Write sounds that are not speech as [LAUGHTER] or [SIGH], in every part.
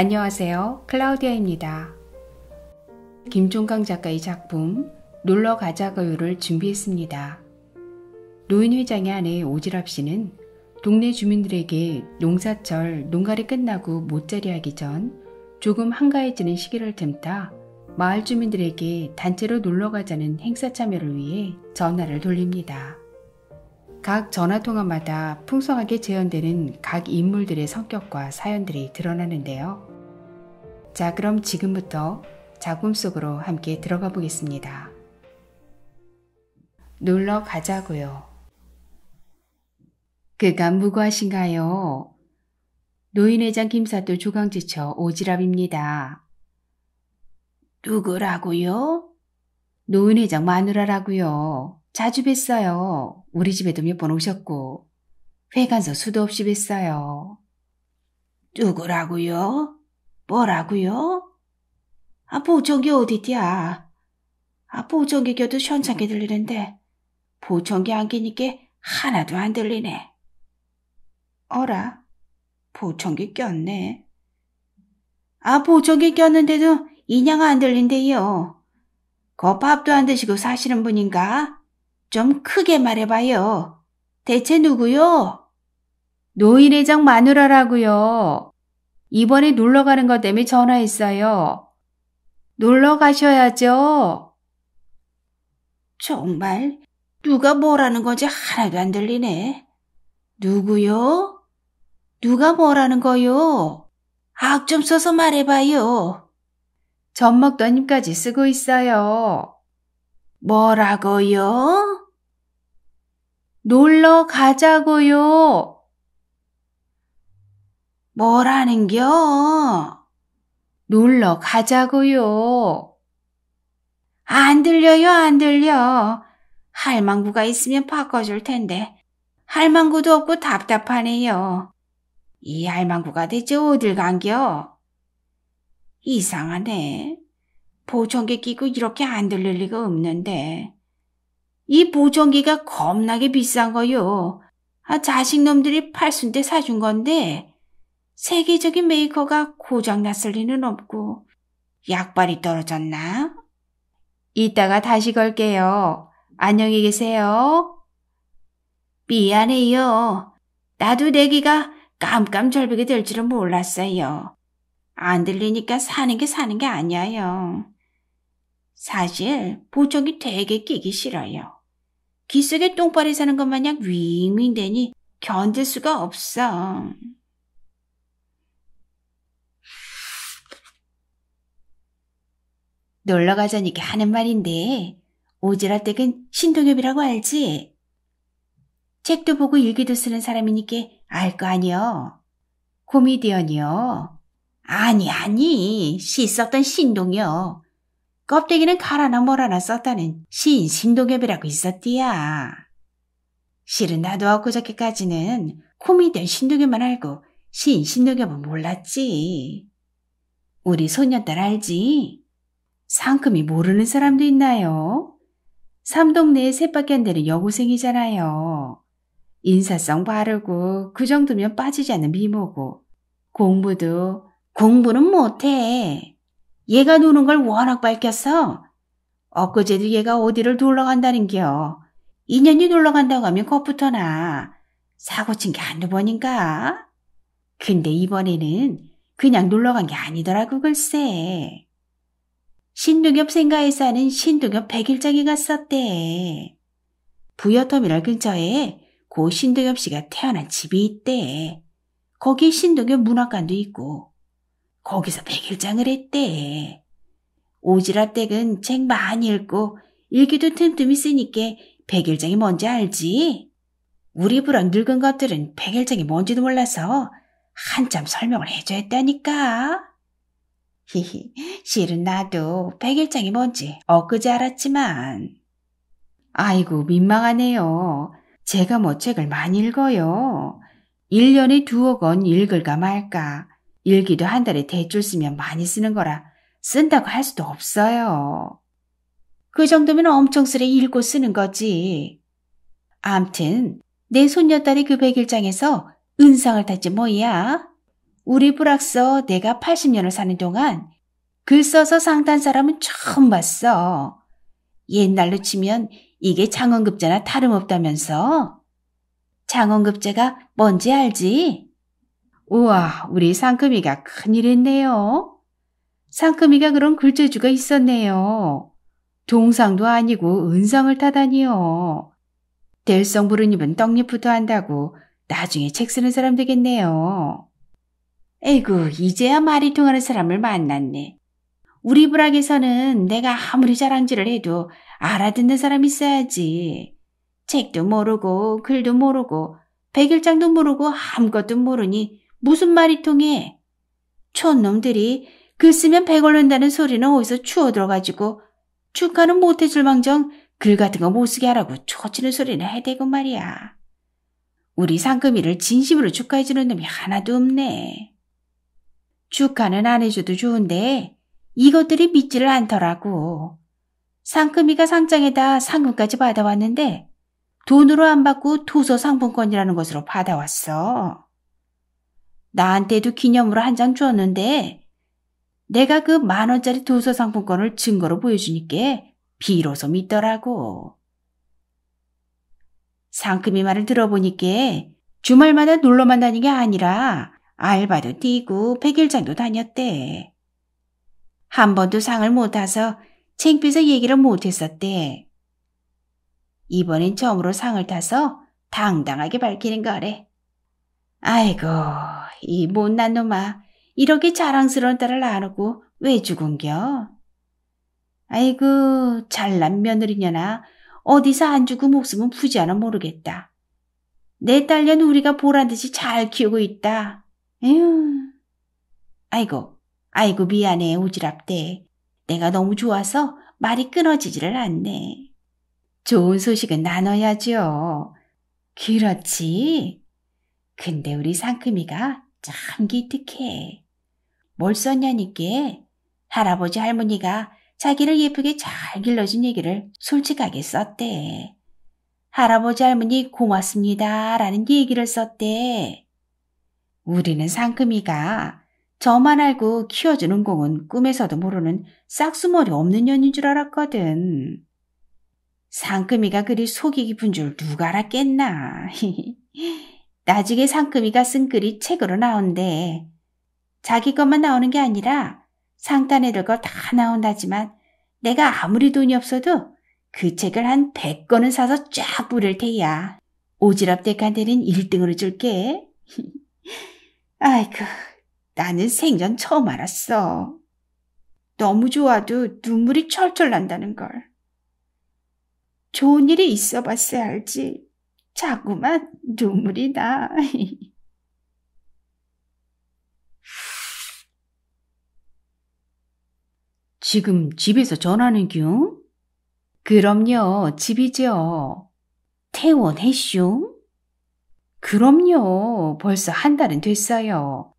안녕하세요. 클라우디아입니다. 김종강 작가의 작품 놀러 가자고요를 준비했습니다. 노인 회장의 아내 오지랍 씨는 동네 주민들에게 농사철 농가리 끝나고 못자리 하기 전 조금 한가해지는 시기를 틈타 마을 주민들에게 단체로 놀러 가자는 행사 참여를 위해 전화를 돌립니다. 각 전화통화마다 풍성하게 재현되는 각 인물들의 성격과 사연들이 드러나는데요. 자, 그럼 지금부터 작품 속으로 함께 들어가 보겠습니다. 놀러 가자고요. 그가 무고하신가요? 노인회장 김사또 조강지처 오지랖입니다. 누구라고요? 노인회장 마누라라고요. 자주 뵀어요. 우리 집에도 몇 번 오셨고 회관서 수도 없이 뵀어요. 누구라고요? 뭐라고요? 아 보청기 어디디야? 아 보청기 껴도 현찮게 들리는데 보청기 안 끼니까 하나도 안 들리네. 어라? 보청기 꼈네. 아 보청기 꼈는데도 인양 안 들린대요. 거 밥도 안 드시고 사시는 분인가? 좀 크게 말해봐요. 대체 누구요? 노인회장 마누라라고요. 이번에 놀러 가는 것 때문에 전화했어요. 놀러 가셔야죠. 정말 누가 뭐라는 건지 하나도 안 들리네. 누구요? 누가 뭐라는 거요? 악 좀 써서 말해봐요. 젖먹던 힘까지 쓰고 있어요. 뭐라고요? 놀러 가자고요. 뭐라는겨? 놀러 가자고요. 안 들려요, 안 들려. 할망구가 있으면 바꿔줄 텐데. 할망구도 없고 답답하네요. 이 할망구가 대체 어딜 간겨? 이상하네. 보청기 끼고 이렇게 안 들릴 리가 없는데. 이 보청기가 겁나게 비싼 거요. 아, 자식놈들이 팔순대 사준 건데, 세계적인 메이커가 고장났을 리는 없고, 약발이 떨어졌나? 이따가 다시 걸게요. 안녕히 계세요. 미안해요. 나도 내기가 깜깜절벽이 될 줄은 몰랐어요. 안 들리니까 사는 게 사는 게 아니에요. 사실 보청기 되게 끼기 싫어요. 귀 속에 똥파리 사는 것 마냥 윙윙 대니 견딜 수가 없어. 놀러 가자니까 하는 말인데 오지랖 댁은 신동엽이라고 알지? 책도 보고 일기도 쓰는 사람이니까 알 거 아니여. 코미디언이요. 아니 아니 시 썼던 신동엽. 껍데기는 칼하나 뭐라나 썼다는 시인 신동엽이라고 있었디야. 실은 나도 엊그저께까지는 코미디언 신동엽만 알고 시인 신동엽은 몰랐지. 우리 소녀딸 알지? 상큼이 모르는 사람도 있나요? 삼동네에 셋밖에 안 되는 여고생이잖아요. 인사성 바르고 그 정도면 빠지지 않는 미모고 공부도 공부는 못해. 얘가 노는 걸 워낙 밝혔어. 엊그제도 얘가 어디를 놀러 간다는겨. 인연이 놀러 간다고 하면 겁부터 나. 사고 친 게 한두 번인가? 근데 이번에는 그냥 놀러 간 게 아니더라고 글쎄. 신동엽 생가에 사는 신동엽 백일장이 갔었대. 부여터미널 근처에 고 신동엽 씨가 태어난 집이 있대. 거기 신동엽 문학관도 있고 거기서 백일장을 했대. 오지랖 댁은 책 많이 읽고 일기도 틈틈이 쓰니까 백일장이 뭔지 알지? 우리 부랑 늙은 것들은 백일장이 뭔지도 몰라서 한참 설명을 해줘야 했다니까. 히히, 실은 나도 백일장이 뭔지 엊그제 알았지만. 아이고, 민망하네요. 제가 뭐 책을 많이 읽어요. 1년에 두억 원 읽을까 말까. 일기도 한 달에 대출 쓰면 많이 쓰는 거라 쓴다고 할 수도 없어요. 그 정도면 엄청 쓰레 읽고 쓰는 거지. 암튼 내 손녀딸이 그 백일장에서 은상을 탔지 뭐야. 우리 불악서 내가 80년을 사는 동안 글 써서 상탄 사람은 처음 봤어. 옛날로 치면 이게 장원급제나 다름없다면서? 장원급제가 뭔지 알지? 우와, 우리 상큼이가 큰일 했네요. 상큼이가 그런 글재주가 있었네요. 동상도 아니고 은상을 타다니요. 델성 부른 입은 떡잎부터 한다고 나중에 책 쓰는 사람 되겠네요. 에이구, 이제야 말이 통하는 사람을 만났네. 우리 부락에서는 내가 아무리 자랑질을 해도 알아듣는 사람 있어야지. 책도 모르고 글도 모르고 백일장도 모르고 아무것도 모르니 무슨 말이 통해. 촌놈들이 글 쓰면 백 올른다는 소리는 어디서 추어 들어가지고 축하는 못해줄 망정 글 같은 거 못 쓰게 하라고 초치는 소리는 해대고 말이야. 우리 상금이를 진심으로 축하해주는 놈이 하나도 없네. 축하는 안 해줘도 좋은데 이것들이 믿지를 않더라고. 상금이가 상장에다 상금까지 받아왔는데 돈으로 안 받고 도서 상품권이라는 것으로 받아왔어. 나한테도 기념으로 한 장 줬는데 내가 그 만원짜리 도서 상품권을 증거로 보여주니까 비로소 믿더라고. 상큼이 말을 들어보니까 주말마다 놀러만 다닌 게 아니라 알바도 뛰고 백일장도 다녔대. 한 번도 상을 못 타서 창피해서 얘기를 못 했었대. 이번엔 처음으로 상을 타서 당당하게 밝히는 거래. 아이고, 이 못난 놈아. 이렇게 자랑스러운 딸을 안고 왜 죽은겨? 아이고 잘난 며느리냐나 어디서 안 주고 목숨은 푸지않아 모르겠다. 내 딸년 우리가 보란 듯이 잘 키우고 있다. 에휴. 아이고, 아이고 미안해 오지랖대. 내가 너무 좋아서 말이 끊어지지를 않네. 좋은 소식은 나눠야죠. 그렇지. 근데 우리 상큼이가 참 기특해. 뭘 썼냐니께 할아버지 할머니가 자기를 예쁘게 잘 길러준 얘기를 솔직하게 썼대. 할아버지 할머니 고맙습니다 라는 얘기를 썼대. 우리는 상큼이가 저만 알고 키워주는 공은 꿈에서도 모르는 싹수머리 없는 년인 줄 알았거든. 상큼이가 그리 속이 깊은 줄 누가 알았겠나. [LAUGHS] 나중에 상큼이가 쓴 글이 책으로 나온대. 자기 것만 나오는 게 아니라 상단 애들 거 다 나온다지만 내가 아무리 돈이 없어도 그 책을 한 100권은 사서 쫙 뿌릴 테야. 오지랖 대한테는 1등으로 줄게. [LAUGHS] 아이고, 나는 생전 처음 알았어. 너무 좋아도 눈물이 철철 난다는 걸. 좋은 일이 있어 봤어야 알지. 자꾸만 눈물이 나. 지금 집에서 전화는 겨? 그럼요, 집이죠. 퇴원했쇼? 그럼요, 벌써 한 달은 됐어요.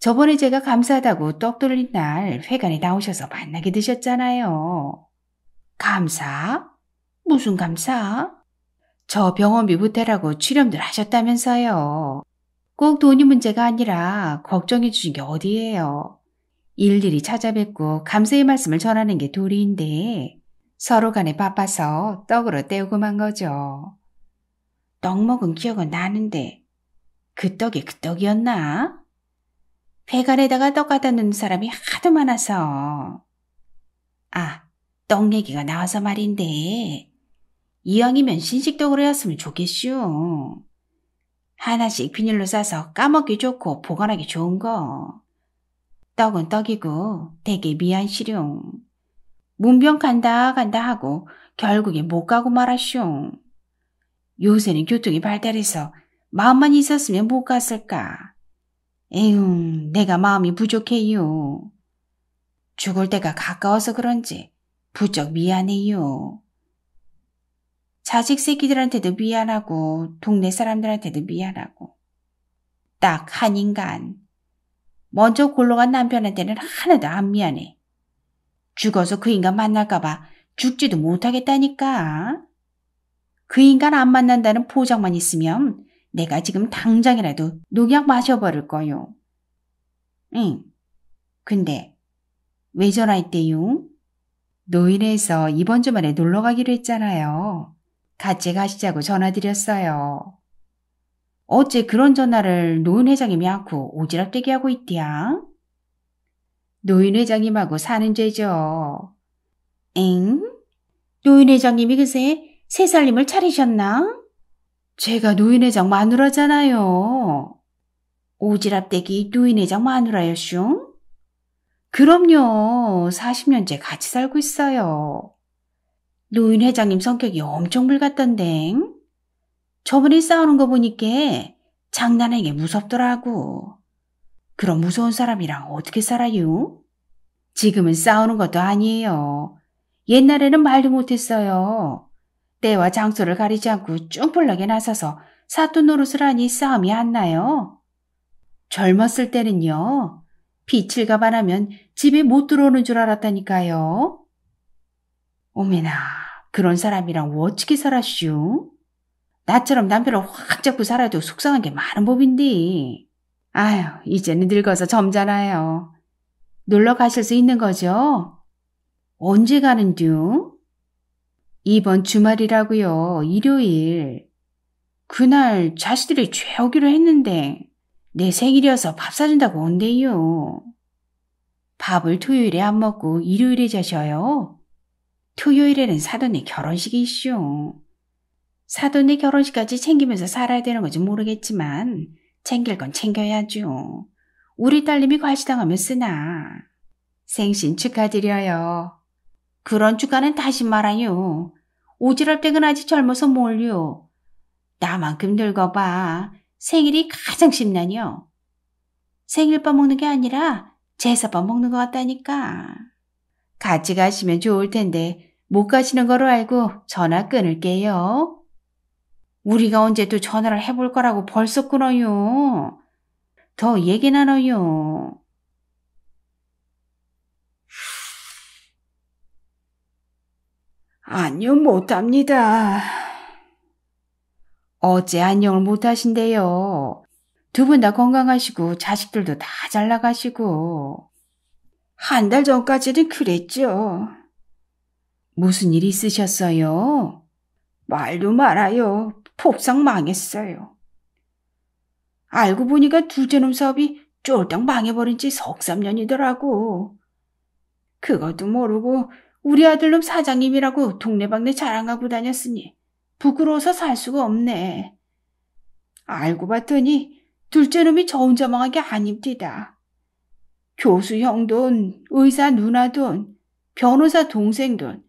저번에 제가 감사하다고 떡 돌린 날 회관에 나오셔서 만나게 되셨잖아요. 감사? 무슨 감사? 저 병원비 부태라고 출연들 하셨다면서요. 꼭 돈이 문제가 아니라 걱정해 주신 게 어디예요. 일일이 찾아뵙고 감사의 말씀을 전하는 게 도리인데 서로 간에 바빠서 떡으로 때우고만 거죠. 떡 먹은 기억은 나는데 그 떡이 그 떡이었나? 배관에다가 떡 갖다 놓는 사람이 하도 많아서. 아, 떡 얘기가 나와서 말인데 이왕이면 신식떡으로 했으면 좋겠슈. 하나씩 비닐로 싸서 까먹기 좋고 보관하기 좋은 거. 떡은 떡이고 되게 미안시룡. 문병 간다 간다 하고 결국에 못 가고 말았숑. 요새는 교통이 발달해서 마음만 있었으면 못 갔을까. 에휴, 내가 마음이 부족해요. 죽을 때가 가까워서 그런지 부쩍 미안해요. 자식 새끼들한테도 미안하고 동네 사람들한테도 미안하고 딱 한 인간 먼저 골로간 남편한테는 하나도 안 미안해. 죽어서 그 인간 만날까봐 죽지도 못하겠다니까. 그 인간 안 만난다는 포장만 있으면 내가 지금 당장이라도 농약 마셔버릴 거요. 응. 근데 왜 전화했대요? 노인에서 이번 주말에 놀러 가기로 했잖아요. 같이 가시자고 전화드렸어요. 어째 그런 전화를 노인 회장님이 않고 오지랖대기 하고 있디야? 노인 회장님하고 사는 죄죠. 엥? 노인 회장님이 그새 새 살림을 차리셨나? 제가 노인 회장 마누라잖아요. 오지랖대기 노인 회장 마누라였슈? 그럼요. 40년째 같이 살고 있어요. 노인 회장님 성격이 엄청 불같던데. 저번에 싸우는 거 보니까 장난하게 무섭더라고. 그럼 무서운 사람이랑 어떻게 살아요? 지금은 싸우는 것도 아니에요. 옛날에는 말도 못했어요. 때와 장소를 가리지 않고 쭝뿔나게 나서서 사돈 노릇을 하니 싸움이 안 나요. 젊었을 때는요. 빛을 가반하면 집에 못 들어오는 줄 알았다니까요. 오메나 그런 사람이랑 어떻게 살았슈? 나처럼 남편을 확 잡고 살아도 속상한 게 많은 법인데. 아유, 이제는 늙어서 점잖아요. 놀러 가실 수 있는 거죠? 언제 가는 중? 이번 주말이라고요. 일요일. 그날 자식들이 죄오기로 했는데 내 생일이어서 밥 사준다고 온대요. 밥을 토요일에 안 먹고 일요일에 자셔요. 토요일에는 사돈의 결혼식이 있쇼. 사돈의 결혼식까지 챙기면서 살아야 되는 건지 모르겠지만 챙길 건 챙겨야죠. 우리 딸님이 과시당하면 쓰나. 생신 축하드려요. 그런 축하는 다시 말아요. 오지랖 댁은 아직 젊어서 뭘요. 나만큼 늙어봐. 생일이 가장 심나요. 생일밥 먹는 게 아니라 제사밥 먹는 것 같다니까. 같이 가시면 좋을 텐데 못 가시는 거로 알고 전화 끊을게요. 우리가 언제 또 전화를 해볼 거라고 벌써 끊어요. 더 얘기 나눠요. 아니요, 못합니다. 어째 안녕을 못하신대요. 두 분 다 건강하시고 자식들도 다 잘 나가시고. 한 달 전까지는 그랬죠. 무슨 일 있으셨어요? 말도 말아요. 폭삭 망했어요. 알고 보니까 둘째 놈 사업이 쫄딱 망해버린 지 석삼년이더라고. 그것도 모르고 우리 아들놈 사장님이라고 동네방네 자랑하고 다녔으니 부끄러워서 살 수가 없네. 알고 봤더니 둘째 놈이 저 혼자 망한 게 아닙디다. 교수 형 돈, 의사 누나 돈, 변호사 동생 돈,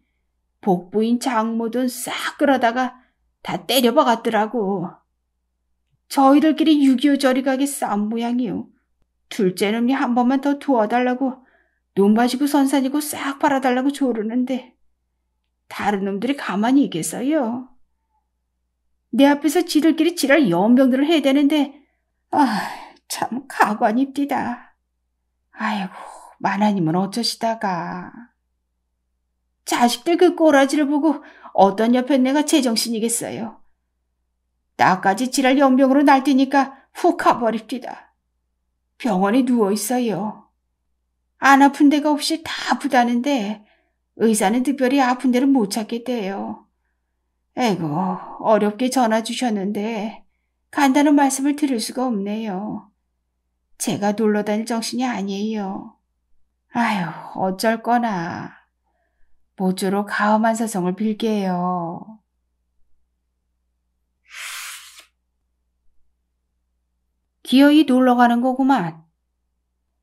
복부인 장모 돈 싹 끌어다가 다 때려박았더라고. 저희들끼리 6.25 저리 가게 싸운 모양이요. 둘째 놈이 한 번만 더 도와달라고 눈 마시고 선산이고 싹 팔아달라고 조르는데 다른 놈들이 가만히 있겠어요. 내 앞에서 지들끼리 지랄 연병들을 해야 되는데 아, 참 가관입디다. 아이고, 마나님은 어쩌시다가. 자식들 그 꼬라지를 보고 어떤 옆에 내가 제정신이겠어요. 나까지 지랄 연병으로 날뛰니까 훅 가버립디다. 병원에 누워있어요. 안 아픈 데가 없이 다 아프다는데 의사는 특별히 아픈 데를 못 찾겠대요. 에고, 어렵게 전화 주셨는데 간다는 말씀을 드릴 수가 없네요. 제가 놀러 다닐 정신이 아니에요. 아유, 어쩔 거나. 모쪼록 가엄한 사성을 빌게요. 기어이 놀러 가는 거구만.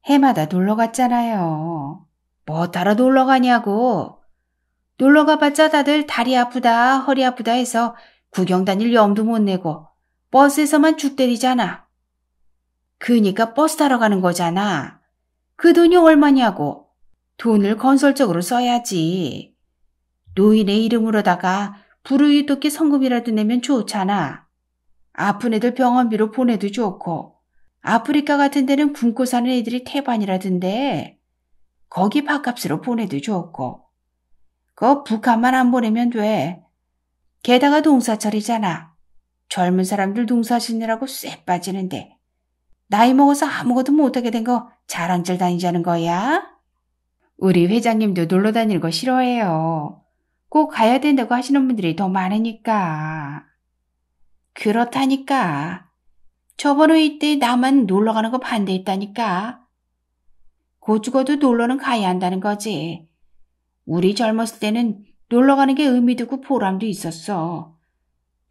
해마다 놀러 갔잖아요. 뭐 따라 놀러 가냐고. 놀러 가봤자 다들 다리 아프다, 허리 아프다 해서 구경 다닐 염도 못 내고 버스에서만 죽 때리잖아. 그니까 버스 타러 가는 거잖아. 그 돈이 얼마냐고. 돈을 건설적으로 써야지. 노인의 이름으로다가 불우이웃돕게 성금이라도 내면 좋잖아. 아픈 애들 병원비로 보내도 좋고 아프리카 같은 데는 굶고 사는 애들이 태반이라던데 거기 밥값으로 보내도 좋고 그 북한만 안 보내면 돼. 게다가 동사철이잖아. 젊은 사람들 농사 짓느라고 쎄 빠지는데 나이 먹어서 아무것도 못하게 된 거 자랑질 다니자는 거야? 우리 회장님도 놀러 다니는 거 싫어해요. 꼭 가야 된다고 하시는 분들이 더 많으니까. 그렇다니까. 저번 회의 때 나만 놀러 가는 거 반대했다니까. 곧 죽어도 놀러는 가야 한다는 거지. 우리 젊었을 때는 놀러 가는 게 의미도 고 보람도 있었어.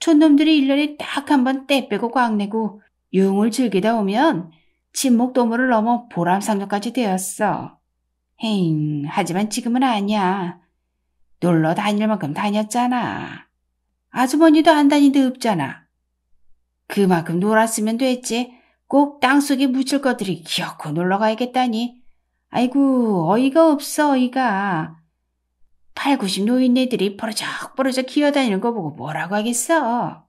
촌놈들이 1년에 딱 한번때 빼고 광내고 유흥을 즐기다 오면 침묵도무를 넘어 보람상력까지 되었어. 헤잉, 하지만 지금은 아니야. 놀러 다닐 만큼 다녔잖아. 아주머니도 안 다니도 없잖아. 그만큼 놀았으면 됐지. 꼭 땅속에 묻힐 것들이 기어코 놀러 가야겠다니. 아이고, 어이가 없어, 어이가. 8, 90 노인네들이 버르적버르적 기어다니는 거 보고 뭐라고 하겠어.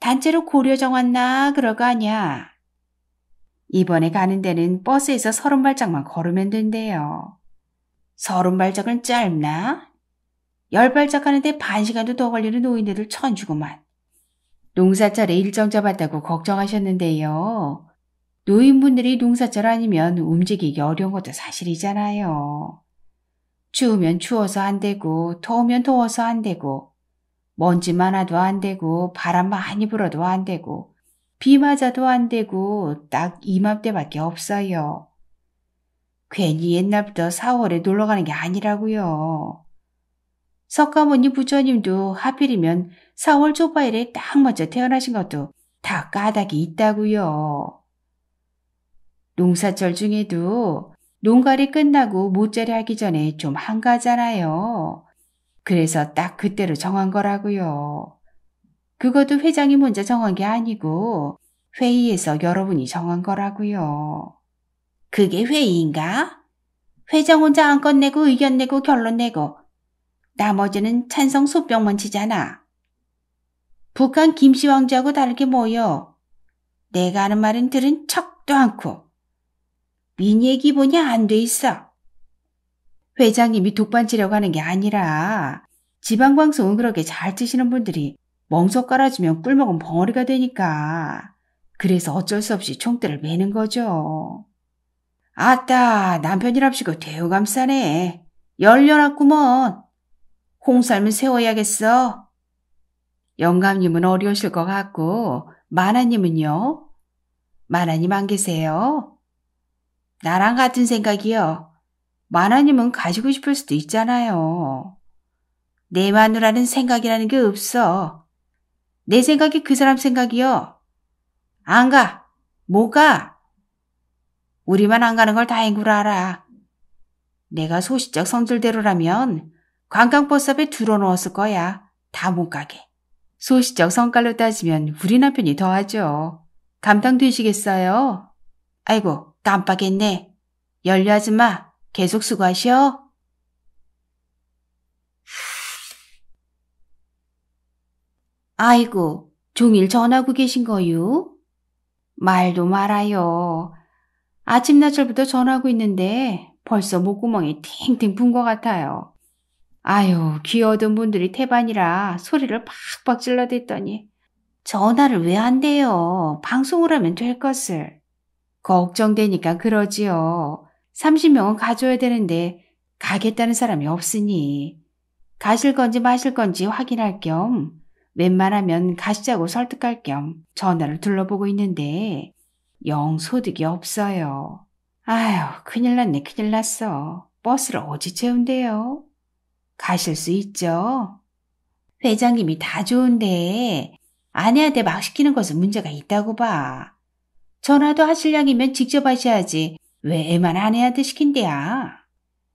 단체로 고려 정 왔나 그럴 거 아니야. 이번에 가는 데는 버스에서 서른 발짝만 걸으면 된대요. 서른 발짝은 짧나? 열 발짝 하는데 반 시간도 더 걸리는 노인네들 천주구만. 농사철에 일정 잡았다고 걱정하셨는데요. 노인분들이 농사철 아니면 움직이기 어려운 것도 사실이잖아요. 추우면 추워서 안 되고 더우면 더워서 안 되고 먼지 많아도 안 되고 바람 많이 불어도 안 되고 비 맞아도 안 되고 딱 이맘때밖에 없어요. 괜히 옛날부터 4월에 놀러 가는 게 아니라고요. 석가모니 부처님도 하필이면 4월 초바일에 딱 먼저 태어나신 것도 다 까닭이 있다고요. 농사철 중에도 농가리 끝나고 모짜리 하기 전에 좀 한가잖아요. 그래서 딱 그때로 정한 거라고요. 그것도 회장이 먼저 정한 게 아니고 회의에서 여러분이 정한 거라고요. 그게 회의인가? 회장 혼자 안건 내고 의견 내고 결론 내고 나머지는 찬성 소병만 치잖아. 북한 김씨 왕자하고 다르게 뭐여? 내가 하는 말은 들은 척도 않고 민희의 기본이 안 돼 있어. 회장님이 독반 치려고 하는 게 아니라 지방방송은 그렇게 잘 트시는 분들이 멍석 깔아주면 꿀먹은 벙어리가 되니까 그래서 어쩔 수 없이 총대를 매는 거죠. 아따 남편이랍시고 대우감싸네. 열려놨구먼. 홍살은 세워야겠어. 영감님은 어려우실 것 같고 마나님은요? 마나님 안 계세요? 나랑 같은 생각이요. 마나님은 가지고 싶을 수도 있잖아요. 내 마누라는 생각이라는 게 없어. 내 생각이 그 사람 생각이요. 안 가. 못 가. 우리만 안 가는 걸 다행으로 알아. 내가 소시적 성질대로라면 관광버스 앞에 들어놓았을 거야. 다 못 가게. 소시적 성깔로 따지면 우리 남편이 더하죠. 감당되시겠어요? 아이고, 깜빡했네. 연료 아줌마, 계속 수고하셔. 아이고, 종일 전하고 계신 거요? 말도 말아요. 아침 낮절부터 전하고 있는데 벌써 목구멍이 팅팅 분 것 같아요. 아유, 귀여운 분들이 태반이라 소리를 팍팍 질러댔더니 전화를 왜 안 돼요? 방송을 하면 될 것을. 걱정되니까 그러지요. 30명은 가져야 되는데 가겠다는 사람이 없으니 가실 건지 마실 건지 확인할 겸 웬만하면 가시자고 설득할 겸 전화를 둘러보고 있는데 영 소득이 없어요. 아휴 큰일 났네 큰일 났어. 버스를 어디 채운대요? 가실 수 있죠? 회장님이 다 좋은데 아내한테 막 시키는 것은 문제가 있다고 봐. 전화도 하실량이면 직접 하셔야지. 왜 애만 아내한테 시킨대야?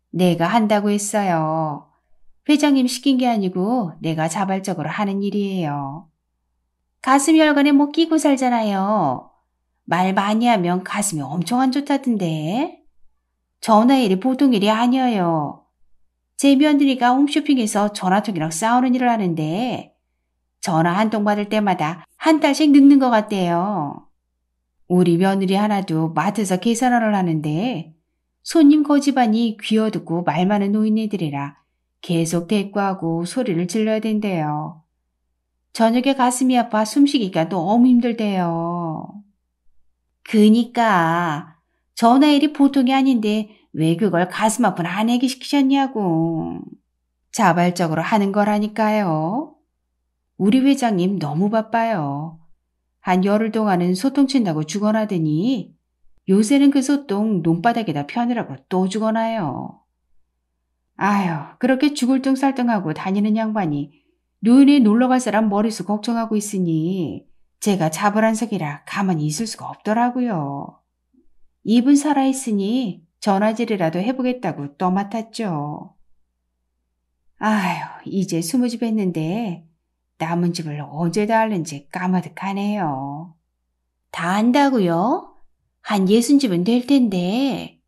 내가 한다고 했어요. 회장님 시킨 게 아니고 내가 자발적으로 하는 일이에요. 가슴 혈관에 뭐 끼고 살잖아요. 말 많이 하면 가슴이 엄청 안 좋다던데. 전화 일이 보통 일이 아니에요. 제 며느리가 홈쇼핑에서 전화통이랑 싸우는 일을 하는데 전화 한 통 받을 때마다 한 달씩 늙는 것 같대요. 우리 며느리 하나도 마트에서 계산을 하는데 손님 거집안이 귀어듣고 말 많은 노인네들이라 계속 대꾸하고 소리를 질러야 된대요. 저녁에 가슴이 아파 숨쉬기가 너무 힘들대요. 그니까 전화일이 보통이 아닌데 왜 그걸 가슴 아픈 아내에게 시키셨냐고. 자발적으로 하는 거라니까요. 우리 회장님 너무 바빠요. 한 열흘 동안은 소똥 친다고 죽어나더니 요새는 그 소똥 논바닥에다 펴느라고 또 죽어나요. 아휴, 그렇게 죽을 둥살둥하고 다니는 양반이 노인에 놀러갈 사람 머릿수 걱정하고 있으니 제가 자불한석이라 가만히 있을 수가 없더라고요. 입은 살아있으니 전화질이라도 해보겠다고 떠맡았죠. 아휴, 이제 스무 집 했는데 남은 집을 언제 다 할는지 까마득하네요. 다 한다고요? 한 예순 집은 될 텐데.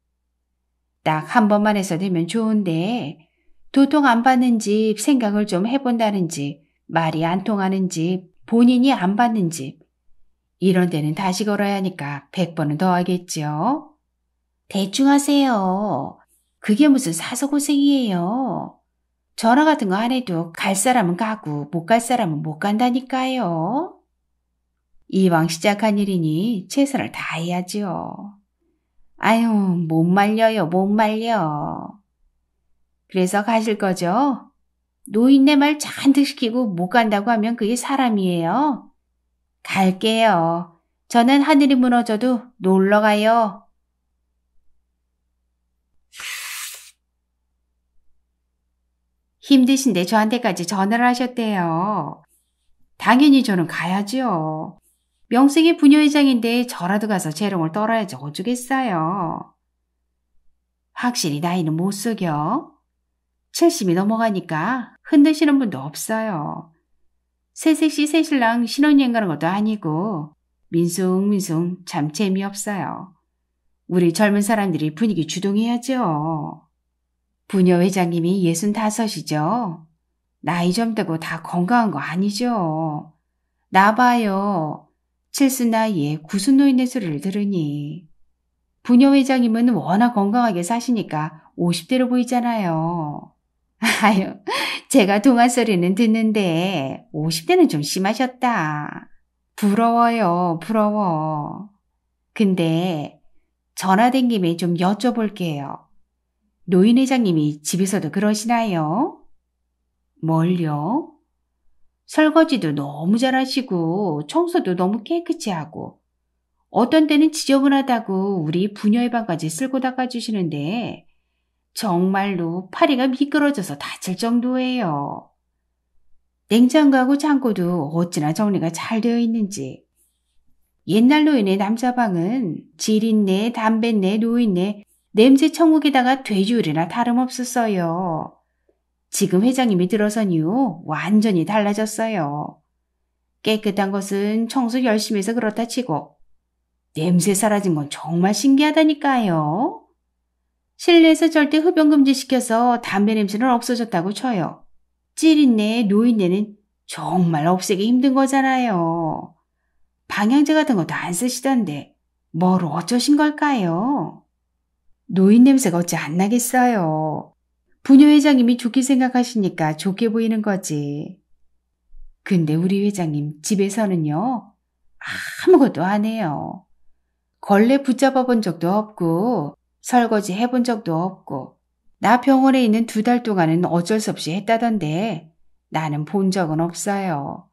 딱 한 번만 해서 되면 좋은데 도통 안 받는 집 생각을 좀 해본다는 집, 말이 안 통하는 집, 본인이 안 받는 집. 이런 데는 다시 걸어야 하니까 백 번은 더 하겠죠. 대충 하세요. 그게 무슨 사소고생이에요. 전화 같은 거 안 해도 갈 사람은 가고 못 갈 사람은 못 간다니까요. 이왕 시작한 일이니 최선을 다해야지요. 아유, 못 말려요, 못 말려. 그래서 가실 거죠? 노인네 말 잔뜩 시키고 못 간다고 하면 그게 사람이에요. 갈게요. 저는 하늘이 무너져도 놀러 가요. 힘드신데 저한테까지 전화를 하셨대요. 당연히 저는 가야지요. 명색이 부녀회장인데 저라도 가서 재롱을 떨어야지 어쩌겠어요. 확실히 나이는 못 속여. 70이 넘어가니까 흔드시는 분도 없어요. 새색시 새신랑 신혼여행 가는 것도 아니고 민숭민숭 참 재미없어요. 우리 젊은 사람들이 분위기 주동해야죠. 부녀 회장님이 65이죠. 나이 젊다고 다 건강한 거 아니죠. 나봐요. 칠순 나이에 구순 노인네 소리를 들으니. 부녀 회장님은 워낙 건강하게 사시니까 50대로 보이잖아요. 아유, 제가 동안 소리는 듣는데 50대는 좀 심하셨다. 부러워요, 부러워. 근데 전화 된 김에 좀 여쭤볼게요. 노인 회장님이 집에서도 그러시나요? 뭘요? 설거지도 너무 잘하시고 청소도 너무 깨끗이 하고 어떤 때는 지저분하다고 우리 부녀의 방까지 쓸고 닦아주시는데 정말로 파리가 미끄러져서 다칠 정도예요. 냉장고하고 창고도 어찌나 정리가 잘 되어 있는지. 옛날 노인의 남자방은 지린내, 담뱃내, 노인내, 냄새 천국에다가 돼지우리나 다름없었어요. 지금 회장님이 들어서니요 완전히 달라졌어요. 깨끗한 것은 청소 열심히 해서 그렇다 치고 냄새 사라진 건 정말 신기하다니까요. 실내에서 절대 흡연 금지시켜서 담배 냄새는 없어졌다고 쳐요. 찌린내, 노인내는 정말 없애기 힘든 거잖아요. 방향제 같은 것도 안 쓰시던데 뭘 어쩌신 걸까요? 노인 냄새가 어찌 안 나겠어요. 부녀 회장님이 좋게 생각하시니까 좋게 보이는 거지. 근데 우리 회장님 집에서는요, 아무것도 안 해요. 걸레 붙잡아 본 적도 없고, 설거지 해본 적도 없고, 나 병원에 있는 두 달 동안은 어쩔 수 없이 했다던데, 나는 본 적은 없어요.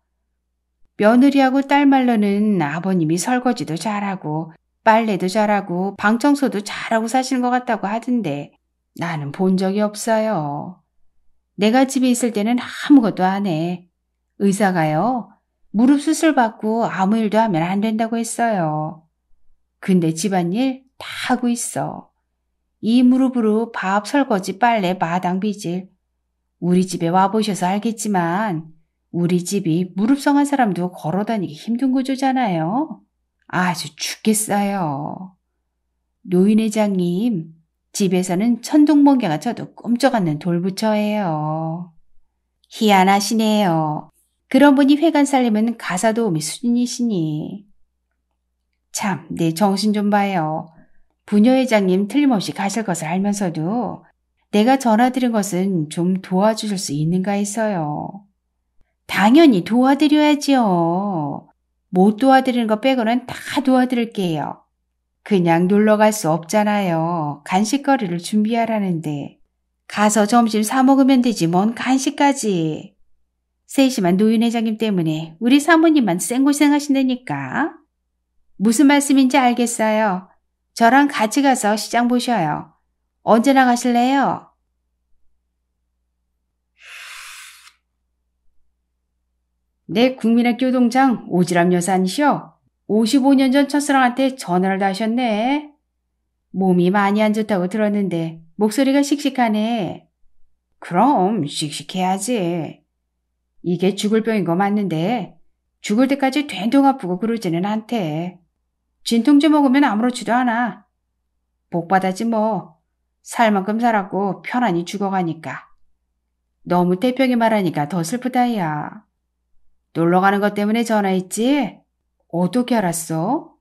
며느리하고 딸 말로는 아버님이 설거지도 잘하고, 빨래도 잘하고 방 청소도 잘하고 사시는 것 같다고 하던데 나는 본 적이 없어요. 내가 집에 있을 때는 아무것도 안 해. 의사가요. 무릎 수술 받고 아무 일도 하면 안 된다고 했어요. 근데 집안일 다 하고 있어. 이 무릎으로 밥, 설거지, 빨래, 마당 빚을. 우리 집에 와보셔서 알겠지만 우리 집이 무릎성한 사람도 걸어다니기 힘든 구조잖아요. 아주 죽겠어요. 노인회장님, 집에서는 천둥번개가 쳐도 꼼짝 않는 돌부처예요. 희한하시네요. 그런 분이 회관 살림은 가사 도우미 수준이시니. 참, 내 정신 좀 봐요. 부녀회장님 틀림없이 가실 것을 알면서도 내가 전화드린 것은 좀 도와주실 수 있는가 했어요. 당연히 도와드려야지요. 못 도와드리는 거 빼고는 다 도와드릴게요. 그냥 놀러 갈 수 없잖아요. 간식거리를 준비하라는데. 가서 점심 사 먹으면 되지 뭔 간식까지. 세심한 노인 회장님 때문에 우리 사모님만 생고생 하신다니까. 무슨 말씀인지 알겠어요. 저랑 같이 가서 시장 보셔요. 언제 나가실래요? 내 국민학교 동장 오지랖 여사니시여. 55년 전 첫사랑한테 전화를 다 하셨네. 몸이 많이 안 좋다고 들었는데 목소리가 씩씩하네. 그럼 씩씩해야지. 이게 죽을 병인 거 맞는데 죽을 때까지 된통 아프고 그러지는 않대. 진통제 먹으면 아무렇지도 않아. 복 받았지 뭐. 살 만큼 살았고 편안히 죽어가니까. 너무 태평이 말하니까 더 슬프다 야. 놀러 가는 것 때문에 전화했지? 어떻게 알았어?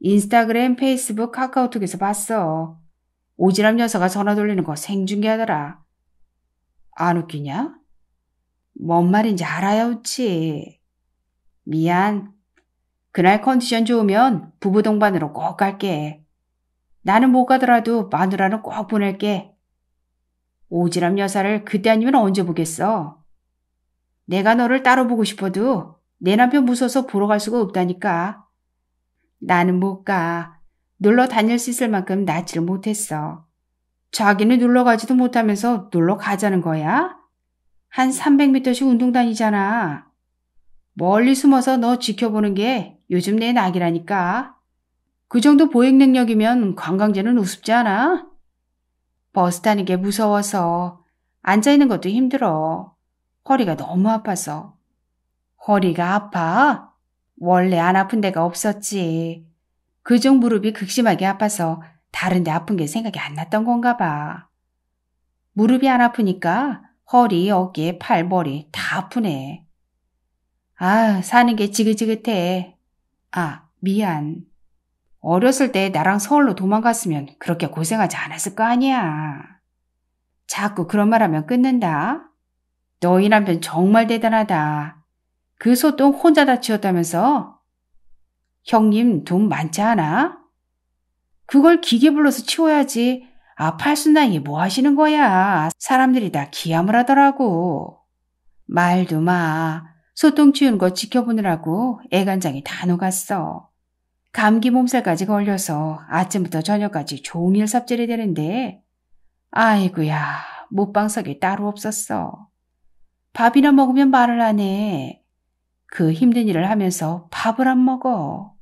인스타그램, 페이스북, 카카오톡에서 봤어. 오지랖 녀석아 전화 돌리는 거 생중계하더라. 안 웃기냐? 뭔 말인지 알아야 웃지. 미안. 그날 컨디션 좋으면 부부 동반으로 꼭 갈게. 나는 못 가더라도 마누라는 꼭 보낼게. 오지랖 여사를 그때 아니면 언제 보겠어? 내가 너를 따로 보고 싶어도 내 남편 무서워서 보러 갈 수가 없다니까. 나는 못 가. 놀러 다닐 수 있을 만큼 낫지를 못했어. 자기는 놀러 가지도 못하면서 놀러 가자는 거야? 한 300m씩 운동 다니잖아. 멀리 숨어서 너 지켜보는 게 요즘 내 낙이라니까. 그 정도 보행 능력이면 관광지는 우습지 않아? 버스 타는 게 무서워서 앉아있는 것도 힘들어. 허리가 너무 아파서. 허리가 아파? 원래 안 아픈 데가 없었지. 그중 무릎이 극심하게 아파서 다른 데 아픈 게 생각이 안 났던 건가 봐. 무릎이 안 아프니까 허리, 어깨, 팔, 머리 다 아프네. 아, 사는 게 지긋지긋해. 아, 미안. 어렸을 때 나랑 서울로 도망갔으면 그렇게 고생하지 않았을 거 아니야. 자꾸 그런 말 하면 끊는다. 너희 남편 정말 대단하다. 그 소똥 혼자 다 치웠다면서? 형님 돈 많지 않아? 그걸 기계 불러서 치워야지. 아, 팔순 나이에 뭐 하시는 거야? 사람들이 다 기함을 하더라고. 말도 마. 소똥 치우는 거 지켜보느라고 애간장이 다 녹았어. 감기 몸살까지 걸려서 아침부터 저녁까지 종일 삽질이 되는데 아이구야 못방석이 따로 없었어. 밥이나 먹으면 말을 안 해. 그 힘든 일을 하면서 밥을 안 먹어.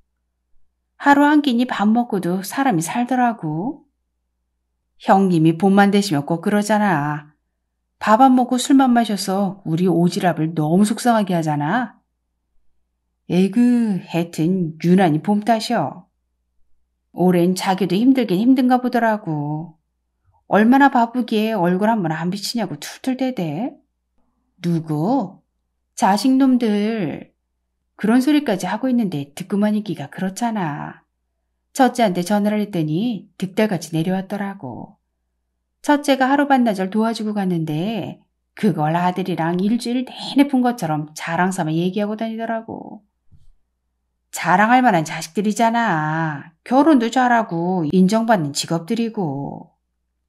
하루 한 끼니 밥 먹고도 사람이 살더라고. 형님이 봄만 되시면 꼭 그러잖아. 밥 안 먹고 술만 마셔서 우리 오지랖을 너무 속상하게 하잖아. 에그, 하여튼 유난히 봄 탓이여. 올해는 자기도 힘들긴 힘든가 보더라고. 얼마나 바쁘기에 얼굴 한 번 안 비치냐고 툴툴대대. 누구? 자식놈들. 그런 소리까지 하고 있는데 듣고만 있기가 그렇잖아. 첫째한테 전화를 했더니 득달같이 내려왔더라고. 첫째가 하루 반나절 도와주고 갔는데 그걸 아들이랑 일주일 내내 푼 것처럼 자랑 삼아 얘기하고 다니더라고. 자랑할 만한 자식들이잖아. 결혼도 잘하고 인정받는 직업들이고.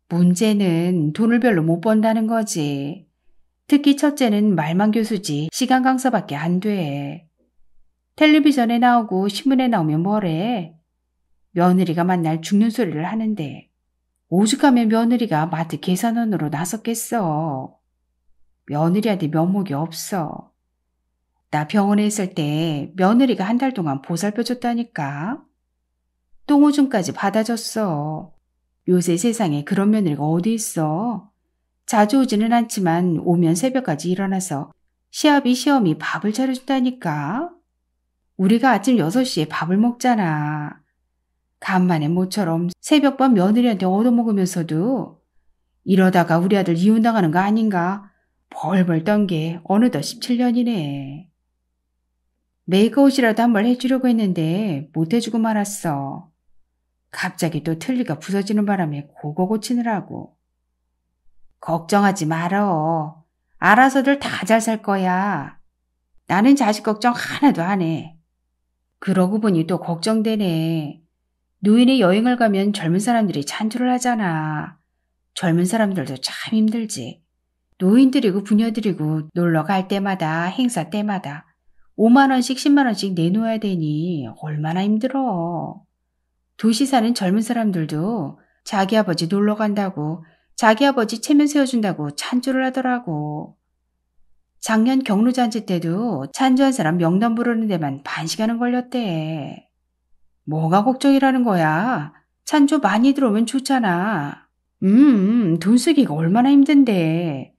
문제는 돈을 별로 못 번다는 거지. 특히 첫째는 말만 교수지 시간 강사밖에 안 돼. 텔레비전에 나오고 신문에 나오면 뭐래. 며느리가 만날 죽는 소리를 하는데 오죽하면 며느리가 마트 계산원으로 나섰겠어. 며느리한테 면목이 없어. 나 병원에 있을 때 며느리가 한 달 동안 보살펴 줬다니까. 똥오줌까지 받아줬어. 요새 세상에 그런 며느리가 어디 있어. 자주 오지는 않지만 오면 새벽까지 일어나서 시합이 시험이 밥을 차려준다니까. 우리가 아침 6시에 밥을 먹잖아. 간만에 모처럼 새벽밤 며느리한테 얻어먹으면서도 이러다가 우리 아들 이혼당하는 거 아닌가 벌벌 떤 게 어느덧 17년이네. 메이크업이라도 한 번 해주려고 했는데 못 해주고 말았어. 갑자기 또 틀니가 부서지는 바람에 고거 고치느라고. 걱정하지 말어. 알아서들 다 잘 살 거야. 나는 자식 걱정 하나도 안 해. 그러고 보니 또 걱정되네. 노인의 여행을 가면 젊은 사람들이 찬조를 하잖아. 젊은 사람들도 참 힘들지. 노인들이고 부녀들이고 놀러 갈 때마다 행사 때마다 5만원씩 10만원씩 내놓아야 되니 얼마나 힘들어. 도시 사는 젊은 사람들도 자기 아버지 놀러 간다고 자기 아버지 체면 세워준다고 찬조를 하더라고. 작년 경로잔치 때도 찬조한 사람 명단 부르는 데만 반 시간은 걸렸대. 뭐가 걱정이라는 거야? 찬조 많이 들어오면 좋잖아. 음, 돈 쓰기가 얼마나 힘든데.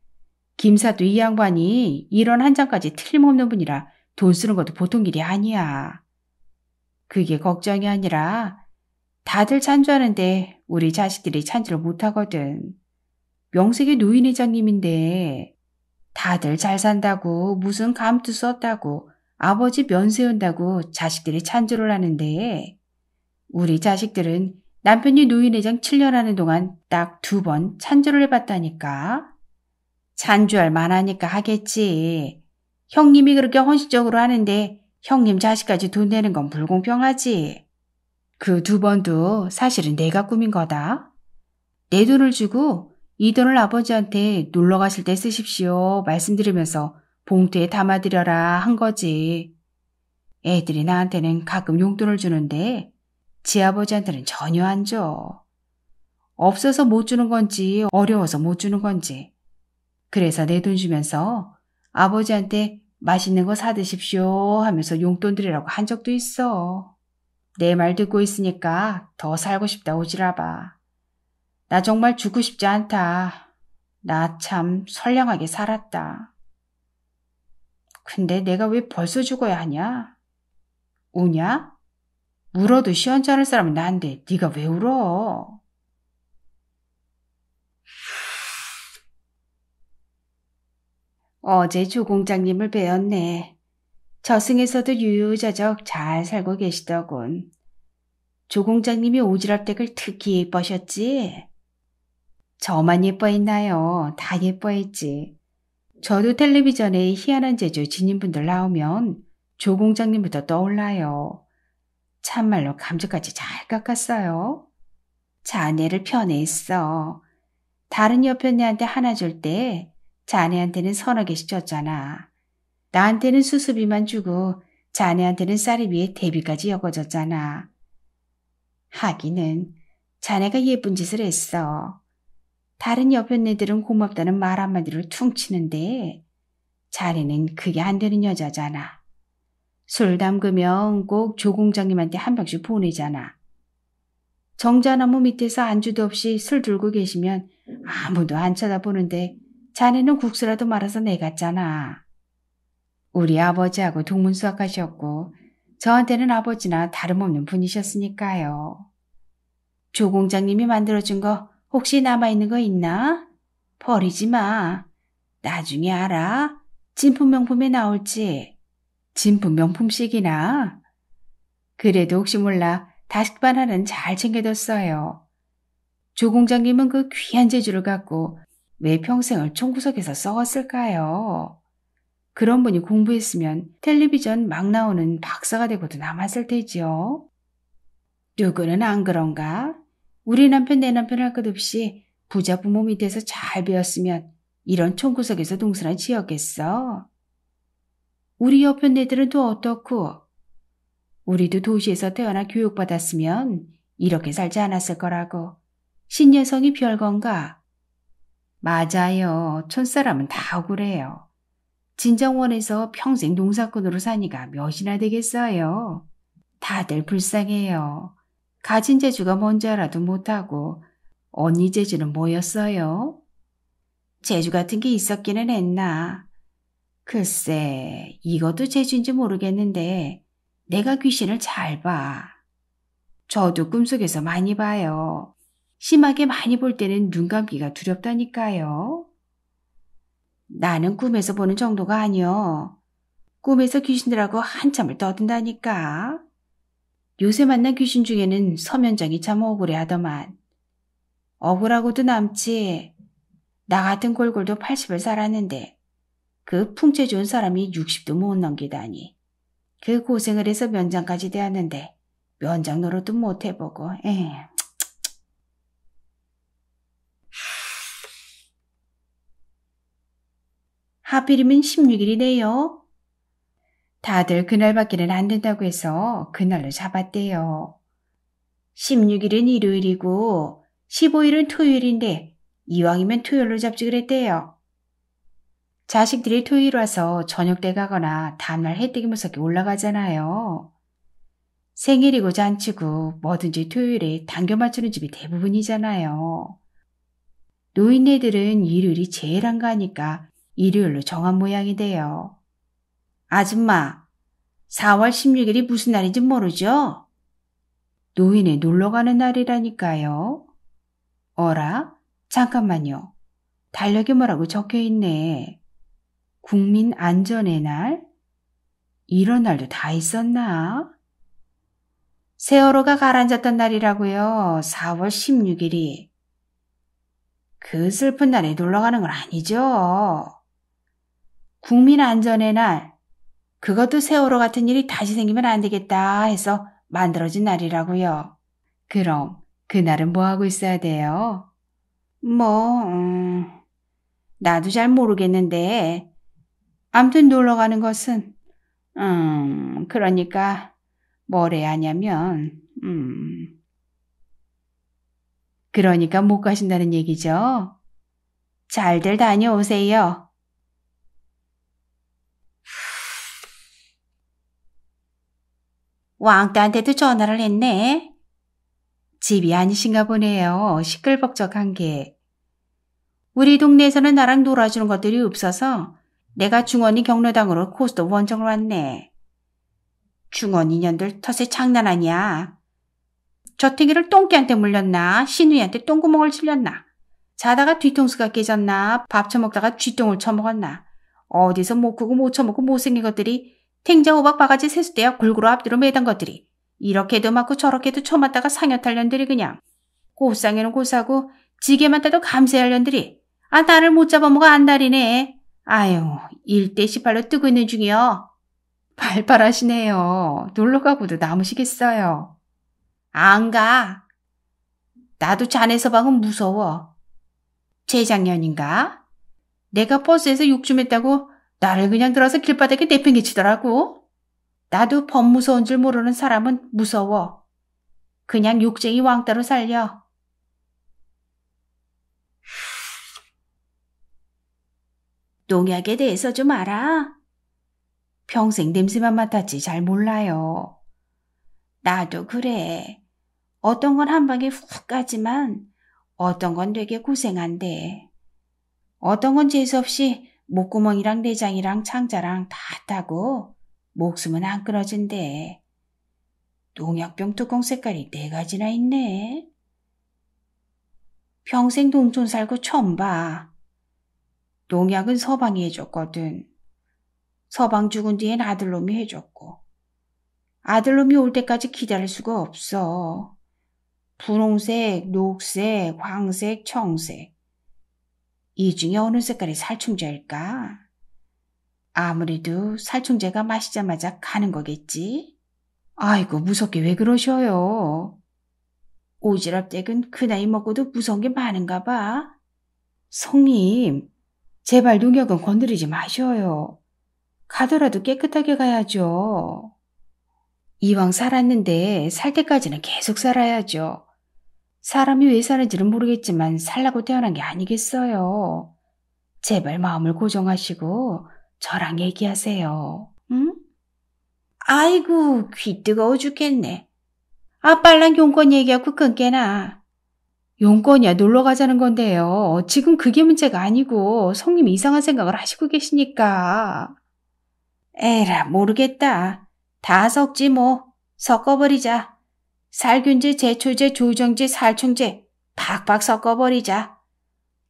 김사도 이 양반이 이런 한 장까지 틀림없는 분이라 돈 쓰는 것도 보통 일이 아니야. 그게 걱정이 아니라 다들 찬조하는데 우리 자식들이 찬조를 못하거든. 명색이 노인회장님인데 다들 잘 산다고 무슨 감투 썼다고 아버지 면 세운다고 자식들이 찬조를 하는데 우리 자식들은 남편이 노인회장 7년 하는 동안 딱 두 번 찬조를 해봤다니까. 찬조할 만하니까 하겠지. 형님이 그렇게 헌신적으로 하는데 형님 자식까지 돈 내는 건 불공평하지. 그 두 번도 사실은 내가 꾸민 거다. 내 돈을 주고 이 돈을 아버지한테 놀러 가실 때 쓰십시오 말씀드리면서 봉투에 담아드려라 한 거지. 애들이 나한테는 가끔 용돈을 주는데 지 아버지한테는 전혀 안 줘. 없어서 못 주는 건지 어려워서 못 주는 건지. 그래서 내 돈 주면서 아버지한테 맛있는 거 사드십시오 하면서 용돈 드리라고 한 적도 있어. 내 말 듣고 있으니까 더 살고 싶다 오지라 봐. 나 정말 죽고 싶지 않다. 나 참 선량하게 살았다. 근데 내가 왜 벌써 죽어야 하냐? 우냐? 울어도 시원찮을 사람은 난데 네가 왜 울어? 어제 조공장님을 뵈었네. 저승에서도 유유자적 잘 살고 계시더군. 조공장님이 오지랖댁을 특히 예뻐셨지? 저만 예뻐했나요? 다 예뻐했지. 저도 텔레비전에 희한한 제주 진인분들 나오면 조 공장님부터 떠올라요. 참말로 감쪽같이 잘 깎았어요. 자네를 편애했어. 다른 여편네한테 하나 줄 때 자네한테는 서너 개씩 줬잖아. 나한테는 수수비만 주고 자네한테는 쌀이 위에 대비까지 엮어줬잖아. 하기는 자네가 예쁜 짓을 했어. 다른 여편네들은 고맙다는 말 한마디로 퉁치는데 자네는 그게 안 되는 여자잖아. 술 담그면 꼭 조공장님한테 한 병씩 보내잖아. 정자나무 밑에서 안주도 없이 술 들고 계시면 아무도 안 쳐다보는데 자네는 국수라도 말아서 내갔잖아. 우리 아버지하고 동문수학하셨고 저한테는 아버지나 다름없는 분이셨으니까요. 조 공장님이 만들어준 거 혹시 남아있는 거 있나? 버리지 마. 나중에 알아. 진품 명품에 나올지. 진품 명품식이나. 그래도 혹시 몰라 다식반 하나는 잘 챙겨뒀어요. 조 공장님은 그 귀한 재주를 갖고 왜 평생을 총구석에서 썩었을까요? 그런 분이 공부했으면 텔레비전 막 나오는 박사가 되고도 남았을 테지요. 누구는 안 그런가? 우리 남편 내 남편 할 것 없이 부자 부모 밑에서 잘 배웠으면 이런 총구석에서 동선을 지었겠어. 우리 옆편 애들은 또 어떻고? 우리도 도시에서 태어나 교육받았으면 이렇게 살지 않았을 거라고. 신여성이 별건가? 맞아요. 촌사람은 다 억울해요. 진정원에서 평생 농사꾼으로 사니가 몇이나 되겠어요. 다들 불쌍해요. 가진 재주가 뭔지 알아도 못하고 언니 재주는 뭐였어요? 재주 같은 게 있었기는 했나. 글쎄, 이것도 재주인지 모르겠는데 내가 귀신을 잘 봐. 저도 꿈속에서 많이 봐요. 심하게 많이 볼 때는 눈 감기가 두렵다니까요. 나는 꿈에서 보는 정도가 아니여. 꿈에서 귀신들하고 한참을 떠든다니까. 요새 만난 귀신 중에는 서면장이 참 억울해 하더만. 억울하고도 남지. 나 같은 골골도 80을 살았는데 그 풍채 좋은 사람이 60도 못 넘기다니. 그 고생을 해서 면장까지 되었는데 면장 노릇도 못 해보고, 에. 하필이면 16일이네요. 다들 그날밖에는 안 된다고 해서 그날로 잡았대요. 16일은 일요일이고 15일은 토요일인데 이왕이면 토요일로 잡지 그랬대요. 자식들이 토요일 와서 저녁 때 가거나 다음날 해뜨기 무섭게 올라가잖아요. 생일이고 잔치고 뭐든지 토요일에 당겨 맞추는 집이 대부분이잖아요. 노인네들은 일요일이 제일 안 가니까 일요일로 정한 모양이 돼요. 아줌마, 4월 16일이 무슨 날인지 모르죠? 노인에 놀러 가는 날이라니까요. 어라? 잠깐만요. 달력에 뭐라고 적혀 있네. 국민 안전의 날? 이런 날도 다 있었나? 세월호가 가라앉았던 날이라고요. 4월 16일이. 그 슬픈 날에 놀러 가는 건 아니죠. 국민 안전의 날. 그것도 세월호 같은 일이 다시 생기면 안 되겠다 해서 만들어진 날이라고요. 그럼 그날은 뭐 하고 있어야 돼요? 뭐, 음, 나도 잘 모르겠는데, 암튼 놀러 가는 것은, 음, 그러니까 뭘 해야 하냐면, 음, 그러니까 못 가신다는 얘기죠? 잘들 다녀오세요. 왕따한테도 전화를 했네. 집이 아니신가 보네요. 시끌벅적한 게. 우리 동네에서는 나랑 놀아주는 것들이 없어서 내가 중원이 경로당으로 코스도 원정을 왔네. 중원 인연들 텃세 장난 아니야. 저탱이를 똥개한테 물렸나? 신우이한테 똥구멍을 찔렸나? 자다가 뒤통수가 깨졌나? 밥 처먹다가 쥐똥을 처먹었나? 어디서 못 크고 못 처먹고 못생긴 것들이 탱자 호박 바가지 세수대야 골고루 앞뒤로 매단 것들이. 이렇게도 맞고 저렇게도 쳐맞다가 상여탈 년들이 그냥. 꽃상에는 꽃사고 지게만 따도 감세할 년들이. 아 나를 못 잡아먹어 안달이네. 아유 일대 18로 뜨고 있는 중이요. 발발하시네요. 놀러가고도 남으시겠어요. 안 가. 나도 자네 서방은 무서워. 재작년인가? 내가 버스에서 욕 좀 했다고 나를 그냥 들어서 길바닥에 내팽개치더라고. 나도 법 무서운 줄 모르는 사람은 무서워. 그냥 욕쟁이 왕따로 살려. 농약에 대해서 좀 알아? 평생 냄새만 맡았지 잘 몰라요. 나도 그래. 어떤 건 한 방에 훅 가지만 어떤 건 되게 고생한데. 어떤 건 재수없이 목구멍이랑 내장이랑 창자랑 다 따고 목숨은 안 끊어진대. 농약병 뚜껑 색깔이 네 가지나 있네. 평생 농촌 살고 처음 봐. 농약은 서방이 해줬거든. 서방 죽은 뒤엔 아들놈이 해줬고. 아들놈이 올 때까지 기다릴 수가 없어. 분홍색, 녹색, 황색, 청색. 이 중에 어느 색깔이 살충제일까? 아무래도 살충제가 마시자마자 가는 거겠지? 아이고, 무섭게 왜 그러셔요? 오지랖댁은 그 나이 먹고도 무서운 게 많은가 봐. 성님, 제발 농약은 건드리지 마셔요. 가더라도 깨끗하게 가야죠. 이왕 살았는데 살 때까지는 계속 살아야죠. 사람이 왜 사는지는 모르겠지만 살라고 태어난 게 아니겠어요. 제발 마음을 고정하시고 저랑 얘기하세요. 응? 아이고 귀 뜨거워 죽겠네. 아 빨랑 용건 얘기하고 끊게나. 용건이야 놀러 가자는 건데요. 지금 그게 문제가 아니고 성님이 이상한 생각을 하시고 계시니까. 에라 모르겠다. 다 섞지 뭐. 섞어버리자. 살균제, 제초제, 조정제, 살충제 팍팍 섞어버리자.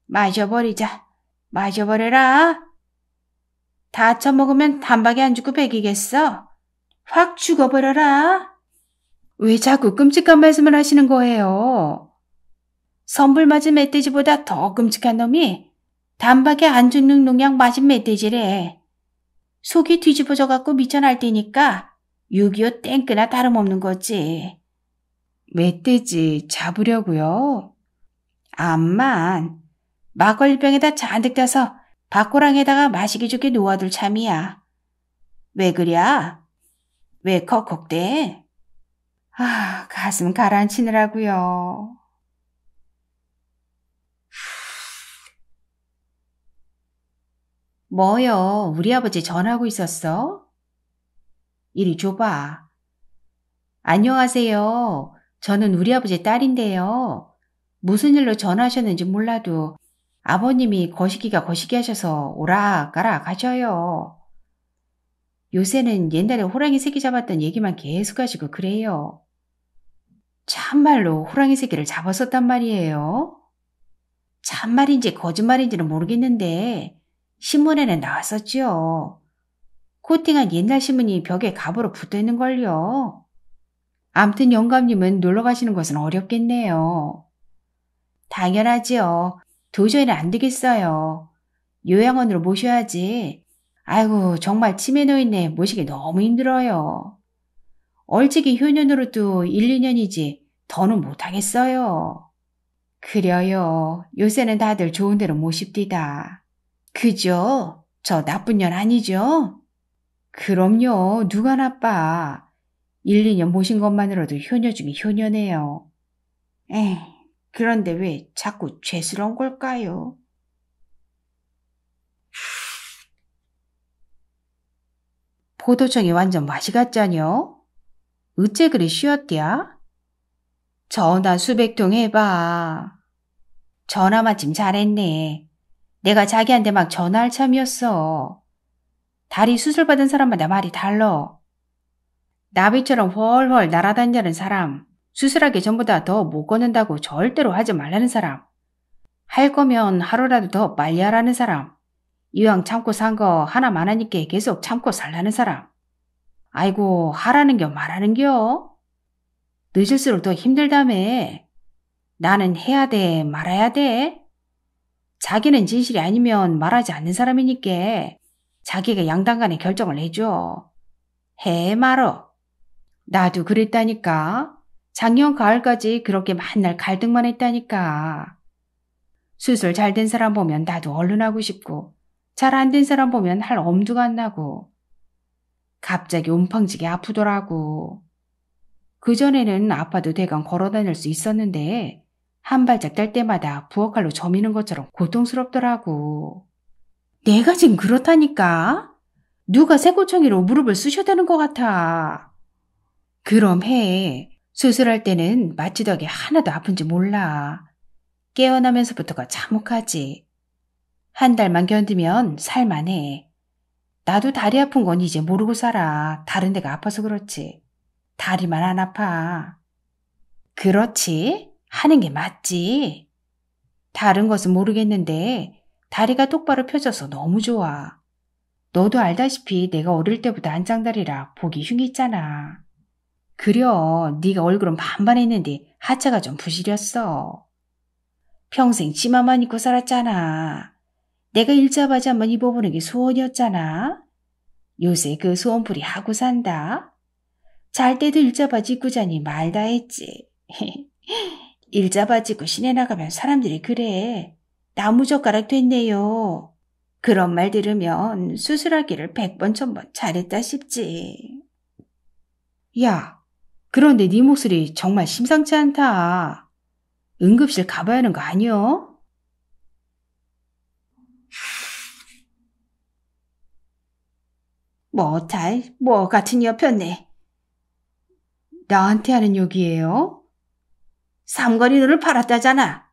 마셔버리자. 마셔버려라. 다 처먹으면 단박에 안 죽고 백이겠어. 확 죽어버려라. 왜 자꾸 끔찍한 말씀을 하시는 거예요? 선불 맞은 멧돼지보다 더 끔찍한 놈이 단박에 안 죽는 농약 맞은 멧돼지래. 속이 뒤집어져 갖고 미쳐날 테니까 6.25 땡크나 다름없는 거지. 멧돼지 잡으려고요? 암만 막걸리병에다 잔뜩 따서 밥고랑에다가 마시기 좋게 놓아둘 참이야. 왜 그랴? 왜 컥컥대? 아, 가슴 가라앉히느라고요. 뭐요? 우리 아버지 전화하고 있었어? 이리 줘봐. 안녕하세요. 저는 우리 아버지 딸인데요. 무슨 일로 전화하셨는지 몰라도 아버님이 거시기가 거시기 하셔서 오락가락 하셔요. 요새는 옛날에 호랑이 새끼 잡았던 얘기만 계속 하시고 그래요. 참말로 호랑이 새끼를 잡았었단 말이에요. 참말인지 거짓말인지는 모르겠는데 신문에는 나왔었지요. 코팅한 옛날 신문이 벽에 갑으로 붙어 있는 걸요. 암튼 영감님은 놀러 가시는 것은 어렵겠네요. 당연하지요. 도저히는 안 되겠어요. 요양원으로 모셔야지. 아이고, 정말 치매 노인네 모시기 너무 힘들어요. 얼찍이 효년으로도 1, 2년이지 더는 못하겠어요. 그려요. 요새는 다들 좋은 데로 모십디다. 그죠? 저 나쁜 년 아니죠? 그럼요. 누가 나빠. 1, 2년 모신 것만으로도 효녀 중에 효녀네요. 에 그런데 왜 자꾸 죄스러운 걸까요? 포도청이 완전 맛이 갔잖여? 어째 그리 쉬었디야? 전화 수백 통 해봐. 전화 마침 잘했네. 내가 자기한테 막 전화할 참이었어. 다리 수술받은 사람마다 말이 달러. 나비처럼 훨훨 날아다니는 사람, 수술하기 전보다 더 못 걷는다고 절대로 하지 말라는 사람, 할 거면 하루라도 더 빨리 하라는 사람, 이왕 참고 산 거 하나만 하니까 계속 참고 살라는 사람. 아이고, 하라는 겨 말하는 겨? 늦을수록 더 힘들다며. 나는 해야 돼, 말아야 돼? 자기는 진실이 아니면 말하지 않는 사람이니까 자기가 양당간에 결정을 해줘. 해 말어. 나도 그랬다니까. 작년 가을까지 그렇게 만날 갈등만 했다니까. 수술 잘 된 사람 보면 나도 얼른 하고 싶고 잘 안 된 사람 보면 할 엄두가 안 나고 갑자기 움팡지게 아프더라고. 그전에는 아파도 대강 걸어 다닐 수 있었는데 한 발짝 뗄 때마다 부엌칼로 저미는 것처럼 고통스럽더라고. 내가 지금 그렇다니까? 누가 새꼬챙이로 무릎을 쑤셔대는 것 같아. 그럼 해. 수술할 때는 마취덕에 하나도 아픈지 몰라. 깨어나면서부터가 참혹하지. 한 달만 견디면 살만해. 나도 다리 아픈 건 이제 모르고 살아. 다른 데가 아파서 그렇지. 다리만 안 아파. 그렇지. 하는 게 맞지. 다른 것은 모르겠는데 다리가 똑바로 펴져서 너무 좋아. 너도 알다시피 내가 어릴 때부터 안장다리라 보기 흉했잖아. 그려 네가 얼굴은 반반했는데 하체가 좀 부실했어. 평생 치마만 입고 살았잖아. 내가 일자 바지 한번 입어보는 게 소원이었잖아. 요새 그 소원풀이 하고 산다. 잘 때도 일자 바지 입고 자니 말 다 했지. [LAUGHS] 일자 바지 입고 시내 나가면 사람들이 그래. 나무젓가락 됐네요. 그런 말 들으면 수술하기를 백번 천번 잘했다 싶지. 야, 그런데 네 목소리 정말 심상치 않다. 응급실 가봐야 하는 거 아니여? 뭐, 달, 뭐 같은 옆였네. 나한테 하는 욕이에요? 삼거리 눈을 팔았다잖아.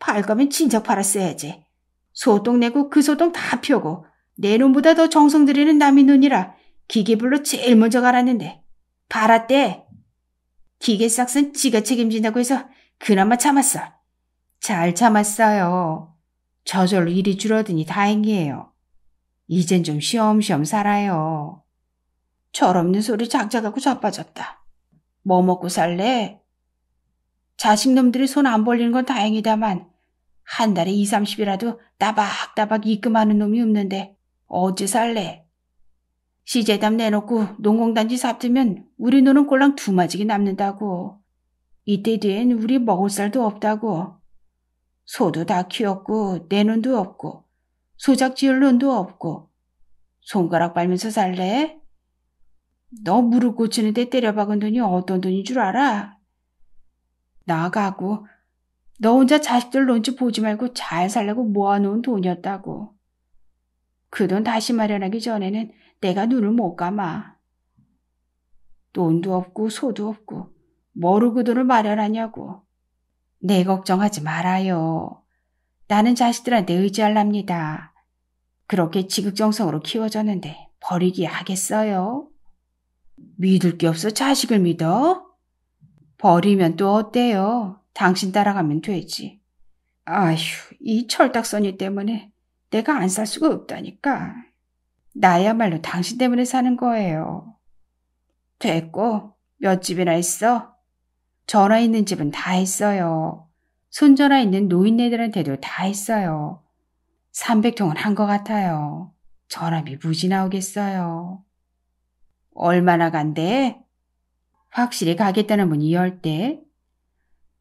팔 거면 진작 팔았어야지. 소똥 내고 그 소똥 다 펴고 내 눈보다 더 정성 들이는 남의 눈이라 기계불로 제일 먼저 갈았는데 팔았대. 기계 싹은 지가 책임진다고 해서 그나마 참았어. 잘 참았어요. 저절로 일이 줄어드니 다행이에요. 이젠 좀 쉬엄쉬엄 살아요. 철없는 소리 작작하고 자빠졌다. 뭐 먹고 살래? 자식놈들이 손 안 벌리는 건 다행이다만 한 달에 2, 30이라도 따박따박 입금하는 놈이 없는데 어찌 살래? 시제담 내놓고 농공단지 삽들면 우리 노는 꼴랑 두 마지기 남는다고. 이때 뒤엔 우리 먹을 살도 없다고. 소도 다 키웠고 내 눈도 없고 소작 지을 눈도 없고 손가락 빨면서 살래? 너 무릎 고치는데 때려박은 돈이 어떤 돈인 줄 알아? 나가고 너 혼자 자식들 눈치 보지 말고 잘 살려고 모아놓은 돈이었다고. 그 돈 다시 마련하기 전에는 내가 눈을 못 감아. 돈도 없고 소도 없고 그 돈을 마련하냐고. 내 걱정하지 말아요. 나는 자식들한테 의지할랍니다. 그렇게 지극정성으로 키워졌는데 버리기 하겠어요? 믿을 게 없어 자식을 믿어? 버리면 또 어때요? 당신 따라가면 되지. 아휴, 이 철딱서니 때문에 내가 안 살 수가 없다니까. 나야말로 당신 때문에 사는 거예요. 됐고, 몇 집이나 있어? 전화 있는 집은 다 했어요. 손전화 있는 노인네들한테도 다 했어요. 300통은 한 것 같아요. 전화비 무지 나오겠어요. 얼마나 간대? 확실히 가겠다는 분이 열대.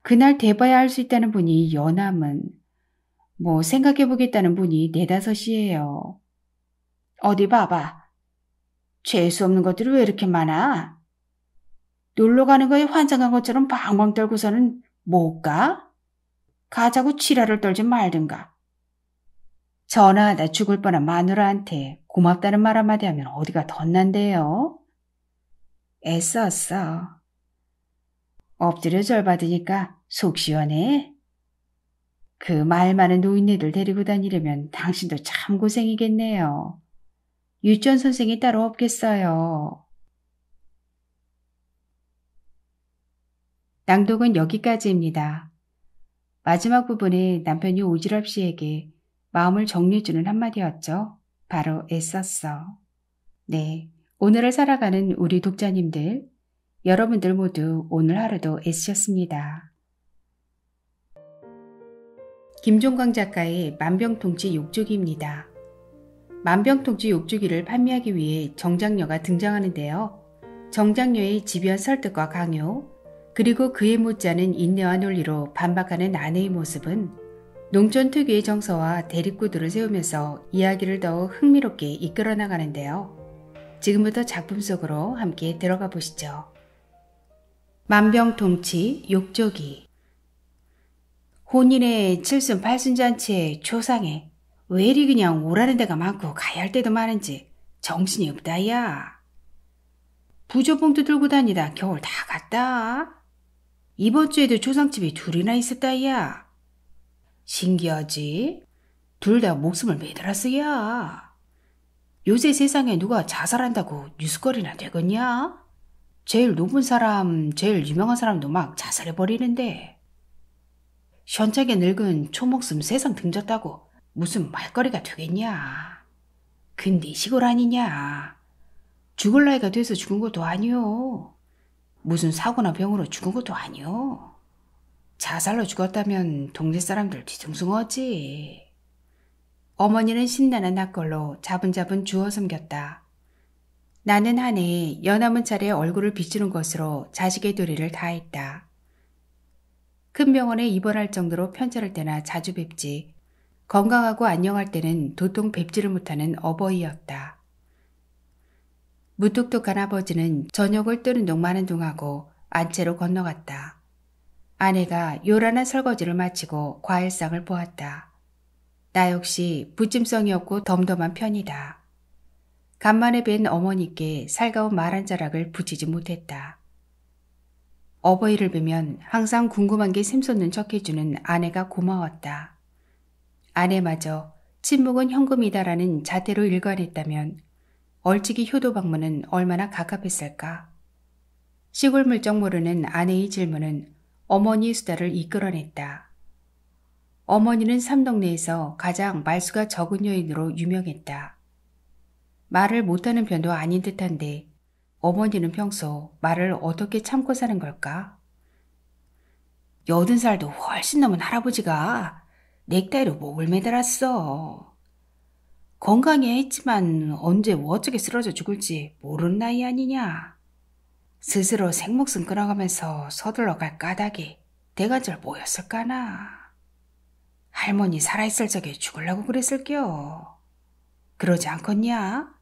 그날 대봐야 할 수 있다는 분이 연함은 뭐 생각해보겠다는 분이 네다섯이에요. 어디 봐봐. 죄수 없는 것들이 왜 이렇게 많아? 놀러 가는 거에 환장한 것처럼 방방 떨고서는 못 가? 가자고 치라를 떨지 말든가. 전화하다 죽을 뻔한 마누라한테 고맙다는 말 한마디 하면 어디가 덧난데요? 애썼어. 엎드려 절 받으니까 속 시원해. 그 말 많은 노인네들 데리고 다니려면 당신도 참 고생이겠네요. 유치원 선생이 따로 없겠어요. 낭독은 여기까지입니다. 마지막 부분에 남편이 오지랖 씨에게 마음을 정리해주는 한마디였죠. 바로 애썼어. 네. 오늘을 살아가는 우리 독자님들, 여러분들 모두 오늘 하루도 애쓰셨습니다. 김종광 작가의 만병통치 욕조기입니다. 만병통치 욕조기를 판매하기 위해 정장녀가 등장하는데요. 정장녀의 집요한 설득과 강요, 그리고 그에 못지않은 인내와 논리로 반박하는 아내의 모습은 농촌 특유의 정서와 대립구도를 세우면서 이야기를 더욱 흥미롭게 이끌어 나가는데요. 지금부터 작품 속으로 함께 들어가 보시죠. 만병통치 욕조기 혼인의 칠순 팔순 잔치에 초상에 왜 이리 그냥 오라는 데가 많고 가야 할 때도 많은지 정신이 없다 야. 부조봉투 들고 다니다 겨울 다 갔다. 이번 주에도 조상집이 둘이나 있었다 야. 신기하지? 둘 다 목숨을 매달았어 야. 요새 세상에 누가 자살한다고 뉴스거리나 되겠냐? 제일 높은 사람, 제일 유명한 사람도 막 자살해버리는데. 현짝에 늙은 초목숨 세상 등졌다고 무슨 말거리가 되겠냐. 근데 시골 아니냐. 죽을 나이가 돼서 죽은 것도 아니오. 무슨 사고나 병으로 죽은 것도 아니오. 자살로 죽었다면 동네 사람들 뒤숭숭하지. 어머니는 신나는 낯걸로 자분자분 주워 섬겼다. 나는 한 해 연암은 차례 얼굴을 비추는 것으로 자식의 도리를 다했다. 큰 병원에 입원할 정도로 편찮을 때나 자주 뵙지 건강하고 안녕할 때는 도통 뵙지를 못하는 어버이였다. 무뚝뚝한 아버지는 저녁을 뜨는 동 마는 동하고 안채로 건너갔다. 아내가 요란한 설거지를 마치고 과일상을 보았다. 나 역시 부침성이 없고 덤덤한 편이다. 간만에 뵌 어머니께 살가운 말 한 자락을 붙이지 못했다. 어버이를 뵈면 항상 궁금한 게 샘솟는 척 해주는 아내가 고마웠다. 아내마저 침묵은 현금이다라는 자태로 일관했다면 얼찍이 효도 방문은 얼마나 가깝했을까. 시골 물정 모르는 아내의 질문은 어머니의 수다를 이끌어냈다. 어머니는 삼동네에서 가장 말수가 적은 여인으로 유명했다. 말을 못하는 편도 아닌 듯한데 어머니는 평소 말을 어떻게 참고 사는 걸까? 여든 살도 훨씬 넘은 할아버지가 넥타이로 목을 매달았어. 건강해 했지만 언제 뭐 어쩌게 쓰러져 죽을지 모르는 나이 아니냐. 스스로 생목숨 끊어가면서 서둘러 갈 까닭이 대관절 뭐였을까나. 할머니 살아있을 적에 죽으려고 그랬을겨. 그러지 않겠냐?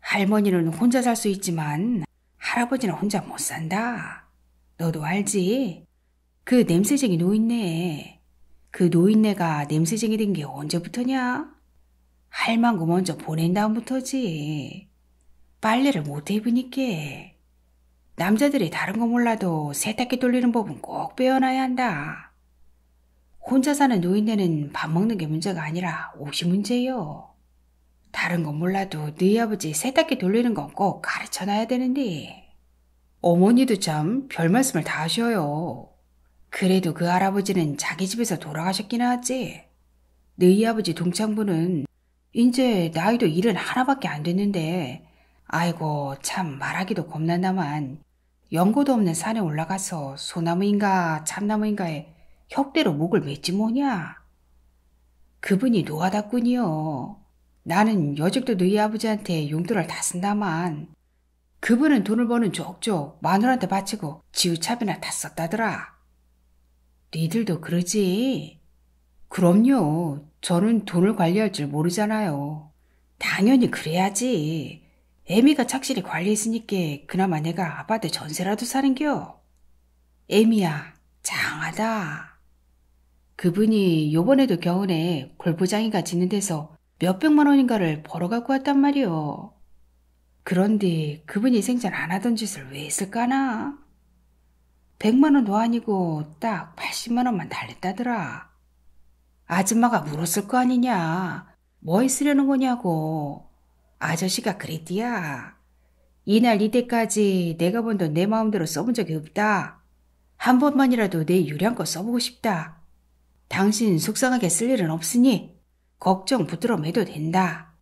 할머니는 혼자 살 수 있지만 할아버지는 혼자 못 산다. 너도 알지? 그 냄새쟁이 노인네. 그 노인네가 냄새쟁이 된 게 언제부터냐? 할망구 먼저 보낸 다음부터지. 빨래를 못 입으니까. 남자들이 다른 거 몰라도 세탁기 돌리는 법은 꼭 배워놔야 한다. 혼자 사는 노인네는 밥 먹는 게 문제가 아니라 옷이 문제요. 다른 건 몰라도 너희 아버지 세탁기 돌리는 건 꼭 가르쳐놔야 되는데. 어머니도 참 별 말씀을 다 하셔요. 그래도 그 할아버지는 자기 집에서 돌아가셨긴 하지. 너희 아버지 동창부는 이제 나이도 일은 하나밖에 안 됐는데 아이고 참 말하기도 겁난다만 연고도 없는 산에 올라가서 소나무인가 참나무인가에 혁대로 목을 맺지 뭐냐. 그분이 노하다꾼이요. 나는 여직도 너희 아버지한테 용돈을 다 쓴다만 그분은 돈을 버는 족족 마누라한테 바치고 지우차비나 다 썼다더라. 니들도 그러지? 그럼요. 저는 돈을 관리할 줄 모르잖아요. 당연히 그래야지. 애미가 착실히 관리했으니까 그나마 내가 아빠한테 전세라도 사는겨. 애미야, 장하다. 그분이 요번에도 겨울에 골프장이가 짓는 데서 몇백만 원인가를 벌어갖고 왔단 말이오 그런데 그분이 생전 안 하던 짓을 왜 했을까나? 백만 원도 아니고 딱 80만 원만 달랬다더라. 아줌마가 물었을 거 아니냐. 뭐 있으려는 거냐고. 아저씨가 그랬디야. 이날 이때까지 내가 본돈내 마음대로 써본 적이 없다. 한 번만이라도 내 유량껏 써보고 싶다. 당신 속상하게 쓸 일은 없으니 걱정 매도 된다.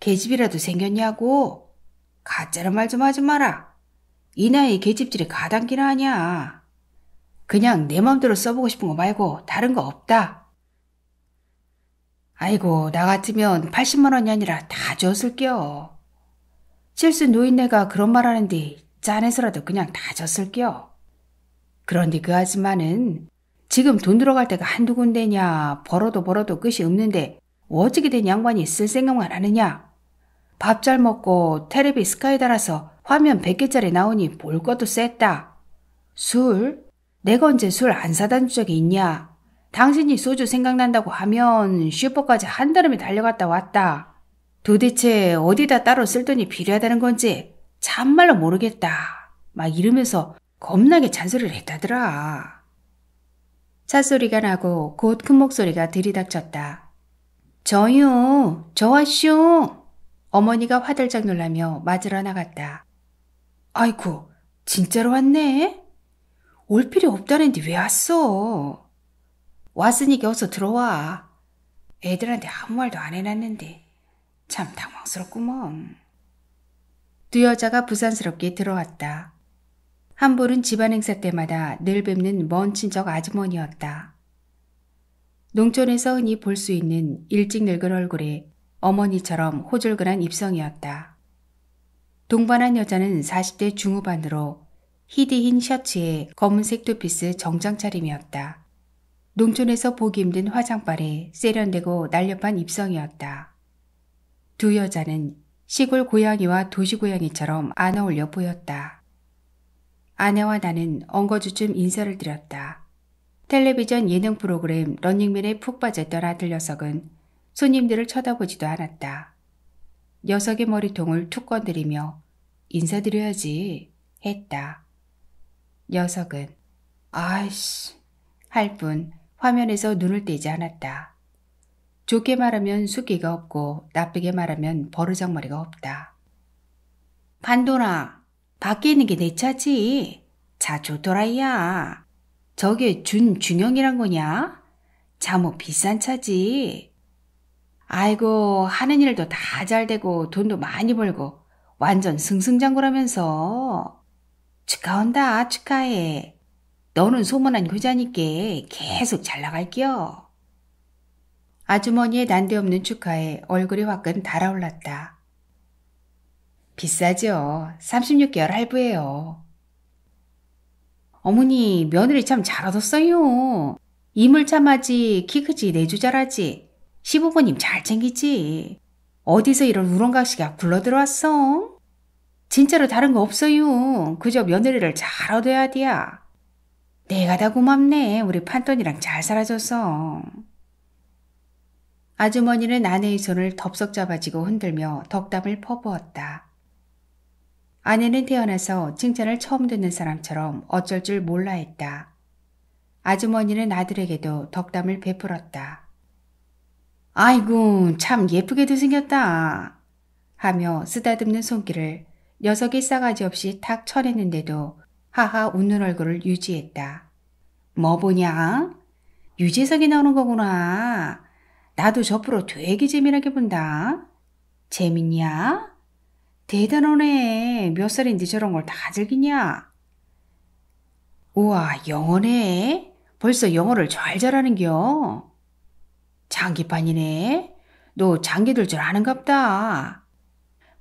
계집이라도 생겼냐고? 가짜는 말좀 하지 마라. 이 나이에 계집질이 가당키나 하냐. 그냥 내 마음대로 써보고 싶은 거 말고 다른 거 없다. 아이고, 나 같으면 80만 원이 아니라 다 줬을겨. 실수 노인네가 그런 말 하는데 짠해서라도 그냥 다 줬을겨. 그런데 그 아줌마는 지금 돈 들어갈 때가 한두 군데냐, 벌어도 벌어도 끝이 없는데 어떻게 된 양반이 쓸 생각만 하느냐. 밥 잘 먹고 테레비 스카이 달아서 화면 100개짜리 나오니 볼 것도 셌다. 술? 내가 언제 술안준 적이 있냐? 당신이 소주 생각난다고 하면 슈퍼까지 한달음에 달려갔다 왔다. 도대체 어디다 따로 쓸 돈이 필요하다는 건지 참말로 모르겠다. 막 이러면서 겁나게 잔소리를 했다더라. 찻소리가 나고 곧 큰 목소리가 들이닥쳤다. 저요, 저 왔쇼. 어머니가 화들짝 놀라며 맞으러 나갔다. 아이고, 진짜로 왔네? 올 필요 없다는데 왜 왔어? 왔으니까 어서 들어와. 애들한테 아무 말도 안 해놨는데 참 당황스럽구먼. 두 여자가 부산스럽게 들어왔다. 한 볼은 집안 행사 때마다 늘 뵙는 먼 친척 아주머니였다. 농촌에서 흔히 볼 수 있는 일찍 늙은 얼굴에 어머니처럼 호줄근한 입성이었다. 동반한 여자는 40대 중후반으로 히디흰 셔츠에 검은색 투피스 정장 차림이었다. 농촌에서 보기 힘든 화장발에 세련되고 날렵한 입성이었다. 두 여자는 시골 고양이와 도시 고양이처럼 안 어울려 보였다. 아내와 나는 엉거주춤 인사를 드렸다. 텔레비전 예능 프로그램 런닝맨에 푹 빠졌던 아들 녀석은 손님들을 쳐다보지도 않았다. 녀석의 머리통을 툭 건드리며 인사드려야지 했다. 녀석은 아이씨 할 뿐 화면에서 눈을 떼지 않았다. 좋게 말하면 숫기가 없고 나쁘게 말하면 버르장머리가 없다. 반도나 밖에 있는 게 내 차지. 차 좋더라이야. 저게 준 중형이란 거냐? 자뭐 비싼 차지. 아이고 하는 일도 다 잘 되고 돈도 많이 벌고 완전 승승장구라면서 축하한다 축하해. 너는 소문난 효자니께 계속 잘 나갈게요. 아주머니의 난데없는 축하에 얼굴이 화끈 달아올랐다. 비싸죠. 36개월 할부예요. 어머니, 며느리 참 잘 얻었어요. 이물 참하지, 키 크지, 내주 잘하지. 시부모님 잘 챙기지. 어디서 이런 우렁각시가 굴러 들어왔어? 진짜로 다른 거 없어요. 그저 며느리를 잘 얻어야 돼야. 내가 다 고맙네. 우리 판돈이랑 잘 살아줘서. 아주머니는 아내의 손을 덥석 잡아지고 흔들며 덕담을 퍼부었다. 아내는 태어나서 칭찬을 처음 듣는 사람처럼 어쩔 줄 몰라 했다. 아주머니는 아들에게도 덕담을 베풀었다. 아이고, 참 예쁘게도 생겼다. 하며 쓰다듬는 손길을 녀석이 싸가지 없이 탁 쳐냈는데도 하하 웃는 얼굴을 유지했다. 뭐 보냐? 유재석이 나오는 거구나. 나도 저 프로 되게 재미나게 본다. 재밌냐? 대단하네. 몇 살인데 저런 걸 다 즐기냐? 우와, 영어네. 벌써 영어를 잘 잘하는겨. 장기판이네. 너 장기 들 줄 아는갑다.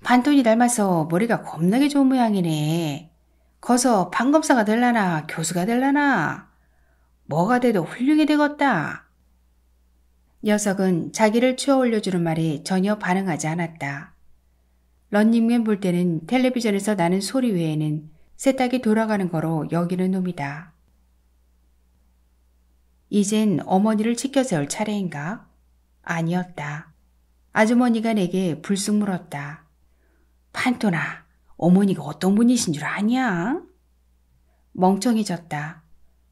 판돈이 닮아서 머리가 겁나게 좋은 모양이네. 커서 판검사가 될라나 교수가 될라나 뭐가 돼도 훌륭히 되겠다. 녀석은 자기를 추어 올려주는 말에 전혀 반응하지 않았다. 런닝맨 볼 때는 텔레비전에서 나는 소리 외에는 세탁이 돌아가는 거로 여기는 놈이다. 이젠 어머니를 지켜세울 차례인가? 아니었다. 아주머니가 내게 불쑥 물었다. 판토나, 어머니가 어떤 분이신 줄 아냐? 멍청해졌다.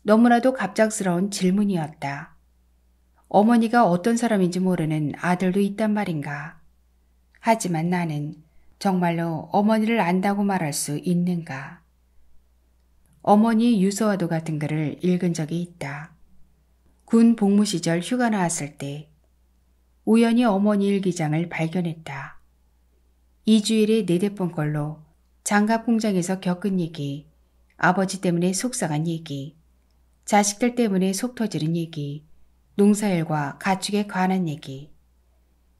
너무나도 갑작스러운 질문이었다. 어머니가 어떤 사람인지 모르는 아들도 있단 말인가. 하지만 나는 정말로 어머니를 안다고 말할 수 있는가. 어머니 유서와도 같은 글을 읽은 적이 있다. 군 복무 시절 휴가 나왔을 때 우연히 어머니 일기장을 발견했다. 이주일에 네댓번 걸로 장갑 공장에서 겪은 얘기, 아버지 때문에 속상한 얘기, 자식들 때문에 속 터지는 얘기, 농사일과 가축에 관한 얘기.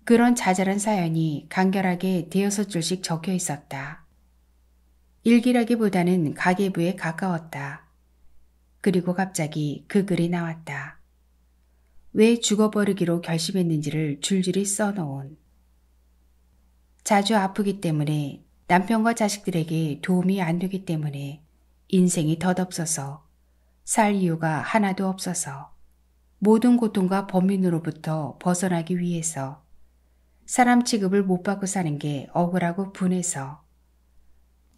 그런 자잘한 사연이 간결하게 대여섯 줄씩 적혀 있었다. 일기라기보다는 가계부에 가까웠다. 그리고 갑자기 그 글이 나왔다. 왜 죽어버리기로 결심했는지를 줄줄이 써놓은. 자주 아프기 때문에 남편과 자식들에게 도움이 안 되기 때문에 인생이 덧없어서 살 이유가 하나도 없어서 모든 고통과 범인으로부터 벗어나기 위해서 사람 취급을 못 받고 사는 게 억울하고 분해서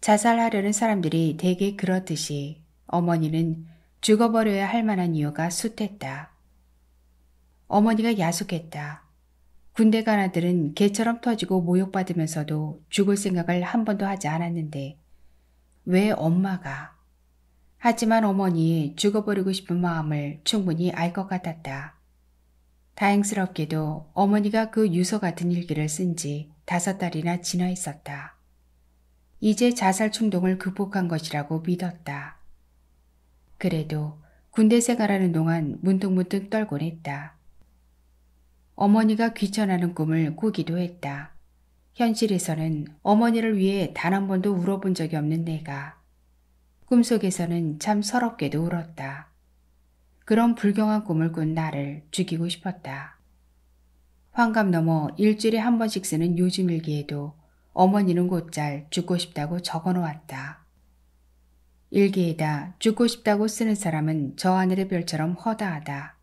자살하려는 사람들이 대개 그렇듯이 어머니는 죽어버려야 할 만한 이유가 숱했다. 어머니가 야속했다. 군대 간 아들은 개처럼 터지고 모욕받으면서도 죽을 생각을 한 번도 하지 않았는데 왜 엄마가 하지만 어머니 죽어버리고 싶은 마음을 충분히 알 것 같았다. 다행스럽게도 어머니가 그 유서 같은 일기를 쓴 지 다섯 달이나 지나 있었다. 이제 자살 충동을 극복한 것이라고 믿었다. 그래도 군대 생활하는 동안 문득문득 떨곤 했다. 어머니가 귀천하는 꿈을 꾸기도 했다. 현실에서는 어머니를 위해 단 한 번도 울어본 적이 없는 내가 꿈속에서는 참 서럽게도 울었다. 그런 불경한 꿈을 꾼 나를 죽이고 싶었다. 환갑 넘어 일주일에 한 번씩 쓰는 요즘 일기에도 어머니는 곧잘 죽고 싶다고 적어 놓았다. 일기에다 죽고 싶다고 쓰는 사람은 저 하늘의 별처럼 허다하다.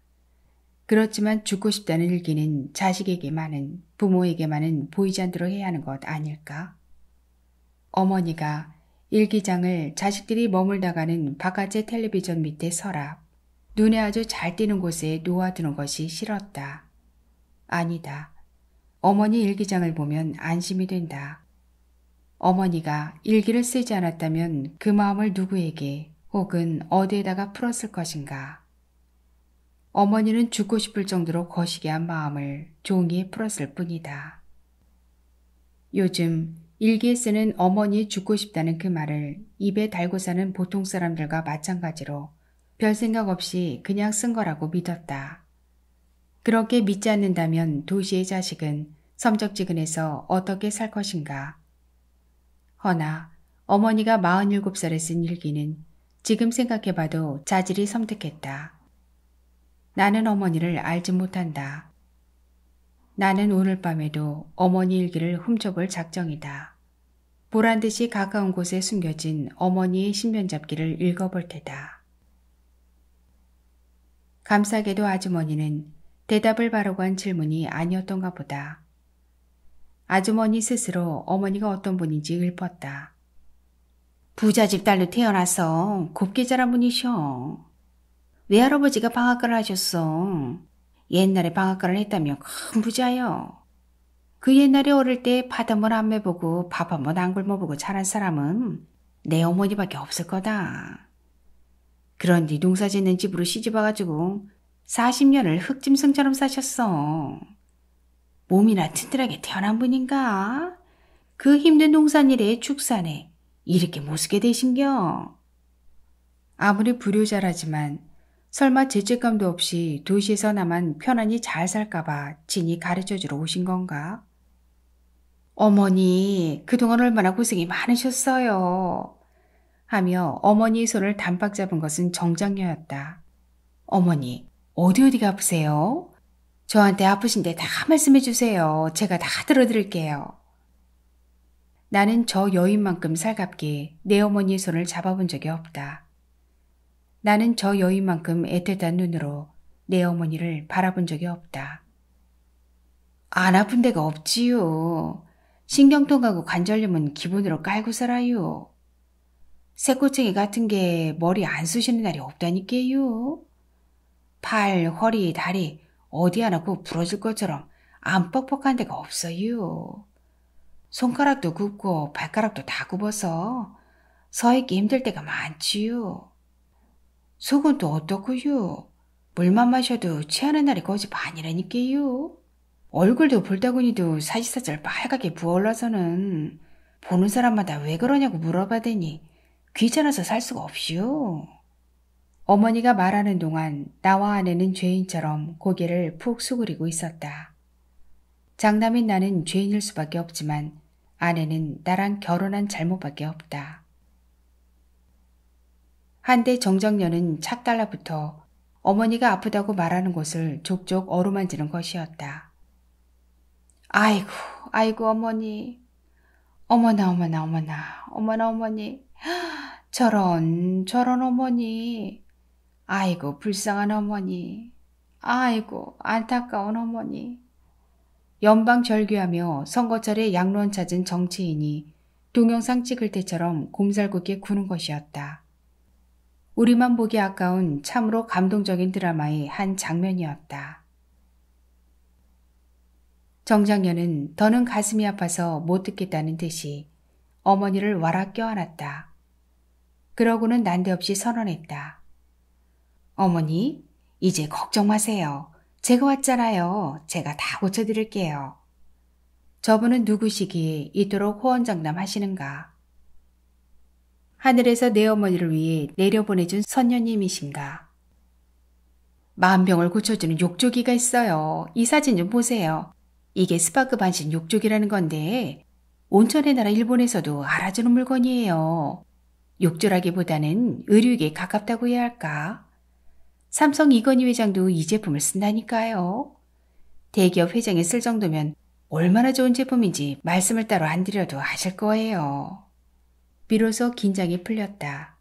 그렇지만 죽고 싶다는 일기는 자식에게만은 부모에게만은 보이지 않도록 해야 하는 것 아닐까? 어머니가 일기장을 자식들이 머물다가는 바깥의 텔레비전 밑에 서랍, 눈에 아주 잘 띄는 곳에 놓아두는 것이 싫었다. 아니다. 어머니 일기장을 보면 안심이 된다. 어머니가 일기를 쓰지 않았다면 그 마음을 누구에게 혹은 어디에다가 풀었을 것인가. 어머니는 죽고 싶을 정도로 거시게 한 마음을 종이에 풀었을 뿐이다. 요즘 일기에 쓰는 어머니 죽고 싶다는 그 말을 입에 달고 사는 보통 사람들과 마찬가지로 별 생각 없이 그냥 쓴 거라고 믿었다. 그렇게 믿지 않는다면 도시의 자식은 섬적지근해서 어떻게 살 것인가. 허나 어머니가 47살에 쓴 일기는 지금 생각해봐도 자질이 섬뜩했다. 나는 어머니를 알지 못한다. 나는 오늘 밤에도 어머니 일기를 훔쳐볼 작정이다. 보란 듯이 가까운 곳에 숨겨진 어머니의 신변잡기를 읽어볼 테다. 감사게도 아주머니는 대답을 바라고 한 질문이 아니었던가 보다. 아주머니 스스로 어머니가 어떤 분인지 읊었다. 부자집 딸로 태어나서 곱게 자란 분이셔. 외할아버지가 방앗간을 하셨어. 옛날에 방앗간을 했다며 큰 부자요. 그 옛날에 어릴 때번안 매보고 밥 한 번 안 굶어보고 자란 사람은 내 어머니밖에 없을 거다. 그런데 농사 짓는 집으로 시집와가지고 40년을 흑짐승처럼 사셨어. 몸이나 튼튼하게 태어난 분인가? 그 힘든 농산일에 축산에 이렇게 못쓰게 되신겨. 아무리 불효자라지만 설마 죄책감도 없이 도시에서 나만 편안히 잘 살까봐 진이 가르쳐주러 오신 건가? 어머니, 그동안 얼마나 고생이 많으셨어요. 하며 어머니의 손을 단박 잡은 것은 정장녀였다. 어머니, 어디 어디가 아프세요? 저한테 아프신데 다 말씀해 주세요. 제가 다 들어드릴게요. 나는 저 여인만큼 살갑게 내 어머니의 손을 잡아본 적이 없다. 나는 저 여인만큼 애틋한 눈으로 내 어머니를 바라본 적이 없다. 안 아픈 데가 없지요. 신경통하고 관절염은 기본으로 깔고 살아요. 새꼬챙이 같은 게 머리 안 쑤시는 날이 없다니까요. 팔, 허리, 다리 어디 하나 꼭 부러질 것처럼 안 뻑뻑한 데가 없어요. 손가락도 굽고 발가락도 다 굽어서 서 있기 힘들 때가 많지요. 속은 또 어떻고요? 물만 마셔도 취하는 날이 거의 반이라니까요. 얼굴도 볼따구니도 사지사철 빨갛게 부어올라서는 보는 사람마다 왜 그러냐고 물어봐대니 귀찮아서 살 수가 없이요. 어머니가 말하는 동안 나와 아내는 죄인처럼 고개를 푹 수그리고 있었다. 장남인 나는 죄인일 수밖에 없지만 아내는 나랑 결혼한 잘못밖에 없다. 한때 정정녀는 착 달라붙어 어머니가 아프다고 말하는 곳을 족족 어루만지는 것이었다. 아이고, 아이고, 어머니. 어머나, 어머나, 어머나, 어머나, 어머니. [GASPS] 저런, 저런 어머니. 아이고, 불쌍한 어머니. 아이고, 안타까운 어머니. 연방 절규하며 선거철에 양론 찾은 정치인이 동영상 찍을 때처럼 곰살궂게 구는 것이었다. 우리만 보기 아까운 참으로 감동적인 드라마의 한 장면이었다. 정장녀는 더는 가슴이 아파서 못 듣겠다는 듯이 어머니를 와라 껴안았다. 그러고는 난데없이 선언했다. 어머니, 이제 걱정 마세요. 제가 왔잖아요. 제가 다 고쳐드릴게요. 저분은 누구시기에 이토록 호언장담 하시는가? 하늘에서 내 어머니를 위해 내려보내준 선녀님이신가? 마음병을 고쳐주는 욕조기가 있어요. 이 사진 좀 보세요. 이게 스파크 반신 욕조기라는 건데 온천의 나라 일본에서도 알아주는 물건이에요. 욕조라기보다는 의류에 가깝다고 해야 할까? 삼성 이건희 회장도 이 제품을 쓴다니까요. 대기업 회장이 쓸 정도면 얼마나 좋은 제품인지 말씀을 따로 안 드려도 아실 거예요. 비로소 긴장이 풀렸다.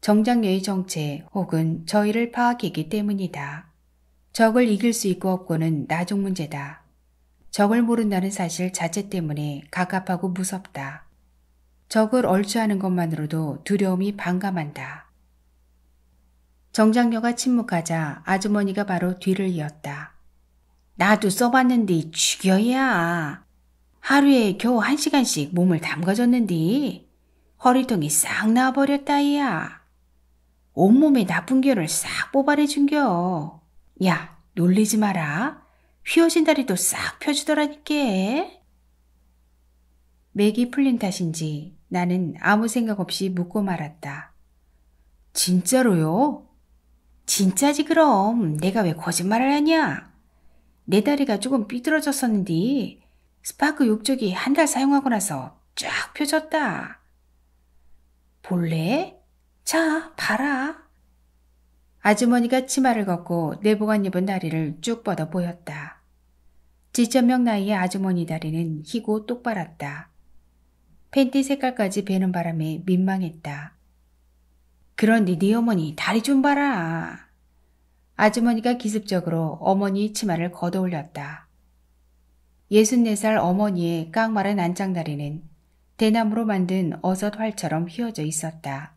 정장녀의 정체 혹은 저희를 파악했기 때문이다. 적을 이길 수 있고 없고는 나중 문제다. 적을 모른다는 사실 자체 때문에 갑갑하고 무섭다. 적을 얼추하는 것만으로도 두려움이 반감한다. 정장녀가 침묵하자 아주머니가 바로 뒤를 이었다. 나도 써봤는데 죽여야. 하루에 겨우 한 시간씩 몸을 담가줬는데 허리통이 싹 나와버렸다 이야. 온몸에 나쁜 결을 싹 뽑아내준겨. 야, 놀리지 마라. 휘어진 다리도 싹 펴주더라니까. 맥이 풀린 탓인지 나는 아무 생각 없이 묻고 말았다. 진짜로요? 진짜지 그럼 내가 왜 거짓말을 하냐? 내 다리가 조금 삐뚤어졌었는데 스파크 욕조기 한 달 사용하고 나서 쫙 펴졌다. 볼래? 자, 봐라. 아주머니가 치마를 걷고 내복안 입은 다리를 쭉 뻗어 보였다. 지천명 나이의 아주머니 다리는 희고 똑바랐다. 팬티 색깔까지 뵈는 바람에 민망했다. 그런데 네 어머니 다리 좀 봐라. 아주머니가 기습적으로 어머니 치마를 걷어 올렸다. 64살 어머니의 깡마른 안장다리는 대나무로 만든 어섯 활처럼 휘어져 있었다.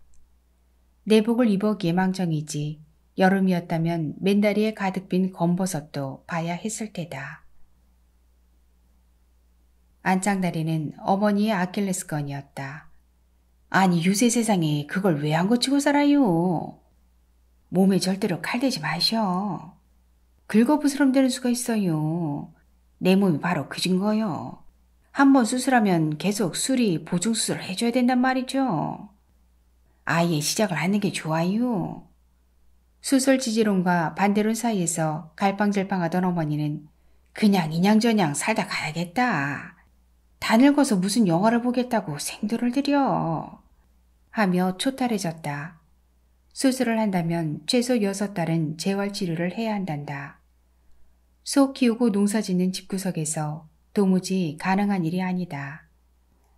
내복을 입어기에 망정이지 여름이었다면 맨다리에 가득 빈 검버섯도 봐야 했을 테다. 안장다리는 어머니의 아킬레스건이었다. 아니 요새 세상에 그걸 왜 안 고치고 살아요? 몸에 절대로 칼대지 마셔. 긁어부스럼 되는 수가 있어요. 내 몸이 바로 그 증거요. 한번 수술하면 계속 수리 보증 수술을 해줘야 된단 말이죠. 아예 시작을 하는 게 좋아요. 수술 지지론과 반대론 사이에서 갈팡질팡하던 어머니는 그냥 인양저냥 살다 가야겠다. 다 늙어서 무슨 영화를 보겠다고 생도를 들여. 하며 초탈해졌다. 수술을 한다면 최소 6달은 재활 치료를 해야 한단다. 소 키우고 농사 짓는 집구석에서 도무지 가능한 일이 아니다.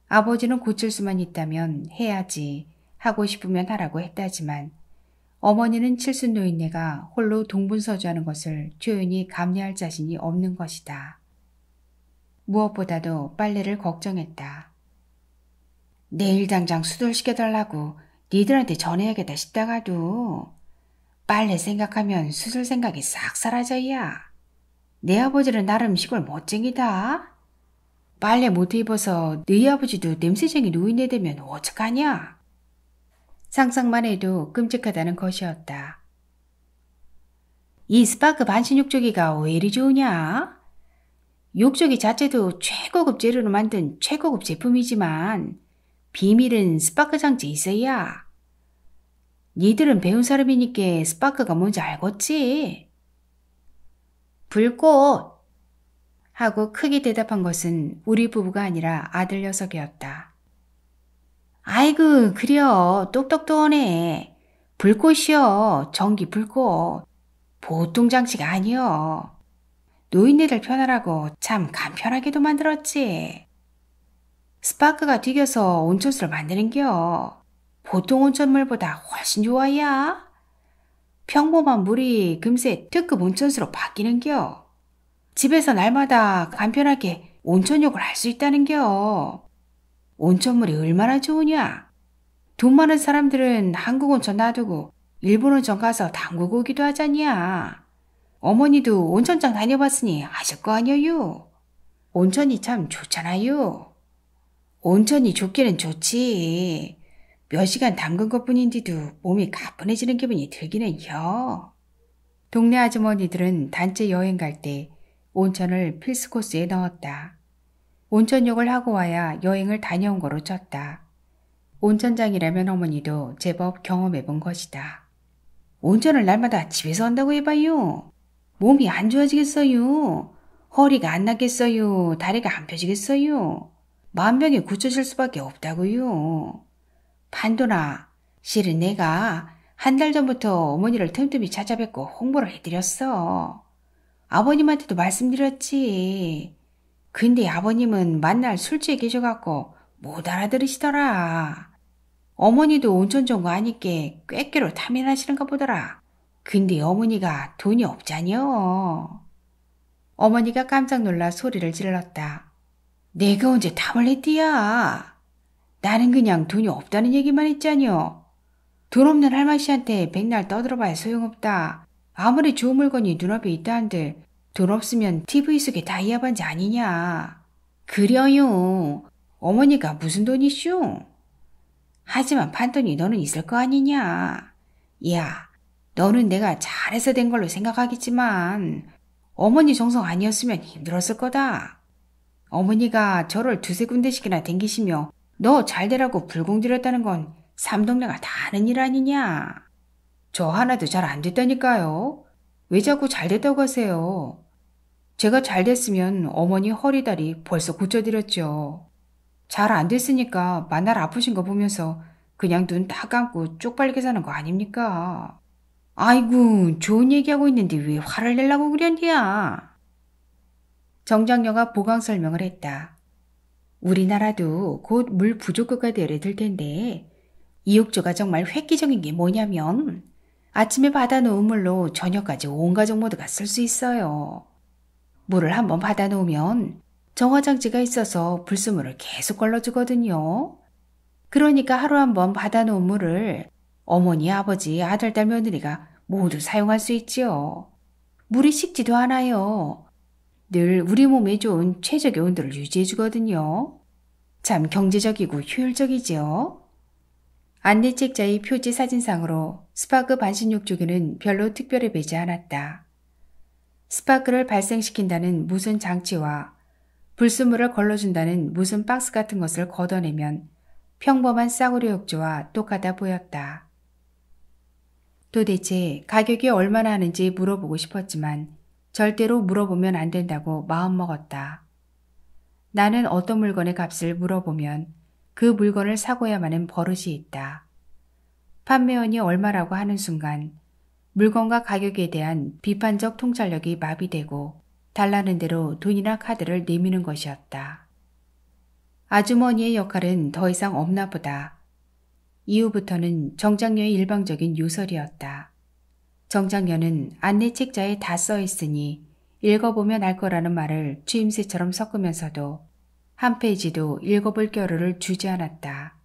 아버지는 고칠 수만 있다면 해야지 하고 싶으면 하라고 했다지만 어머니는 칠순 노인네가 홀로 동분서주하는 것을 조연히 감내할 자신이 없는 것이다. 무엇보다도 빨래를 걱정했다. 내일 당장 수술시켜달라고 니들한테 전해야겠다 싶다가도 빨래 생각하면 수술 생각이 싹 사라져야. 내 아버지는 나름 시골 멋쟁이다. 빨래 못 입어서 너희 아버지도 냄새쟁이 노인네 되면 어떡하냐? 상상만 해도 끔찍하다는 것이었다. 이 스파크 반신욕조기가 왜 이리 좋으냐? 욕조기 자체도 최고급 재료로 만든 최고급 제품이지만 비밀은 스파크 장치 있어야. 니들은 배운 사람이니까 스파크가 뭔지 알겠지? 불꽃! 하고 크게 대답한 것은 우리 부부가 아니라 아들 녀석이었다. 아이고, 그려. 똑똑똑하네. 불꽃이요. 전기 불꽃. 보통 장치가 아니여. 노인네들 편하라고 참 간편하게도 만들었지. 스파크가 튀겨서 온천수를 만드는겨. 보통 온천물보다 훨씬 좋아야. 평범한 물이 금세 특급 온천수로 바뀌는겨. 집에서 날마다 간편하게 온천욕을 할 수 있다는겨. 온천물이 얼마나 좋으냐. 돈 많은 사람들은 한국 온천 놔두고 일본 온천 가서 담그고 오기도 하잖냐. 어머니도 온천장 다녀봤으니 아실 거 아니에요. 온천이 참 좋잖아요. 온천이 좋기는 좋지. 몇 시간 담근 것 뿐인데도 몸이 가뿐해지는 기분이 들기는요. 동네 아주머니들은 단체 여행 갈 때 온천을 필수 코스에 넣었다. 온천욕을 하고 와야 여행을 다녀온 거로 쳤다. 온천장이라면 어머니도 제법 경험해 본 것이다. 온천을 날마다 집에서 한다고 해봐요. 몸이 안 좋아지겠어요. 허리가 안 낫겠어요. 다리가 안 펴지겠어요. 만병에 굳혀질 수밖에 없다고요. 판도나, 실은 내가 한 달 전부터 어머니를 틈틈이 찾아뵙고 홍보를 해드렸어. 아버님한테도 말씀드렸지. 근데 아버님은 만날 술집에 계셔갖고 못 알아들으시더라. 어머니도 온천 정거 아니께 꾀꾀로 탐연하시는가 보더라. 근데 어머니가 돈이 없잖여. 어머니가 깜짝 놀라 소리를 질렀다. 내가 언제 탐을 했디야. 나는 그냥 돈이 없다는 얘기만 했잖여. 돈 없는 할머니한테 백날 떠들어봐야 소용없다. 아무리 좋은 물건이 눈앞에 있다 한들 돈 없으면 TV 속에 다이아 반지 아니냐. 그려요. 어머니가 무슨 돈이슈? 하지만 판돈이 너는 있을 거 아니냐. 야, 너는 내가 잘해서 된 걸로 생각하겠지만 어머니 정성 아니었으면 힘들었을 거다. 어머니가 저를 두세 군데씩이나 댕기시며 너 잘 되라고 불공들였다는 건 삼동네가 다 아는 일 아니냐. 저 하나도 잘 안 됐다니까요. 왜 자꾸 잘 됐다고 하세요. 제가 잘 됐으면 어머니 허리 다리 벌써 고쳐드렸죠. 잘 안 됐으니까 만날 아프신 거 보면서 그냥 눈딱 감고 쪽팔리게 사는 거 아닙니까? 아이고, 좋은 얘기하고 있는데 왜 화를 내려고 그랬냐? 정장녀가 보강 설명을 했다. 우리나라도 곧 물 부족국가 되려 들 텐데 이 욕조가 정말 획기적인 게 뭐냐면 아침에 받아놓은 물로 저녁까지 온 가족 모두가 쓸 수 있어요. 물을 한번 받아놓으면 정화장치가 있어서 불순물을 계속 걸러주거든요. 그러니까 하루 한번 받아놓은 물을 어머니, 아버지, 아들, 딸, 며느리가 모두 사용할 수 있지요. 물이 식지도 않아요. 늘 우리 몸에 좋은 최적의 온도를 유지해주거든요. 참 경제적이고 효율적이지요. 안내책자의 표지 사진상으로 스파크 반신욕조기는 별로 특별해 보이지 않았다. 스파크를 발생시킨다는 무슨 장치와 불순물을 걸러준다는 무슨 박스 같은 것을 걷어내면 평범한 싸구려 욕조와 똑같아 보였다. 도대체 가격이 얼마나 하는지 물어보고 싶었지만 절대로 물어보면 안 된다고 마음먹었다. 나는 어떤 물건의 값을 물어보면 그 물건을 사고야만 하는 버릇이 있다. 판매원이 얼마라고 하는 순간 물건과 가격에 대한 비판적 통찰력이 마비되고 달라는 대로 돈이나 카드를 내미는 것이었다. 아주머니의 역할은 더 이상 없나 보다. 이후부터는 정장녀의 일방적인 요설이었다. 정장녀는 안내 책자에 다 써 있으니 읽어보면 알 거라는 말을 취임새처럼 섞으면서도 한 페이지도 읽어볼 겨를을 주지 않았다.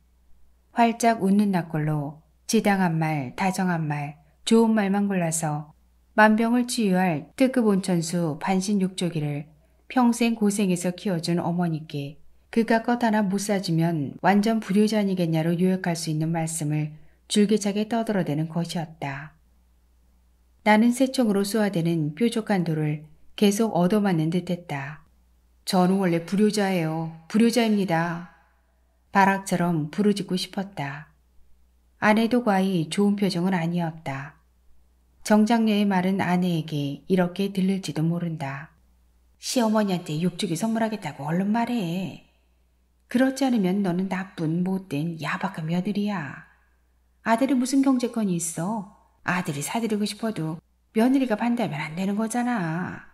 활짝 웃는 낯걸로 지당한 말, 다정한 말, 좋은 말만 골라서 만병을 치유할 특급 온천수 반신욕조기를 평생 고생해서 키워준 어머니께 그가 것 하나 못 사주면 완전 불효자 아니겠냐로 요약할 수 있는 말씀을 줄기차게 떠들어대는 것이었다. 나는 새총으로 쏘아대는 뾰족한 돌을 계속 얻어맞는 듯했다. 저는 원래 불효자예요. 불효자입니다. 바락처럼 부르짖고 싶었다. 아내도 과히 좋은 표정은 아니었다. 정장녀의 말은 아내에게 이렇게 들릴지도 모른다. 시어머니한테 육죽이 선물하겠다고 얼른 말해. 그렇지 않으면 너는 나쁜 못된 야박한 며느리야. 아들이 무슨 경제권이 있어? 아들이 사드리고 싶어도 며느리가 반대하면 안 되는 거잖아.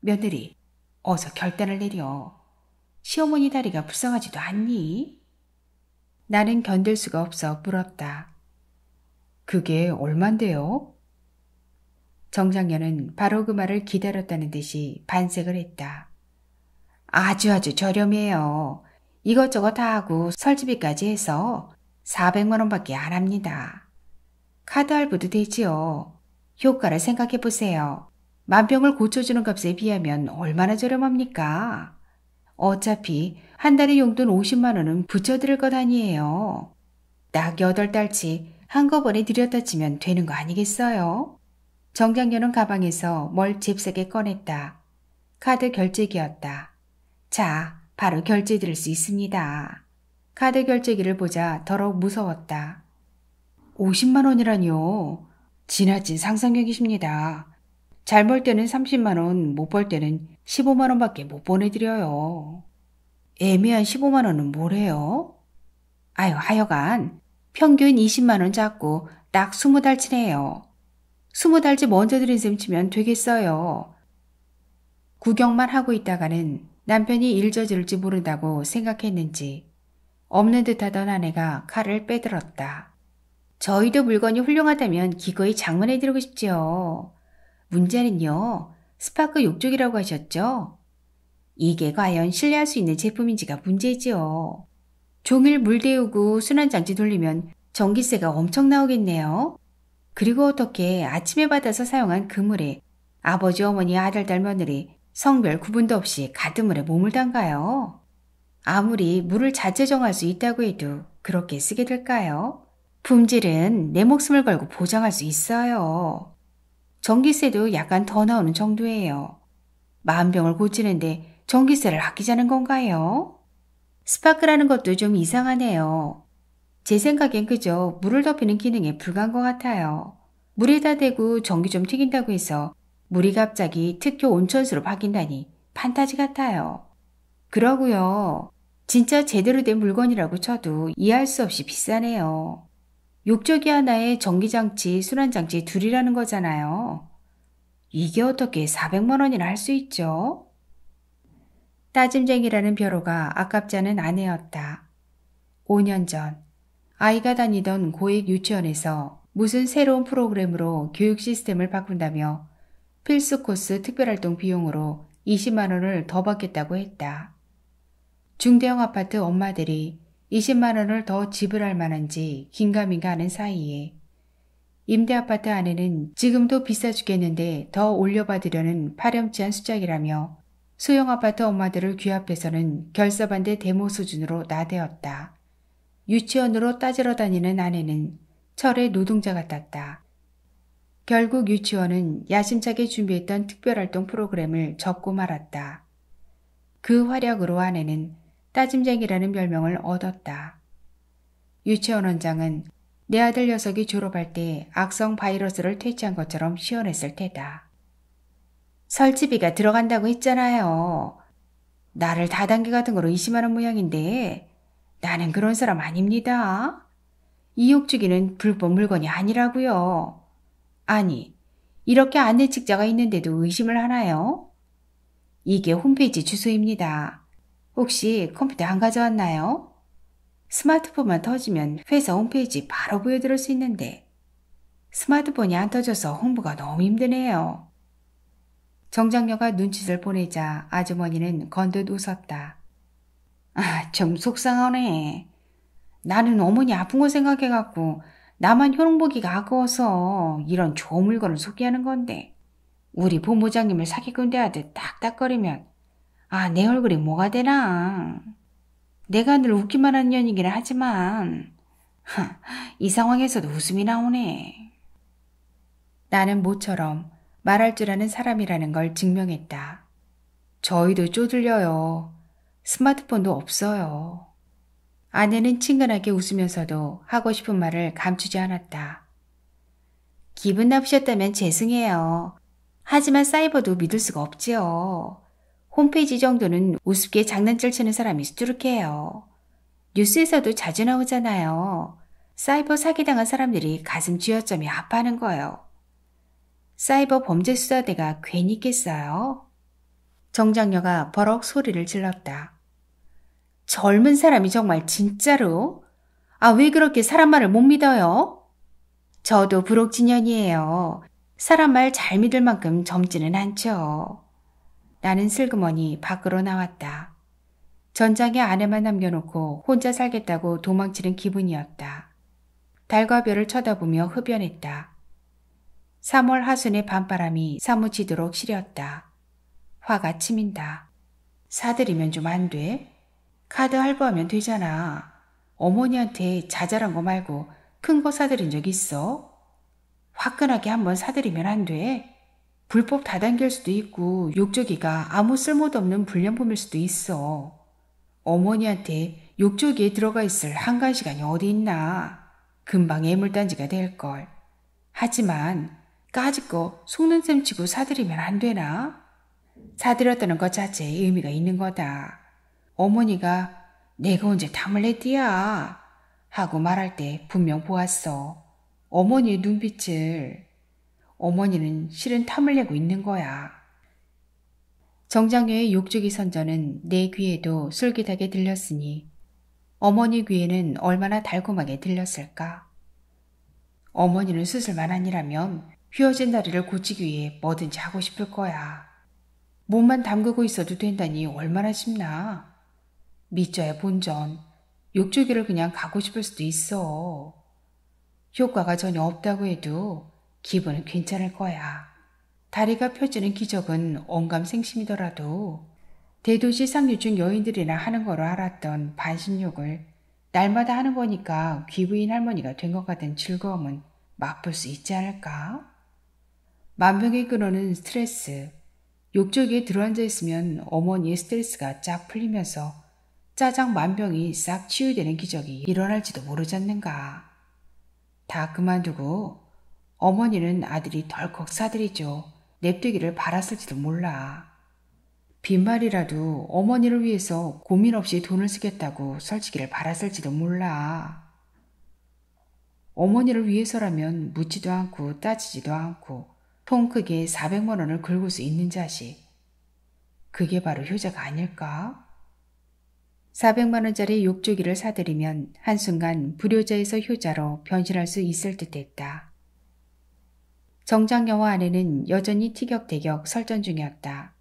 며느리, 어서 결단을 내려. 시어머니 다리가 불쌍하지도 않니? 나는 견딜 수가 없어 물었다. 그게 얼만데요? 정장녀는 바로 그 말을 기다렸다는 듯이 반색을 했다. 아주 아주 저렴해요. 이것저것 다 하고 설치비까지 해서 400만 원밖에 안 합니다. 카드 할부도 되지요. 효과를 생각해 보세요. 만병을 고쳐주는 값에 비하면 얼마나 저렴합니까? 어차피 한 달에 용돈 50만 원은 붙여드릴 것 아니에요. 딱 8달치 한꺼번에 들였다 치면 되는 거 아니겠어요? 정장녀는 가방에서 뭘 잽싸게 꺼냈다. 카드 결제기였다. 자, 바로 결제 드릴 수 있습니다. 카드 결제기를 보자 더더욱 무서웠다. 50만 원이라니요. 지나친 상상력이십니다. 잘 벌 때는 30만 원, 못 벌 때는 15만 원밖에 못 보내드려요. 애매한 15만 원은 뭐래요? 아유, 하여간 평균 20만 원 잡고 딱 20달치네요. 20달치 먼저 드린 셈 치면 되겠어요. 구경만 하고 있다가는 남편이 일저질지 모른다고 생각했는지 없는 듯하던 아내가 칼을 빼들었다. 저희도 물건이 훌륭하다면 기꺼이 장만해드리고 싶지요. 문제는요. 스파크 욕조기라고 하셨죠? 이게 과연 신뢰할 수 있는 제품인지가 문제지요. 종일 물 데우고 순환장치 돌리면 전기세가 엄청 나오겠네요. 그리고 어떻게 아침에 받아서 사용한 그 물에 아버지, 어머니, 아들, 딸, 며느리 성별 구분도 없이 가드물에 몸을 담가요. 아무리 물을 자체 정할 수 있다고 해도 그렇게 쓰게 될까요? 품질은 내 목숨을 걸고 보장할 수 있어요. 전기세도 약간 더 나오는 정도예요. 마음병을 고치는데 전기세를 아끼자는 건가요? 스파크라는 것도 좀 이상하네요. 제 생각엔 그저 물을 덮이는 기능에 불과한 것 같아요. 물에다 대고 전기 좀 튀긴다고 해서 물이 갑자기 특효 온천수로 바뀐다니 판타지 같아요. 그러고요. 진짜 제대로 된 물건이라고 쳐도 이해할 수 없이 비싸네요. 욕조기 하나에 전기장치, 순환장치 둘이라는 거잖아요. 이게 어떻게 400만 원이나 할 수 있죠? 따짐쟁이라는 벼로가 아깝지 않은 아내였다. 5년 전 아이가 다니던 고액 유치원에서 무슨 새로운 프로그램으로 교육 시스템을 바꾼다며 필수 코스 특별활동 비용으로 20만 원을 더 받겠다고 했다. 중대형 아파트 엄마들이 20만 원을 더 지불할 만한지 긴가민가 하는 사이에 임대 아파트 안에는 지금도 비싸 죽겠는데 더 올려받으려는 파렴치한 수작이라며 소형 아파트 엄마들을 귀합해서는 결사반대 데모 수준으로 나대었다. 유치원으로 따지러 다니는 아내는 철의 노동자 같았다. 결국 유치원은 야심차게 준비했던 특별활동 프로그램을 접고 말았다. 그 활약으로 아내는 따짐쟁이라는 별명을 얻었다. 유치원 원장은 내 아들 녀석이 졸업할 때 악성 바이러스를 퇴치한 것처럼 시원했을 테다. 설치비가 들어간다고 했잖아요. 나를 다단계 같은 거로 의심하는 모양인데 나는 그런 사람 아닙니다. 이욕 주기는 불법 물건이 아니라고요. 아니, 이렇게 안내 책자가 있는데도 의심을 하나요? 이게 홈페이지 주소입니다. 혹시 컴퓨터 안 가져왔나요? 스마트폰만 터지면 회사 홈페이지 바로 보여드릴 수 있는데 스마트폰이 안 터져서 홍보가 너무 힘드네요. 정장녀가 눈짓을 보내자 아주머니는 건듯 웃었다. 아, 좀 속상하네. 나는 어머니 아픈 거 생각해갖고 나만 효능보기가 아까워서 이런 좋은 물건을 소개하는 건데 우리 본부장님을 사기꾼 대하듯 딱딱거리면 아, 내 얼굴이 뭐가 되나. 내가 늘 웃기만 하는 년이긴 하지만 이 상황에서도 웃음이 나오네. 나는 모처럼 말할 줄 아는 사람이라는 걸 증명했다. 저희도 쪼들려요. 스마트폰도 없어요. 아내는 친근하게 웃으면서도 하고 싶은 말을 감추지 않았다. 기분 나쁘셨다면 죄송해요. 하지만 사이버도 믿을 수가 없지요. 홈페이지 정도는 우습게 장난질 치는 사람이 수두룩해요. 뉴스에서도 자주 나오잖아요. 사이버 사기당한 사람들이 가슴 쥐어점이 아파하는 거예요. 사이버 범죄 수사대가 괜히 있겠어요? 정장녀가 버럭 소리를 질렀다. 젊은 사람이 정말 진짜로? 아, 왜 그렇게 사람 말을 못 믿어요? 저도 부록진년이에요. 사람 말 잘 믿을 만큼 젊지는 않죠. 나는 슬그머니 밖으로 나왔다. 전장에 아내만 남겨놓고 혼자 살겠다고 도망치는 기분이었다. 달과 별을 쳐다보며 흡연했다. 3월 하순의 밤바람이 사무치도록 시렸다. 화가 치민다. 사들이면 좀 안 돼? 카드 할부하면 되잖아. 어머니한테 자잘한 거 말고 큰 거 사들인 적 있어? 화끈하게 한번 사들이면 안 돼? 불법 다단계일 수도 있고 욕조기가 아무 쓸모도 없는 불량품일 수도 있어. 어머니한테 욕조기에 들어가 있을 한간 시간이 어디 있나. 금방 애물단지가 될걸. 하지만 까짓거 속는 셈 치고 사들이면 안 되나? 사들였다는 것 자체에 의미가 있는 거다. 어머니가 내가 언제 탐을 냈디야 하고 말할 때 분명 보았어. 어머니의 눈빛을 어머니는 실은 탐을 내고 있는 거야. 정장녀의 욕주기 선전은 내 귀에도 솔깃하게 들렸으니 어머니 귀에는 얼마나 달콤하게 들렸을까. 어머니는 수술만 아니라면 휘어진 다리를 고치기 위해 뭐든지 하고 싶을 거야. 몸만 담그고 있어도 된다니 얼마나 쉽나. 믿져야 본전, 욕조기를 그냥 가고 싶을 수도 있어. 효과가 전혀 없다고 해도 기분은 괜찮을 거야. 다리가 펴지는 기적은 온감생심이더라도 대도시 상류층 여인들이나 하는 거로 알았던 반신욕을 날마다 하는 거니까 귀부인 할머니가 된 것 같은 즐거움은 맛볼 수 있지 않을까? 만병의 근원은 스트레스. 욕조기에 들어앉아 있으면 어머니의 스트레스가 쫙 풀리면서 짜장 만병이 싹 치유되는 기적이 일어날지도 모르지 않는가. 다 그만두고 어머니는 아들이 덜컥 사들이죠. 냅두기를 바랐을지도 몰라. 빈말이라도 어머니를 위해서 고민 없이 돈을 쓰겠다고 설치기를 바랐을지도 몰라. 어머니를 위해서라면 묻지도 않고 따지지도 않고 통 크게 400만 원을 긁을 수 있는 자식. 그게 바로 효자가 아닐까? 400만 원짜리 욕조기를 사들이면 한순간 불효자에서 효자로 변신할 수 있을 듯 했다. 정장녀와 아내는 여전히 티격태격 설전 중이었다.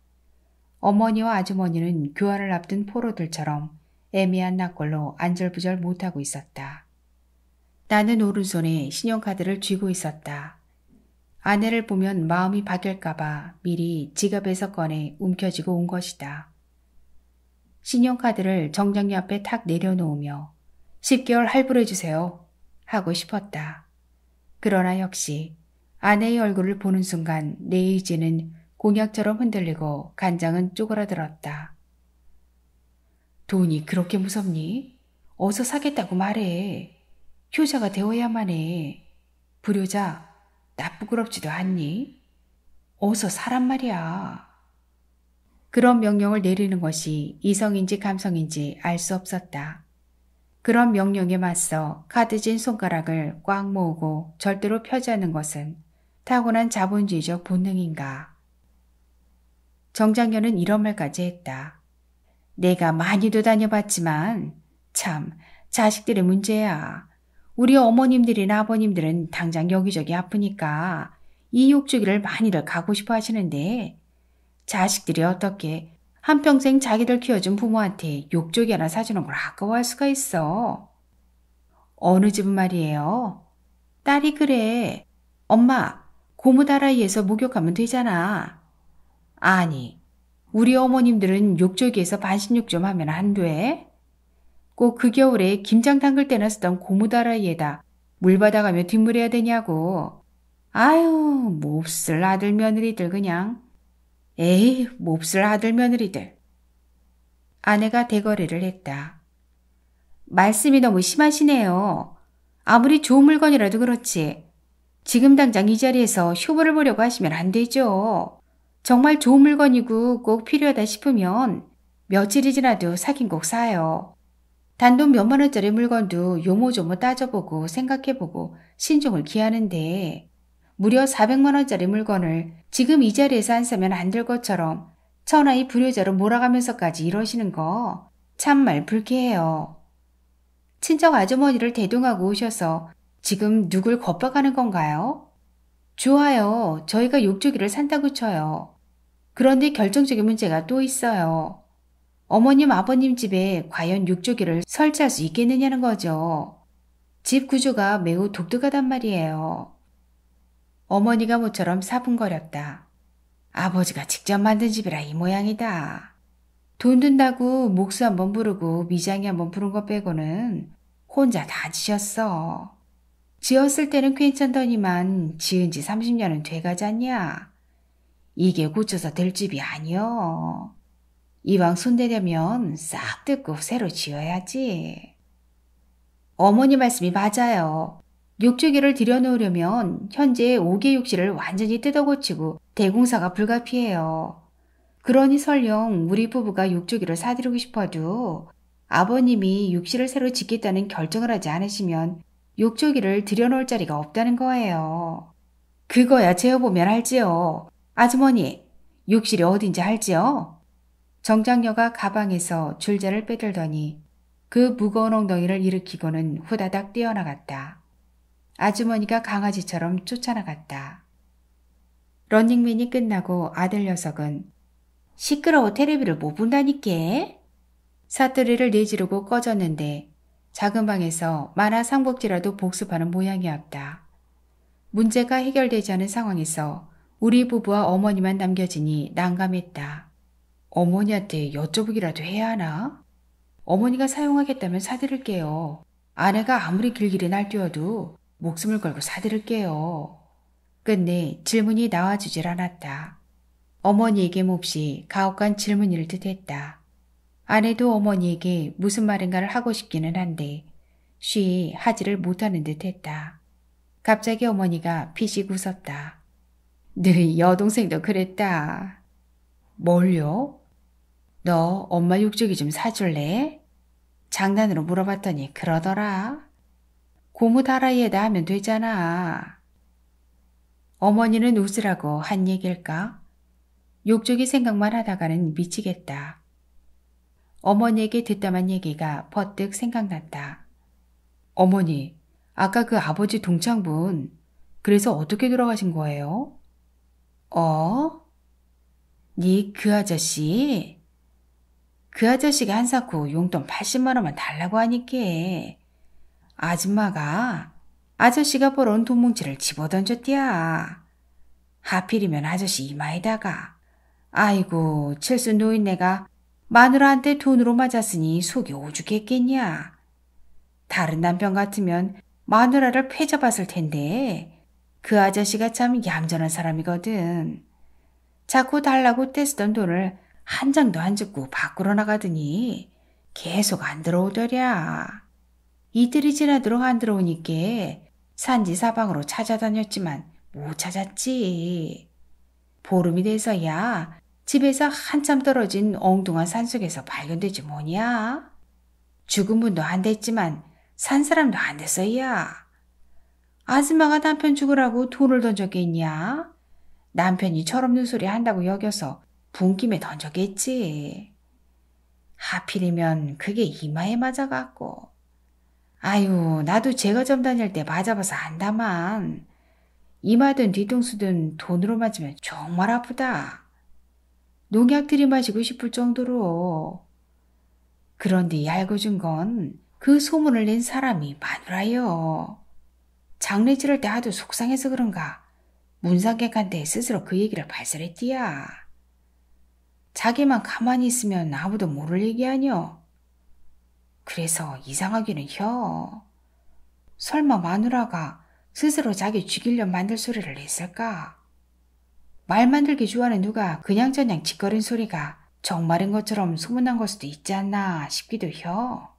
어머니와 아주머니는 교환을 앞둔 포로들처럼 애매한 낯골로 안절부절 못하고 있었다. 나는 오른손에 신용카드를 쥐고 있었다. 아내를 보면 마음이 바뀔까봐 미리 지갑에서 꺼내 움켜쥐고 온 것이다. 신용카드를 정장녀 앞에 탁 내려놓으며 10개월 할부해주세요 하고 싶었다. 그러나 역시 아내의 얼굴을 보는 순간 내 의지는 공약처럼 흔들리고 간장은 쪼그라들었다. 돈이 그렇게 무섭니? 어서 사겠다고 말해. 효자가 되어야만 해. 불효자, 나 부끄럽지도 않니? 어서 사란 말이야. 그런 명령을 내리는 것이 이성인지 감성인지 알 수 없었다. 그런 명령에 맞서 카드진 손가락을 꽉 모으고 절대로 펴지 않는 것은 타고난 자본주의적 본능인가. 정장녀는 이런 말까지 했다. 내가 많이도 다녀봤지만 참 자식들의 문제야. 우리 어머님들이나 아버님들은 당장 여기저기 아프니까 이 욕주기를 많이들 가고 싶어 하시는데 자식들이 어떻게 한평생 자기들 키워준 부모한테 욕조기 하나 사주는 걸 아까워할 수가 있어. 어느 집은 말이에요. 딸이 그래. 엄마, 고무다라이에서 목욕하면 되잖아. 아니, 우리 어머님들은 욕조기에서 반신욕 좀 하면 안 돼? 꼭 그 겨울에 김장 담글 때나 쓰던 고무다라이에다 물 받아가며 뒷물해야 되냐고. 아유, 몹쓸 아들 며느리들 그냥. 에이, 몹쓸 아들 며느리들. 아내가 대거래를 했다. 말씀이 너무 심하시네요. 아무리 좋은 물건이라도 그렇지. 지금 당장 이 자리에서 효부를 보려고 하시면 안 되죠. 정말 좋은 물건이고 꼭 필요하다 싶으면 며칠이 지나도 사긴 꼭 사요. 단돈 몇만 원짜리 물건도 요모조모 따져보고 생각해보고 신중을 기하는데 무려 400만 원짜리 물건을 지금 이 자리에서 안 사면 안 될 것처럼 천하의 불효자로 몰아가면서까지 이러시는 거 참말 불쾌해요. 친정 아주머니를 대동하고 오셔서 지금 누굴 겁박하는 건가요? 좋아요. 저희가 욕조기를 산다고 쳐요. 그런데 결정적인 문제가 또 있어요. 어머님, 아버님 집에 과연 욕조기를 설치할 수 있겠느냐는 거죠. 집 구조가 매우 독특하단 말이에요. 어머니가 모처럼 사분거렸다. 아버지가 직접 만든 집이라 이 모양이다. 돈 든다고 목수 한번 부르고 미장이 한번 부른 것 빼고는 혼자 다 지셨어. 지었을 때는 괜찮더니만 지은 지 30년은 돼가잖냐. 이게 고쳐서 될 집이 아니여. 이왕 손대려면 싹 뜯고 새로 지어야지. 어머니 말씀이 맞아요. 욕조기를 들여놓으려면 현재 5개 욕실을 완전히 뜯어고치고 대공사가 불가피해요. 그러니 설령 우리 부부가 욕조기를 사드리고 싶어도 아버님이 욕실을 새로 짓겠다는 결정을 하지 않으시면 욕조기를 들여놓을 자리가 없다는 거예요. 그거야 재어보면 알지요. 아주머니, 욕실이 어딘지 알지요? 정장녀가 가방에서 줄자를 빼들더니 그 무거운 엉덩이를 일으키고는 후다닥 뛰어나갔다. 아주머니가 강아지처럼 쫓아나갔다. 런닝맨이 끝나고 아들 녀석은 시끄러워 테레비를 못 본다니께 사투리를 내지르고 꺼졌는데 작은 방에서 만화 상복지라도 복습하는 모양이었다. 문제가 해결되지 않은 상황에서 우리 부부와 어머니만 남겨지니 난감했다. 어머니한테 여쭤보기라도 해야 하나? 어머니가 사용하겠다면 사드릴게요. 아내가 아무리 길길이 날뛰어도 목숨을 걸고 사드릴게요. 끝내 질문이 나와주질 않았다. 어머니에게 몹시 가혹한 질문일 듯 했다. 아내도 어머니에게 무슨 말인가를 하고 싶기는 한데 쉬 하지를 못하는 듯 했다. 갑자기 어머니가 피식 웃었다. 너희 여동생도 그랬다. 뭘요? 너 엄마 육족이 좀 사줄래? 장난으로 물어봤더니 그러더라. 고무 다라이에다 하면 되잖아. 어머니는 웃으라고 한 얘길까? 욕조기 생각만 하다가는 미치겠다. 어머니에게 듣다만 얘기가 버뜩 생각났다. 어머니, 아까 그 아버지 동창분, 그래서 어떻게 돌아가신 거예요? 어? 니 그 아저씨? 그 아저씨가 한사코 용돈 80만 원만 달라고 하니께 아줌마가 아저씨가 벌어온 돈 뭉치를 집어던졌디야. 하필이면 아저씨 이마에다가 아이고 칠수 노인네가 마누라한테 돈으로 맞았으니 속이 오죽했겠냐. 다른 남편 같으면 마누라를 패잡았을 텐데 그 아저씨가 참 얌전한 사람이거든. 자꾸 달라고 떼쓰던 돈을 한 장도 안 줍고 밖으로 나가더니 계속 안 들어오더랴. 이틀이 지나도록 안 들어오니까 산지 사방으로 찾아다녔지만 못 찾았지. 보름이 돼서야 집에서 한참 떨어진 엉뚱한 산속에서 발견되지 뭐냐. 죽은 분도 안 됐지만 산 사람도 안 됐어야. 아줌마가 남편 죽으라고 돈을 던졌겠냐? 남편이 철없는 소리 한다고 여겨서 분김에 던졌겠지. 하필이면 그게 이마에 맞아갖고. 아유, 나도 제과점 다닐 때 맞아봐서 안다만. 이마든 뒤통수든 돈으로 맞으면 정말 아프다. 농약 들이 마시고 싶을 정도로. 그런데 알고 준 건 그 소문을 낸 사람이 마누라요. 장례 치를 때 하도 속상해서 그런가 문상객한테 스스로 그 얘기를 발설했디야. 자기만 가만히 있으면 아무도 모를 얘기 아니여. 그래서 이상하기는 혀. 설마 마누라가 스스로 자기 죽이려 만들 소리를 냈을까? 말 만들기 좋아하는 누가 그냥저냥 짓거린 소리가 정말인 것처럼 소문난 걸 수도 있지 않나 싶기도 혀.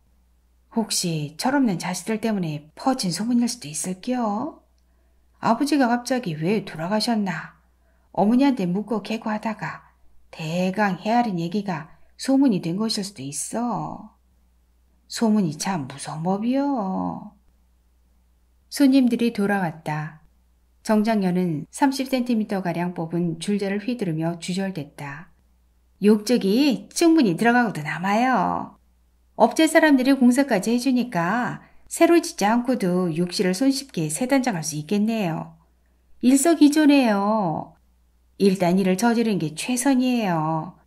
혹시 철없는 자식들 때문에 퍼진 소문일 수도 있을게요. 아버지가 갑자기 왜 돌아가셨나? 어머니한테 묻고 개고하다가 대강 헤아린 얘기가 소문이 된 것일 수도 있어. 소문이 참 무서운 법이요. 손님들이 돌아왔다. 정장녀는 30cm가량 뽑은 줄자를 휘두르며 주절댔다. 욕적이 충분히 들어가고도 남아요. 업체 사람들이 공사까지 해주니까 새로 짓지 않고도 욕실을 손쉽게 세단장할 수 있겠네요. 일석이조네요. 일단 일을 저지른 게 최선이에요.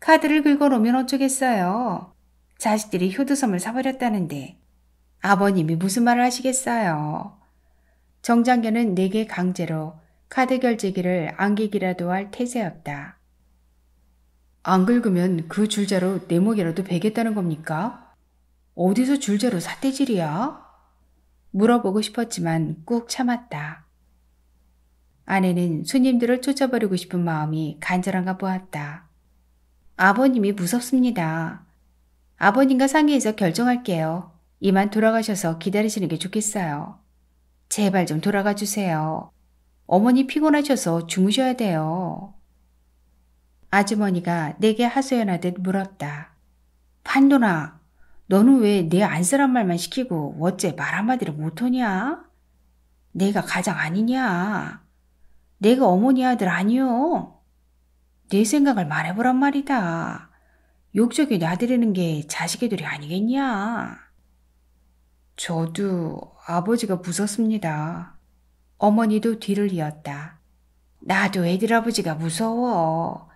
카드를 긁어놓으면 어쩌겠어요. 자식들이 효도섬을 사버렸다는데 아버님이 무슨 말을 하시겠어요. 정장견은 내게 강제로 카드 결제기를 안기기라도 할 태세였다. 안 긁으면 그 줄자로 내 목이라도 베겠다는 겁니까? 어디서 줄자로 사태질이야? 물어보고 싶었지만 꾹 참았다. 아내는 손님들을 쫓아버리고 싶은 마음이 간절한가 보았다. 아버님이 무섭습니다. 아버님과 상의해서 결정할게요. 이만 돌아가셔서 기다리시는 게 좋겠어요. 제발 좀 돌아가 주세요. 어머니 피곤하셔서 주무셔야 돼요. 아주머니가 내게 하소연하듯 물었다. 판도나, 너는 왜 내 안 쓰란 말만 시키고 어째 말 한마디를 못하냐? 내가 가장 아니냐? 내가 어머니 아들 아니요? 내 생각을 말해보란 말이다. 욕적에 놔드리는 게 자식애들이 아니겠냐? 저도 아버지가 무섭습니다. 어머니도 뒤를 이었다. 나도 애들 아버지가 무서워.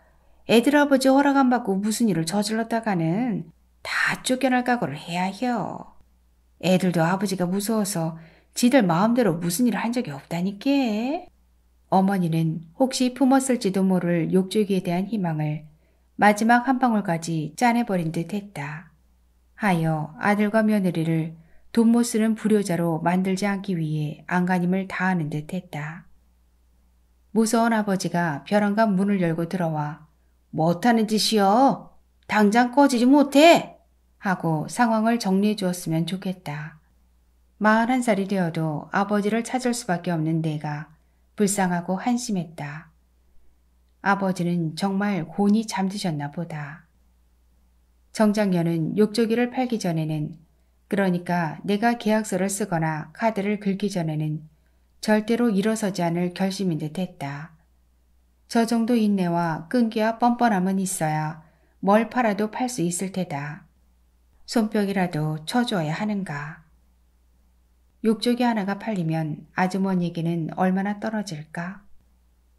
애들 아버지 허락 안 받고 무슨 일을 저질렀다가는 다 쫓겨날 각오를 해야 해요. 애들도 아버지가 무서워서 지들 마음대로 무슨 일을 한 적이 없다니까. 어머니는 혹시 품었을지도 모를 욕조기에 대한 희망을 마지막 한 방울까지 짜내버린 듯 했다. 하여 아들과 며느리를 돈 못 쓰는 불효자로 만들지 않기 위해 안간힘을 다하는 듯 했다. 무서운 아버지가 벼랑간 문을 열고 들어와 못하는 짓이여. 당장 꺼지지 못해. 하고 상황을 정리해 주었으면 좋겠다. 41살이 되어도 아버지를 찾을 수밖에 없는 내가 불쌍하고 한심했다. 아버지는 정말 곤히 잠드셨나 보다. 정장녀는 욕조기를 팔기 전에는 그러니까 내가 계약서를 쓰거나 카드를 긁기 전에는 절대로 일어서지 않을 결심인 듯 했다. 저 정도 인내와 끈기와 뻔뻔함은 있어야 뭘 팔아도 팔 수 있을 테다. 손뼉이라도 쳐줘야 하는가. 욕조기 하나가 팔리면 아주머니에게는 얼마나 떨어질까?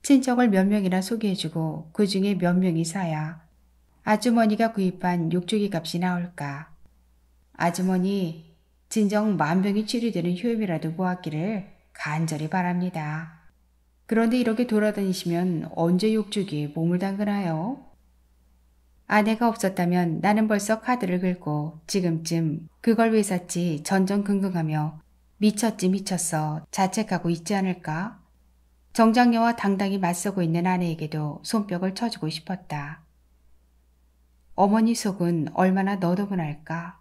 친척을 몇 명이나 소개해주고 그 중에 몇 명이 사야 아주머니가 구입한 욕조기 값이 나올까? 아주머니, 진정 만병이 치료되는 효염이라도 보았기를 간절히 바랍니다. 그런데 이렇게 돌아다니시면 언제 욕조기에 몸을 담그나요? 아내가 없었다면 나는 벌써 카드를 긁고 지금쯤 그걸 왜 샀지 전전긍긍하며 미쳤지 미쳤어 자책하고 있지 않을까? 정장녀와 당당히 맞서고 있는 아내에게도 손뼉을 쳐주고 싶었다. 어머니 속은 얼마나 너더분할까?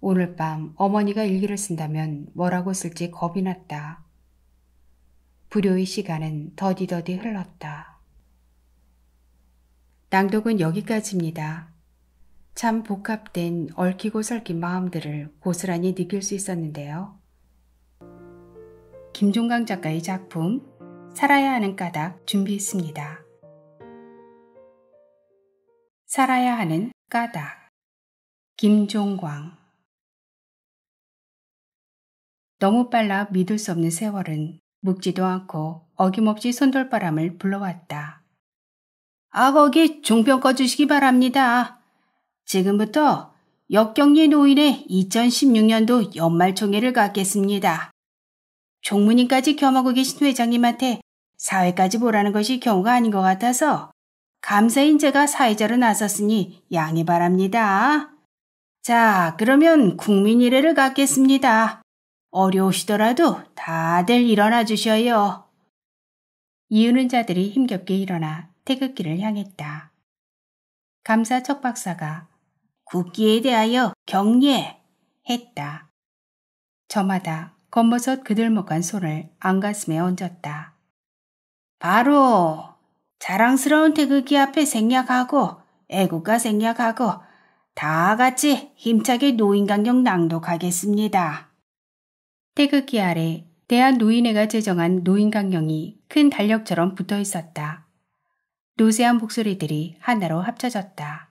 오늘 밤 어머니가 일기를 쓴다면 뭐라고 쓸지 겁이 났다. 불효의 시간은 더디더디 흘렀다. 낭독은 여기까지입니다. 참 복합된 얽히고 설킨 마음들을 고스란히 느낄 수 있었는데요. 김종강 작가의 작품 살아야 하는 까닭 준비했습니다. 살아야 하는 까닭 김종광 너무 빨라 믿을 수 없는 세월은 묵지도 않고 어김없이 손돌바람을 불러왔다. 아 거기 종병 꺼주시기 바랍니다. 지금부터 역경리 노인의 2016년도 연말총회를 갖겠습니다. 종무님까지 겸하고 계신 회장님한테 사회까지 보라는 것이 경우가 아닌 것 같아서 감사인 제가 사회자로 나섰으니 양해 바랍니다. 자, 그러면 국민일회를 갖겠습니다. 어려우시더라도 다들 일어나 주셔요. 이유는 자들이 힘겹게 일어나 태극기를 향했다. 감사 척 박사가 국기에 대하여 경례 했다. 저마다 겉벗옷 그들목한 손을 안가슴에 얹었다. 바로 자랑스러운 태극기 앞에 생략하고 애국가 생략하고 다 같이 힘차게 노인강경 낭독하겠습니다. 태극기 아래 대한노인회가 제정한 노인강령이 큰 달력처럼 붙어 있었다. 노세한 목소리들이 하나로 합쳐졌다.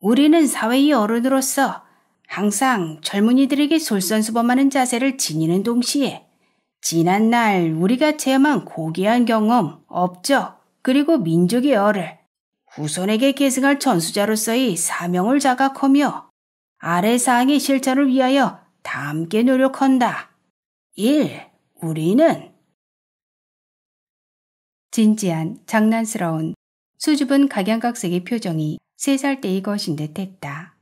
우리는 사회의 어른으로서 항상 젊은이들에게 솔선수범하는 자세를 지니는 동시에 지난날 우리가 체험한 고귀한 경험, 업적, 그리고 민족의 열을 후손에게 계승할 전수자로서의 사명을 자각하며 아래 사항의 실천을 위하여 다 함께 노력한다. 1. 우리는 진지한 장난스러운 수줍은 각양각색의 표정이 세 살 때의 것인 듯 했다.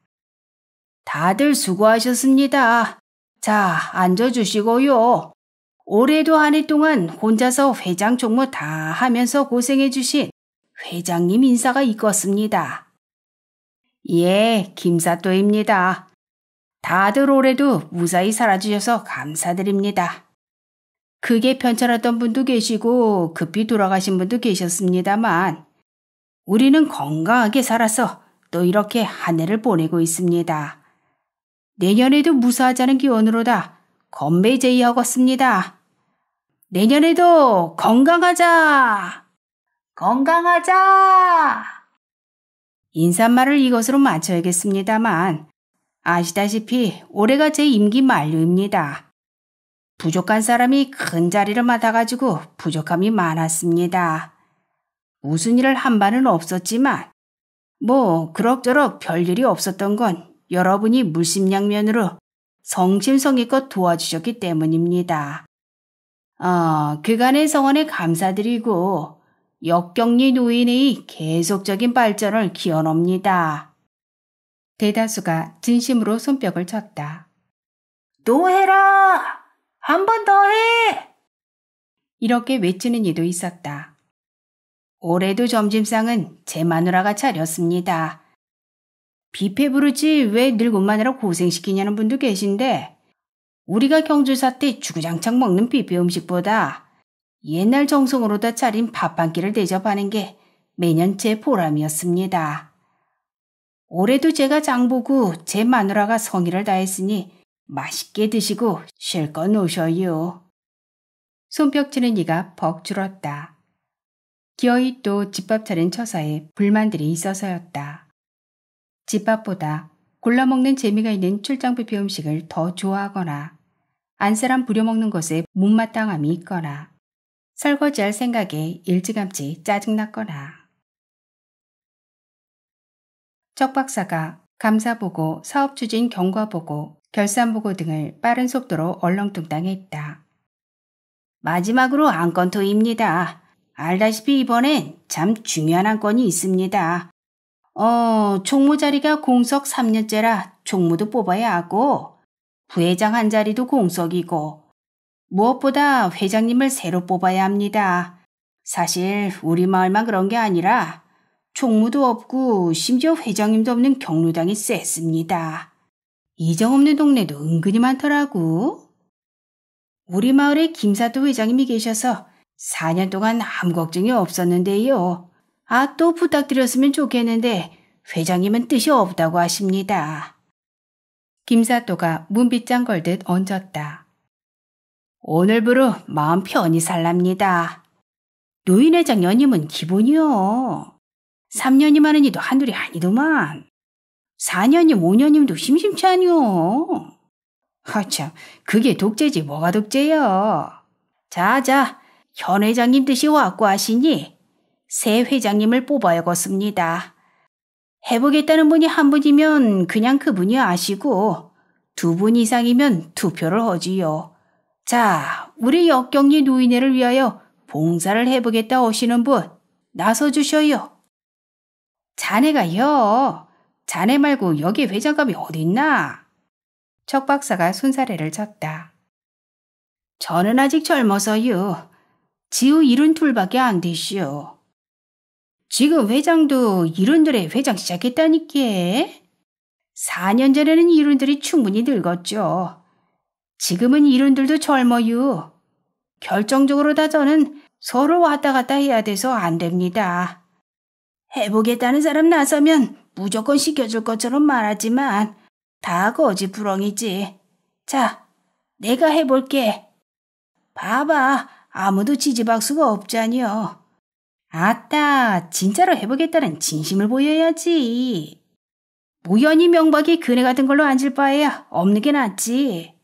다들 수고하셨습니다. 자, 앉아주시고요. 올해도 한 해 동안 혼자서 회장 총무 다 하면서 고생해주신 회장님 인사가 있겠습니다. 예, 김사또입니다. 다들 올해도 무사히 살아주셔서 감사드립니다. 크게 편찮았던 분도 계시고 급히 돌아가신 분도 계셨습니다만 우리는 건강하게 살아서 또 이렇게 한 해를 보내고 있습니다. 내년에도 무사하자는 기원으로다 건배 제의하겠습니다. 내년에도 건강하자! 건강하자! 인사말을 이것으로 마쳐야겠습니다만 아시다시피 올해가 제 임기 만료입니다. 부족한 사람이 큰 자리를 맡아가지고 부족함이 많았습니다. 무슨 일을 한 바는 없었지만 뭐 그럭저럭 별일이 없었던 건 여러분이 물심양면으로 성심성의껏 도와주셨기 때문입니다. 어, 그간의 성원에 감사드리고 역경리 노인의 계속적인 발전을 기원합니다. 대다수가 진심으로 손뼉을 쳤다. 또 해라! 한 번 더 해! 이렇게 외치는 이도 있었다. 올해도 점심상은 제 마누라가 차렸습니다. 뷔페 부르지 왜 늙은 마누라 고생시키냐는 분도 계신데 우리가 경주사 때 주구장창 먹는 뷔페 음식보다 옛날 정성으로 다 차린 밥 한 끼를 대접하는 게 매년 제 보람이었습니다. 올해도 제가 장보고 제 마누라가 성의를 다했으니 맛있게 드시고 실컷 노셔요. 손뼉치는 이가 벅 줄었다. 기어이 또 집밥 차린 처사에 불만들이 있어서였다. 집밥보다 골라먹는 재미가 있는 출장 뷔페 음식을 더 좋아하거나 안사람 부려먹는 것에 못마땅함이 있거나 설거지할 생각에 일찌감치 짜증났거나 척 박사가 감사보고, 사업추진 경과보고, 결산보고 등을 빠른 속도로 얼렁뚱땅했다. 마지막으로 안건 토입니다. 알다시피 이번엔 참 중요한 안건이 있습니다. 어, 총무 자리가 공석 3년째라 총무도 뽑아야 하고, 부회장 한 자리도 공석이고, 무엇보다 회장님을 새로 뽑아야 합니다. 사실 우리 마을만 그런 게 아니라 총무도 없고 심지어 회장님도 없는 경로당이 셌습니다. 이정 없는 동네도 은근히 많더라고. 우리 마을에 김사도 회장님이 계셔서 4년 동안 아무 걱정이 없었는데요. 아, 또 부탁드렸으면 좋겠는데 회장님은 뜻이 없다고 하십니다. 김사또가 문빗장 걸듯 얹었다. 오늘부로 마음 편히 살랍니다. 노인회장 연임은 기본이요. 3년이 많으니도 한둘이 아니더만. 4년이면 5년이면도 심심치 아니오. 하참, 그게 독재지 뭐가 독재여. 자자, 현 회장님 뜻이 왔고 하시니 새 회장님을 뽑아야겠습니다. 해보겠다는 분이 한 분이면 그냥 그분이 아시고 두 분 이상이면 투표를 하지요. 자, 우리 역경리 노인회를 위하여 봉사를 해보겠다 하시는 분 나서 주셔요. 자네가요. 자네 말고 여기 회장감이 어딨나? 척 박사가 손사래를 쳤다. 저는 아직 젊어서요. 지우 이른 둘밖에 안 되시오. 지금 회장도 이른들의 회장 시작했다니께. 4년 전에는 이른들이 충분히 늙었죠. 지금은 이른들도 젊어요. 결정적으로 다 저는 서로 왔다 갔다 해야 돼서 안 됩니다. 해보겠다는 사람 나서면 무조건 시켜줄 것처럼 말하지만 다 거지 부렁이지. 자, 내가 해볼게. 봐봐, 아무도 지지박수가 없잖여. 아따, 진짜로 해보겠다는 진심을 보여야지. 우연히 명박이 그네 같은 걸로 앉을 바에야 없는 게 낫지.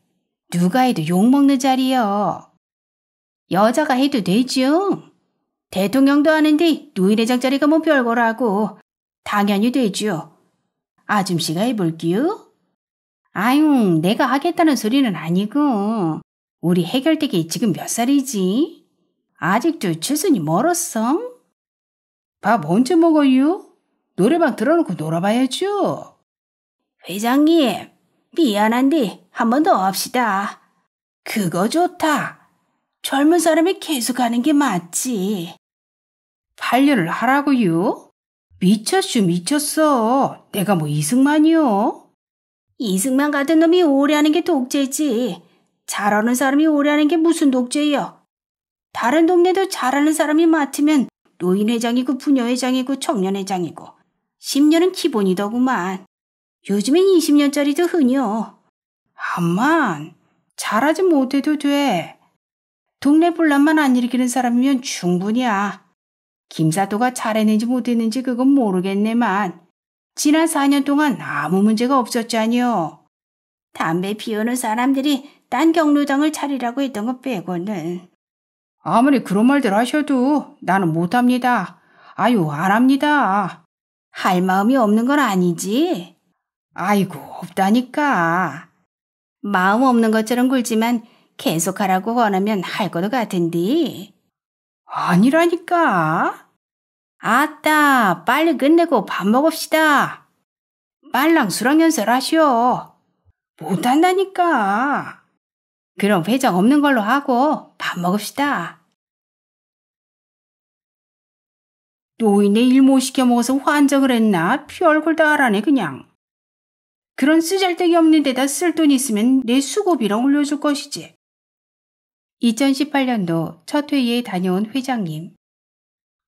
누가 해도 욕먹는 자리여. 여자가 해도 되죠. 대통령도 하는데 노인회장 자리가 뭐 별거라고. 당연히 되죠. 아줌씨가 해볼게요. 아유, 내가 하겠다는 소리는 아니고. 우리 해결되기 지금 몇 살이지? 아직도 출순이 멀었어? 밥 언제 먹어요? 노래방 들어놓고 놀아봐야죠. 회장님, 미안한데 한 번 더 합시다. 그거 좋다. 젊은 사람이 계속 하는 게 맞지. 8년을 하라고요? 미쳤슈 미쳤어. 내가 뭐 이승만이요? 이승만 같은 놈이 오래 하는 게 독재지. 잘하는 사람이 오래 하는 게 무슨 독재요? 다른 동네도 잘하는 사람이 맡으면 노인회장이고 부녀회장이고 청년회장이고 10년은 기본이더구만. 요즘엔 20년짜리도 흔여. 암만 잘하지 못해도 돼. 동네 분란만 안 일으키는 사람이면 충분이야. 김사도가 잘했는지 못했는지 그건 모르겠네만 지난 4년 동안 아무 문제가 없었잖요. 담배 피우는 사람들이 딴 경로당을 차리라고 했던 것 빼고는. 아무리 그런 말들 하셔도 나는 못합니다. 아유, 안 합니다. 할 마음이 없는 건 아니지? 아이고, 없다니까. 마음 없는 것처럼 굴지만 계속하라고 원하면 할 것도 같은데. 아니라니까. 아따, 빨리 끝내고 밥 먹읍시다. 빨랑 수락 연설 하시오. 못한다니까. 그럼 회장 없는 걸로 하고 밥 먹읍시다. 노인네 일 못 시켜 먹어서 환장을 했나? 피 얼굴 다 알아네 그냥. 그런 쓰잘데기 없는 데다 쓸 돈 있으면 내 수고비랑 올려줄 것이지. 2018년도 첫 회의에 다녀온 회장님.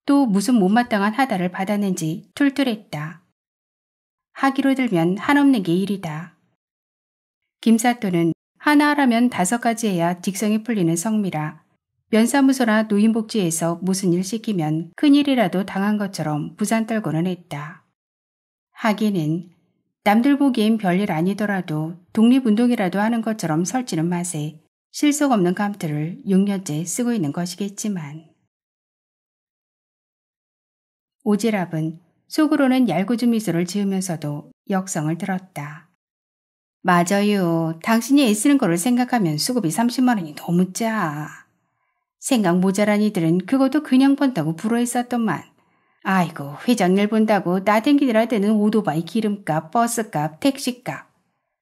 또 무슨 못마땅한 하다를 받았는지 툴툴했다. 하기로 들면 한없는 게 일이다. 김사또는 하나하라면 다섯 가지 해야 직성이 풀리는 성미라 면사무소나 노인복지에서 무슨 일 시키면 큰일이라도 당한 것처럼 부산 떨고는 했다. 하기는 남들 보기엔 별일 아니더라도 독립운동이라도 하는 것처럼 설치는 맛에 실속 없는 감투를 6년째 쓰고 있는 것이겠지만 오지랖은 속으로는 얄궂은 미소를 지으면서도 역성을 들었다. 맞아요. 당신이 애쓰는 거를 생각하면 수급이 30만 원이 너무 짜. 생각 모자란 이들은 그것도 그냥 번다고 불어했었더만. 아이고 회장일 본다고 나댕기느라 드는 오토바이 기름값, 버스값, 택시값.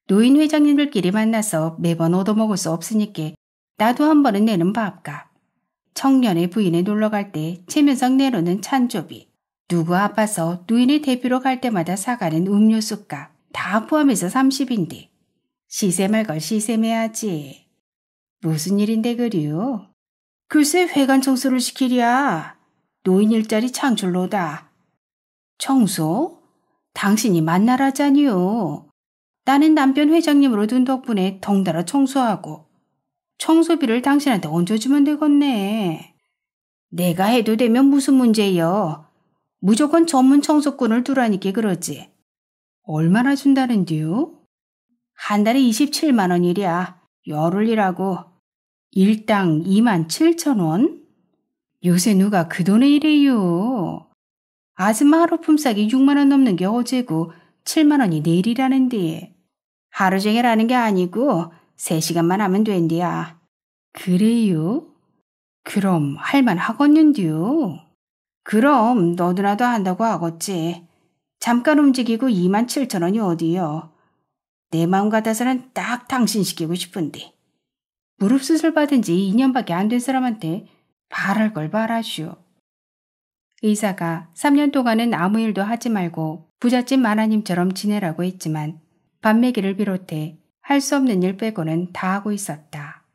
노인 회장님들끼리 만나서 매번 얻어먹을 수 없으니까 나도 한 번은 내는 밥값. 청년의 부인에 놀러갈 때 최면석 내놓는 찬조비. 누구 아파서 노인의 대표로 갈 때마다 사가는 음료수 값. 다 포함해서 30인데. 시세 말걸 시세매야지. 무슨 일인데 그리요? 글쎄 회관 청소를 시키랴. 노인 일자리 창출로다. 청소? 당신이 만나라자니요. 나는 남편 회장님으로 둔 덕분에 덩달아 청소하고 청소비를 당신한테 얹어주면 되겠네. 내가 해도 되면 무슨 문제요. 무조건 전문 청소꾼을 두라니까 그러지. 얼마나 준다는데요? 한 달에 27만 원이랴. 열흘 일하고 일당 2만 7천 원? 요새 누가 그 돈에 일해요. 아줌마 하루 품삯이 6만 원 넘는 게 어제고 7만 원이 내일이라는데 하루 종일 하는 게 아니고 3시간만 하면 된디야. 그래요? 그럼 할만 하겠는디요? 그럼 너도나도 한다고 하겠지. 잠깐 움직이고 2만 7천 원이 어디요. 내 마음 같아서는 딱 당신 시키고 싶은데. 무릎 수술 받은 지 2년밖에 안 된 사람한테 바랄 걸 바라슈. 의사가 3년 동안은 아무 일도 하지 말고 부잣집 마나님처럼 지내라고 했지만 밤매기를 비롯해 할 수 없는 일 빼고는 다 하고 있었다.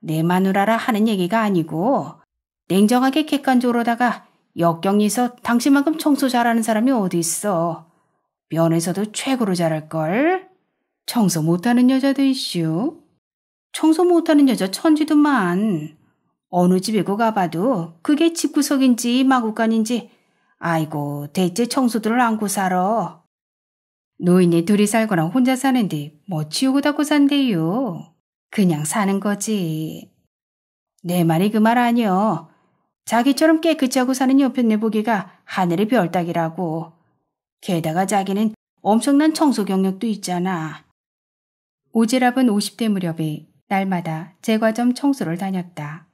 내 마누라라 하는 얘기가 아니고 냉정하게 객관적으로다가 역경리서 당신만큼 청소 잘하는 사람이 어디 있어. 면에서도 최고로 잘할걸. 청소 못하는 여자도 있슈. 청소 못하는 여자 천지도만. 어느 집에고 가봐도 그게 집구석인지 마구간인지 아이고 대체 청소들을 안고 살아. 노인이 둘이 살거나 혼자 사는데 뭐 치우고 닦고 산대요. 그냥 사는 거지. 내 말이 그 말 아니여. 자기처럼 깨끗하고 사는 옆편내 보기가 하늘의 별 따기라고. 게다가 자기는 엄청난 청소 경력도 있잖아. 오지랖은 50대 무렵에 날마다 제과점 청소를 다녔다.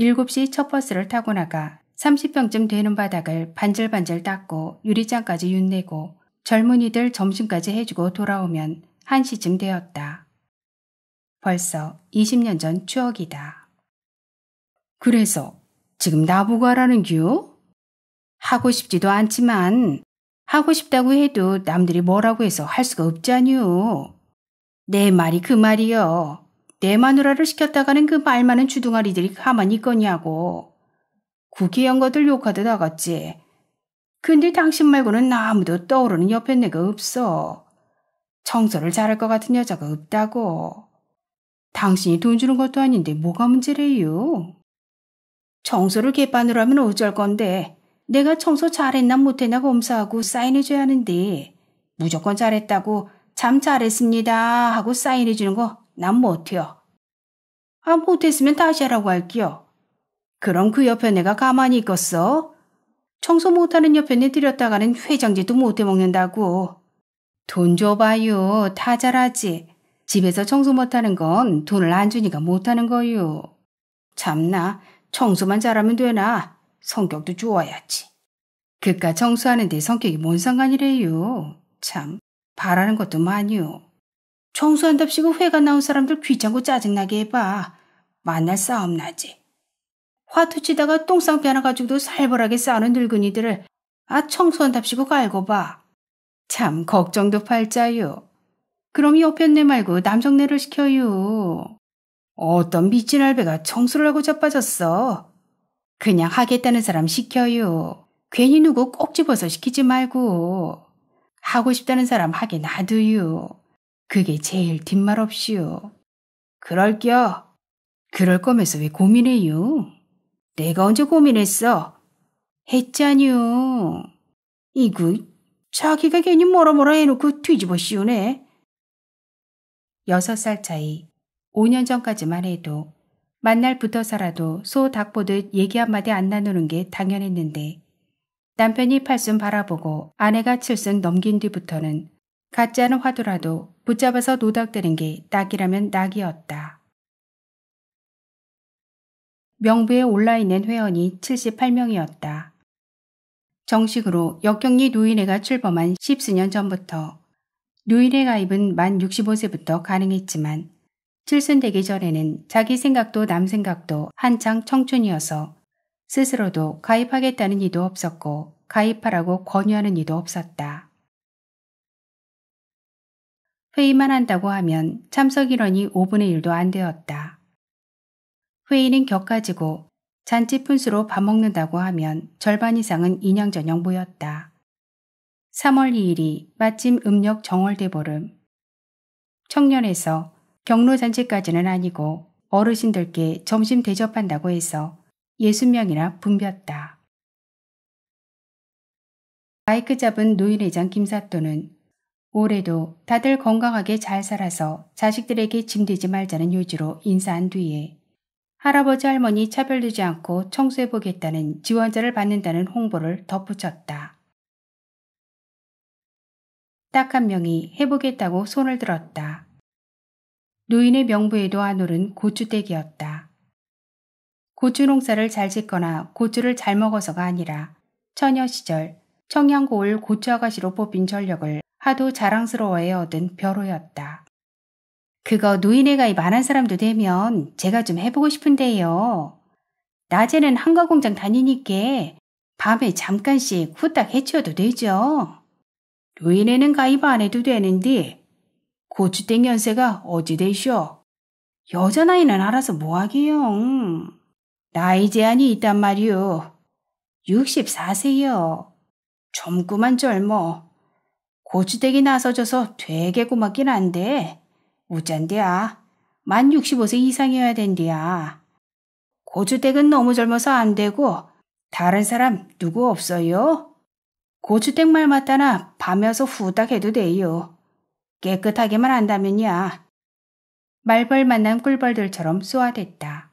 7시 첫 버스를 타고 나가 30평쯤 되는 바닥을 반질반질 닦고 유리장까지 윤내고 젊은이들 점심까지 해주고 돌아오면 1시쯤 되었다. 벌써 20년 전 추억이다. 그래서 지금 나보고 하라는 겨? 하고 싶지도 않지만 하고 싶다고 해도 남들이 뭐라고 해서 할 수가 없잖요. 내 말이 그 말이여. 내 마누라를 시켰다가는 그말 많은 주둥아리들이 가만히 있거냐고. 국회의원 것들 욕하듯 나갔지. 근데 당신 말고는 아무도 떠오르는 옆에 내가 없어. 청소를 잘할 것 같은 여자가 없다고. 당신이 돈 주는 것도 아닌데 뭐가 문제래요? 청소를 개판으로 하면 어쩔 건데 내가 청소 잘했나 못했나 검사하고 사인해줘야 하는데 무조건 잘했다고 참 잘했습니다 하고 사인해주는 거 난 못해요. 아 못했으면 다시 하라고 할게요. 그럼 그 옆에 내가 가만히 있겠어? 청소 못하는 옆에 내들였다가는 회장제도 못해 먹는다고. 돈 줘봐요. 다 잘하지. 집에서 청소 못하는 건 돈을 안 주니까 못하는 거요. 참나 청소만 잘하면 되나? 성격도 좋아야지. 그깟 청소하는데 성격이 뭔 상관이래요. 참, 바라는 것도 많이요. 청소한답시고 회가 나온 사람들 귀찮고 짜증나게 해봐. 만날 싸움 나지. 화투 치다가 똥쌍피 하나 가지고도 살벌하게 싸우는 늙은이들을 아 청소한답시고 갈고 봐. 참 걱정도 팔자요. 그럼 옆편내 말고 남정네를 시켜요. 어떤 미친 알배가 청소를 하고 자빠졌어. 그냥 하겠다는 사람 시켜요. 괜히 누구 꼭 집어서 시키지 말고. 하고 싶다는 사람 하게 놔두유. 그게 제일 뒷말 없시오. 그럴겨. 그럴 거면서 왜 고민해요? 내가 언제 고민했어? 했잖요. 이구, 자기가 괜히 뭐라 뭐라 해놓고 뒤집어 씌우네. 여섯 살 차이, 5년 전까지만 해도 만날 붙어서라도 소 닭 보듯 얘기 한마디 안 나누는 게 당연했는데 남편이 팔순 바라보고 아내가 칠순 넘긴 뒤부터는 같지 않은 화두라도 붙잡아서 노닥대는 게 낙이라면 낙이었다. 명부에 올라있는 회원이 78명이었다. 정식으로 역경리 노인회가 출범한 십수년 전부터 노인회 가입은 만 65세부터 가능했지만 칠순되기 전에는 자기 생각도 남 생각도 한창 청춘이어서 스스로도 가입하겠다는 이도 없었고 가입하라고 권유하는 이도 없었다. 회의만 한다고 하면 참석 인원이 5분의 1도 안 되었다. 회의는 격가지고 잔치 푼수로 밥 먹는다고 하면 절반 이상은 인양전형 모였다. 3월 2일이 마침 음력 정월대보름. 청년에서 경로잔치까지는 아니고 어르신들께 점심 대접한다고 해서 60명이나 붐볐다. 마이크 잡은 노인회장 김사또는 올해도 다들 건강하게 잘 살아서 자식들에게 짐되지 말자는 요지로 인사한 뒤에 할아버지 할머니 차별되지 않고 청소해보겠다는 지원자를 받는다는 홍보를 덧붙였다. 딱 한 명이 해보겠다고 손을 들었다. 노인의 명부에도 안 오른 고추댁이었다. 고추 농사를 잘 짓거나 고추를 잘 먹어서가 아니라 처녀 시절 청양고을 고추 아가씨로 뽑힌 전력을 하도 자랑스러워해 얻은 벼로였다. 그거 노인에 가입 안 한 사람도 되면 제가 좀 해보고 싶은데요. 낮에는 한가 공장 다니니께 밤에 잠깐씩 후딱 해치워도 되죠. 노인에는 가입 안 해도 되는데 고추땡 연세가 어찌 되쇼? 여자 나이는 알아서 뭐하게요. 나이 제한이 있단 말이오. 64세요. 젊구만 젊어. 고추댁이 나서져서 되게 고맙긴 한데 우짠디야. 만 65세 이상이어야 된디야. 고추댁은 너무 젊어서 안 되고 다른 사람 누구 없어요? 고추댁 말 맞다나 밤에 와서 후딱 해도 돼요. 깨끗하게만 한다면야. 말벌 만난 꿀벌들처럼 쏘아댔다.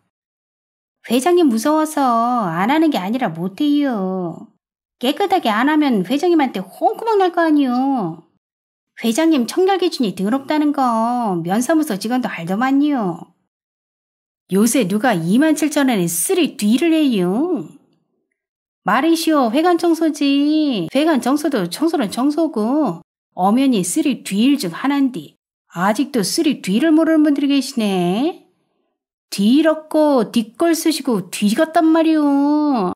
회장님 무서워서 안 하는 게 아니라 못해요. 깨끗하게 안 하면 회장님한테 홍구멍 날 거 아니요. 회장님 청결 기준이 더럽다는 거 면사무소 직원도 알더만요. 요새 누가 2만 7천 원에 쓰리 뒤를 해요. 말이시오 회관 청소지. 회관 청소도 청소는 청소고 엄연히 쓰리 뒤일 중 하나인데 아직도 쓰리 뒤를 모르는 분들이 계시네. 뒤럽고 뒷걸 쓰시고 뒤같단 말이오.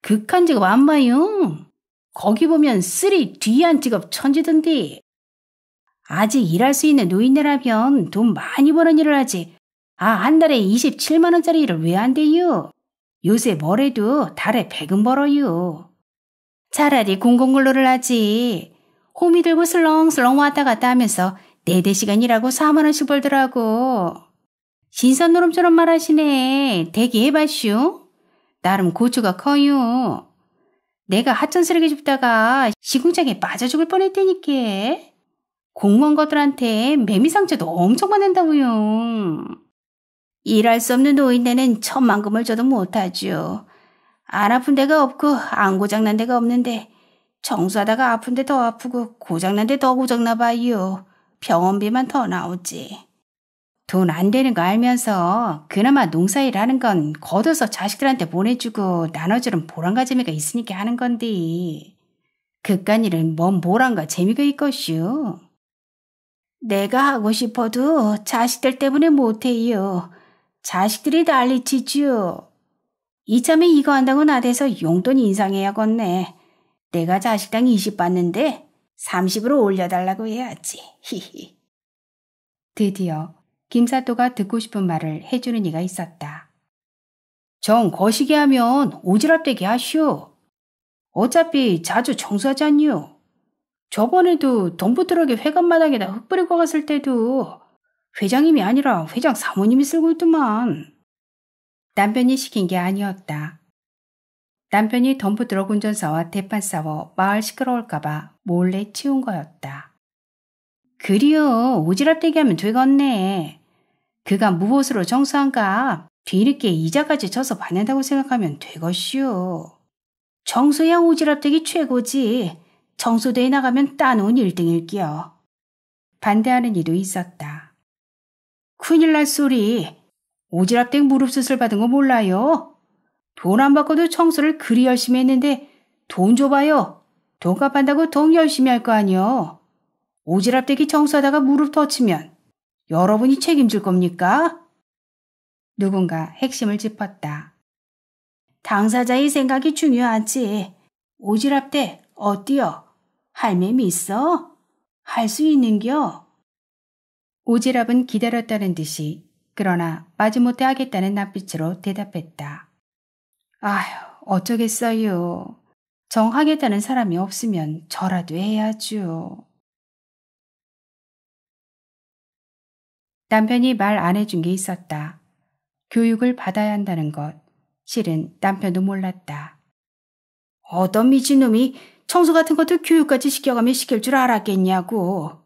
극한 직업 안 봐요. 거기 보면 쓰리 뒤한 직업 천지던데. 아직 일할 수 있는 노인네라면 돈 많이 버는 일을 하지. 아, 한 달에 27만 원짜리 일을 왜 안 돼요? 요새 뭐래도 달에 100은 벌어요. 차라리 공공근로를 하지. 호미 들고 슬렁슬렁 왔다 갔다 하면서 4대 시간이라고 4만원씩 벌더라고. 신선노름처럼 말하시네. 대기 해봤슈? 나름 고추가 커요. 내가 하천 쓰레기 줍다가 시궁장에 빠져 죽을 뻔했다니까. 공무원 것들한테 매미 상처도 엄청 받는다고요. 일할 수 없는 노인네는 천만금을 줘도 못하죠. 안 아픈 데가 없고 안 고장난 데가 없는데 청소하다가 아픈데 더 아프고 고장난 데 더 고장나 봐요. 병원비만 더 나오지. 돈 안 되는 거 알면서 그나마 농사일 하는 건 걷어서 자식들한테 보내주고 나눠주는 보람가재미가 있으니까 하는 건데. 그깟 일은 뭔 보람과 재미가 있것슈. 내가 하고 싶어도 자식들 때문에 못해요. 자식들이 난리치죠. 이참에 이거 한다고 나대서 용돈 인상해야겠네. 내가 자식당 20 받는데 30으로 올려달라고 해야지. 히히. 드디어 김사또가 듣고 싶은 말을 해주는 이가 있었다. 정 거시기 하면 오지랖되게 하시오. 어차피 자주 청소하지 않요. 저번에도 덤프트럭에 회관마당에다 흙 뿌리고 갔을 때도 회장님이 아니라 회장 사모님이 쓸고 있더만. 남편이 시킨 게 아니었다. 남편이 덤프트럭 운전사와 대판 싸워 마을 시끄러울까봐 몰래 치운 거였다. 그리요 오지랖대기 하면 되겠네. 그가 무보수로 정수한 값 뒤늦게 이자까지 쳐서 받는다고 생각하면 되것이오. 정수양 오지랖대기 최고지. 청소대에 나가면 따놓은 1등일기요. 반대하는 이도 있었다. 큰일 날 소리. 오지랖댁 무릎 수술 받은 거 몰라요? 돈 안 받고도 청소를 그리 열심히 했는데 돈 줘봐요. 돈값 한다고 더 열심히 할 거 아니요. 오지랖댁이 청소하다가 무릎 터치면 여러분이 책임질 겁니까? 누군가 핵심을 짚었다. 당사자의 생각이 중요하지. 오지랖댁 어디요? 할매 있어? 할 수 있는겨? 오지랖은 기다렸다는 듯이 그러나 마지못해 하겠다는 낯빛으로 대답했다. 아휴 어쩌겠어요. 정하겠다는 사람이 없으면 저라도 해야죠. 남편이 말 안 해준 게 있었다. 교육을 받아야 한다는 것. 실은 남편도 몰랐다. 어떤 미친놈이 청소 같은 것도 교육까지 시켜가며 시킬 줄 알았겠냐고.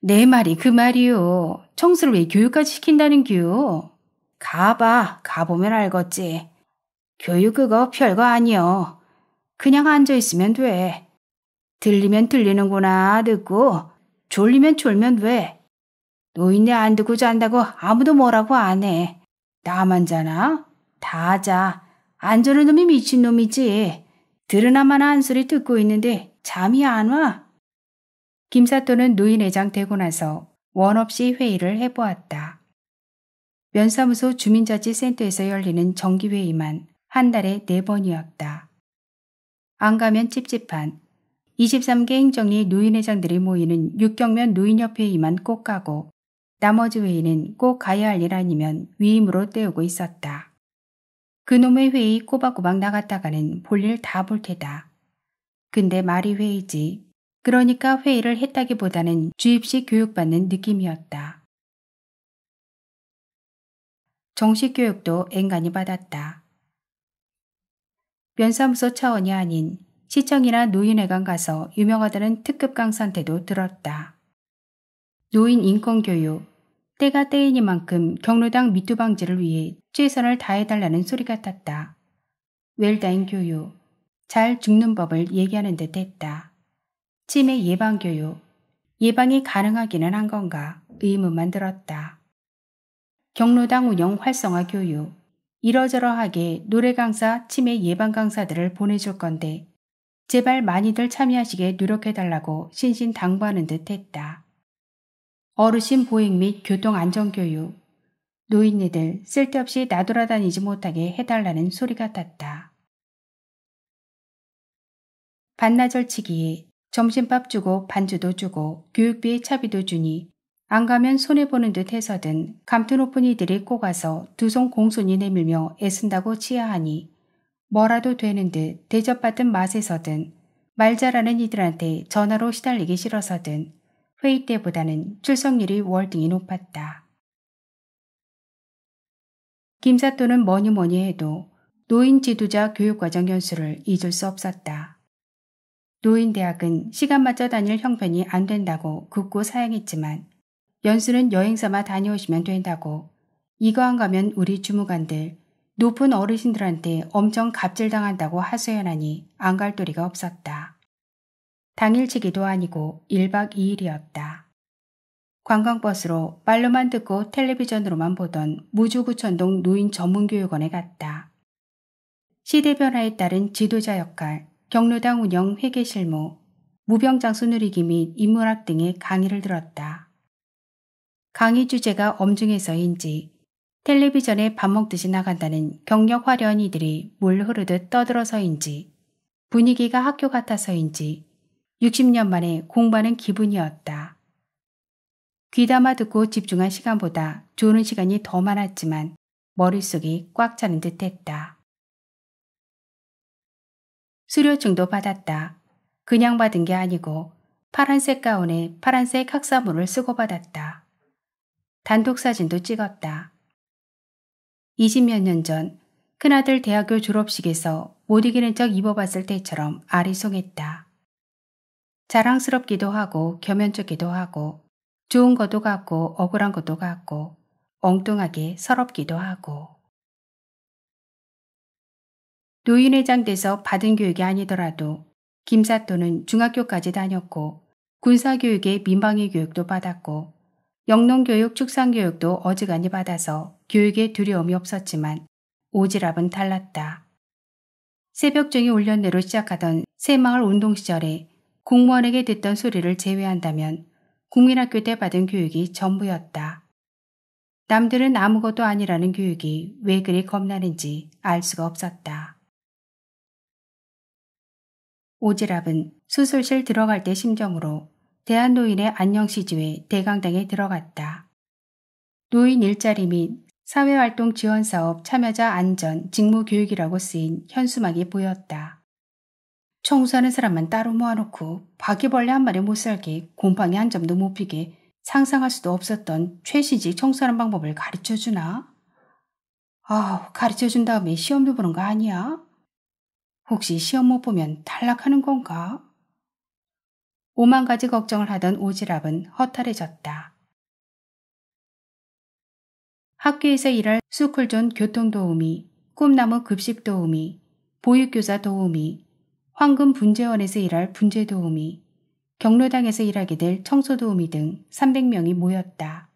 내 말이 그 말이요. 청소를 왜 교육까지 시킨다는 겨? 가봐. 가보면 알겠지. 교육 그거 별거 아니여. 그냥 앉아있으면 돼. 들리면 들리는구나 듣고 졸리면 졸면 돼. 노인네 안 듣고 잔다고 아무도 뭐라고 안 해. 나만 자나? 다 자. 안 자는 놈이 미친놈이지. 들으나마나 한 소리 듣고 있는데 잠이 안 와. 김사또는 노인회장 되고 나서 원 없이 회의를 해보았다. 면사무소 주민자치센터에서 열리는 정기회의만 한 달에 네 번이었다. 안 가면 찝찝한 23개 행정리 노인회장들이 모이는 육경면 노인협회의만 꼭 가고 나머지 회의는 꼭 가야 할 일 아니면 위임으로 때우고 있었다. 그놈의 회의 꼬박꼬박 나갔다가는 볼일 다 볼 테다. 근데 말이 회의지. 그러니까 회의를 했다기보다는 주입식 교육받는 느낌이었다. 정식 교육도 앵간히 받았다. 면사무소 차원이 아닌 시청이나 노인회관 가서 유명하다는 특급 강사한테도 들었다. 노인 인권교육, 때가 때이니만큼 경로당 미투 방지를 위해 최선을 다해달라는 소리 같았다. 웰다인 교육, 잘 죽는 법을 얘기하는 듯 했다. 치매 예방 교육, 예방이 가능하기는 한 건가 의문만 들었다. 경로당 운영 활성화 교육, 이러저러하게 노래 강사, 치매 예방 강사들을 보내줄 건데 제발 많이들 참여하시게 노력해달라고 신신 당부하는 듯 했다. 어르신 보행 및 교통 안전 교육, 노인네들 쓸데없이 나돌아다니지 못하게 해달라는 소리 같았다. 반나절 치기에 점심밥 주고 반주도 주고 교육비에 차비도 주니 안 가면 손해보는 듯 해서든 감투 높은 이들이 꼬가서 두 손 공손히 내밀며 애쓴다고 치하하니 뭐라도 되는 듯 대접받은 맛에서든 말 잘하는 이들한테 전화로 시달리기 싫어서든 회의 때보다는 출석률이 월등히 높았다. 김사또는 뭐니 뭐니 해도 노인 지도자 교육과정 연수를 잊을 수 없었다. 노인대학은 시간 맞춰 다닐 형편이 안 된다고 굳고 사양했지만 연수는 여행사마 다녀오시면 된다고 이거 안 가면 우리 주무관들 높은 어르신들한테 엄청 갑질당한다고 하소연하니 안 갈 도리가 없었다. 당일치기도 아니고 1박 2일이었다. 관광버스로 말로만 듣고 텔레비전으로만 보던 무주구천동 노인 전문교육원에 갔다. 시대 변화에 따른 지도자 역할, 경로당 운영 회계 실무, 무병장수 누리기 및 인문학 등의 강의를 들었다. 강의 주제가 엄중해서인지 텔레비전에 밥 먹듯이 나간다는 경력 화려한 이들이 물 흐르듯 떠들어서인지 분위기가 학교 같아서인지 60년 만에 공부하는 기분이었다. 귀담아 듣고 집중한 시간보다 조는 시간이 더 많았지만 머릿속이 꽉 차는 듯 했다. 수료증도 받았다. 그냥 받은 게 아니고 파란색 가운에 파란색 학사물을 쓰고 받았다. 단독 사진도 찍었다. 20몇 년 전 큰아들 대학교 졸업식에서 못 이기는 척 입어봤을 때처럼 아리송했다. 자랑스럽기도 하고 겸연쩍기도 하고 좋은 것도 같고 억울한 것도 같고 엉뚱하게 서럽기도 하고 노인회장 돼서 받은 교육이 아니더라도 김사또는 중학교까지 다녔고 군사교육에 민방위 교육도 받았고 영농교육 축산교육도 어지간히 받아서 교육에 두려움이 없었지만 오지랖은 달랐다. 새벽종이 훈련내로 시작하던 새마을 운동 시절에 공무원에게 듣던 소리를 제외한다면 국민학교 때 받은 교육이 전부였다. 남들은 아무것도 아니라는 교육이 왜 그리 겁나는지 알 수가 없었다. 오지랖은 수술실 들어갈 때 심정으로 대한노인의 안녕시주에 대강당에 들어갔다. 노인 일자리 및 사회활동 지원사업 참여자 안전 직무교육이라고 쓰인 현수막이 보였다. 청소하는 사람만 따로 모아놓고 바퀴벌레 한 마리 못 살게 곰팡이 한 점도 못 피게 상상할 수도 없었던 최신식 청소하는 방법을 가르쳐주나? 아우, 가르쳐준 다음에 시험도 보는 거 아니야? 혹시 시험 못 보면 탈락하는 건가? 오만 가지 걱정을 하던 오지랖은 허탈해졌다. 학교에서 일할 스쿨존 교통도우미, 꿈나무 급식도우미, 보육교사 도우미, 황금 분재원에서 일할 분재도우미, 경로당에서 일하게 될 청소도우미 등 300명이 모였다.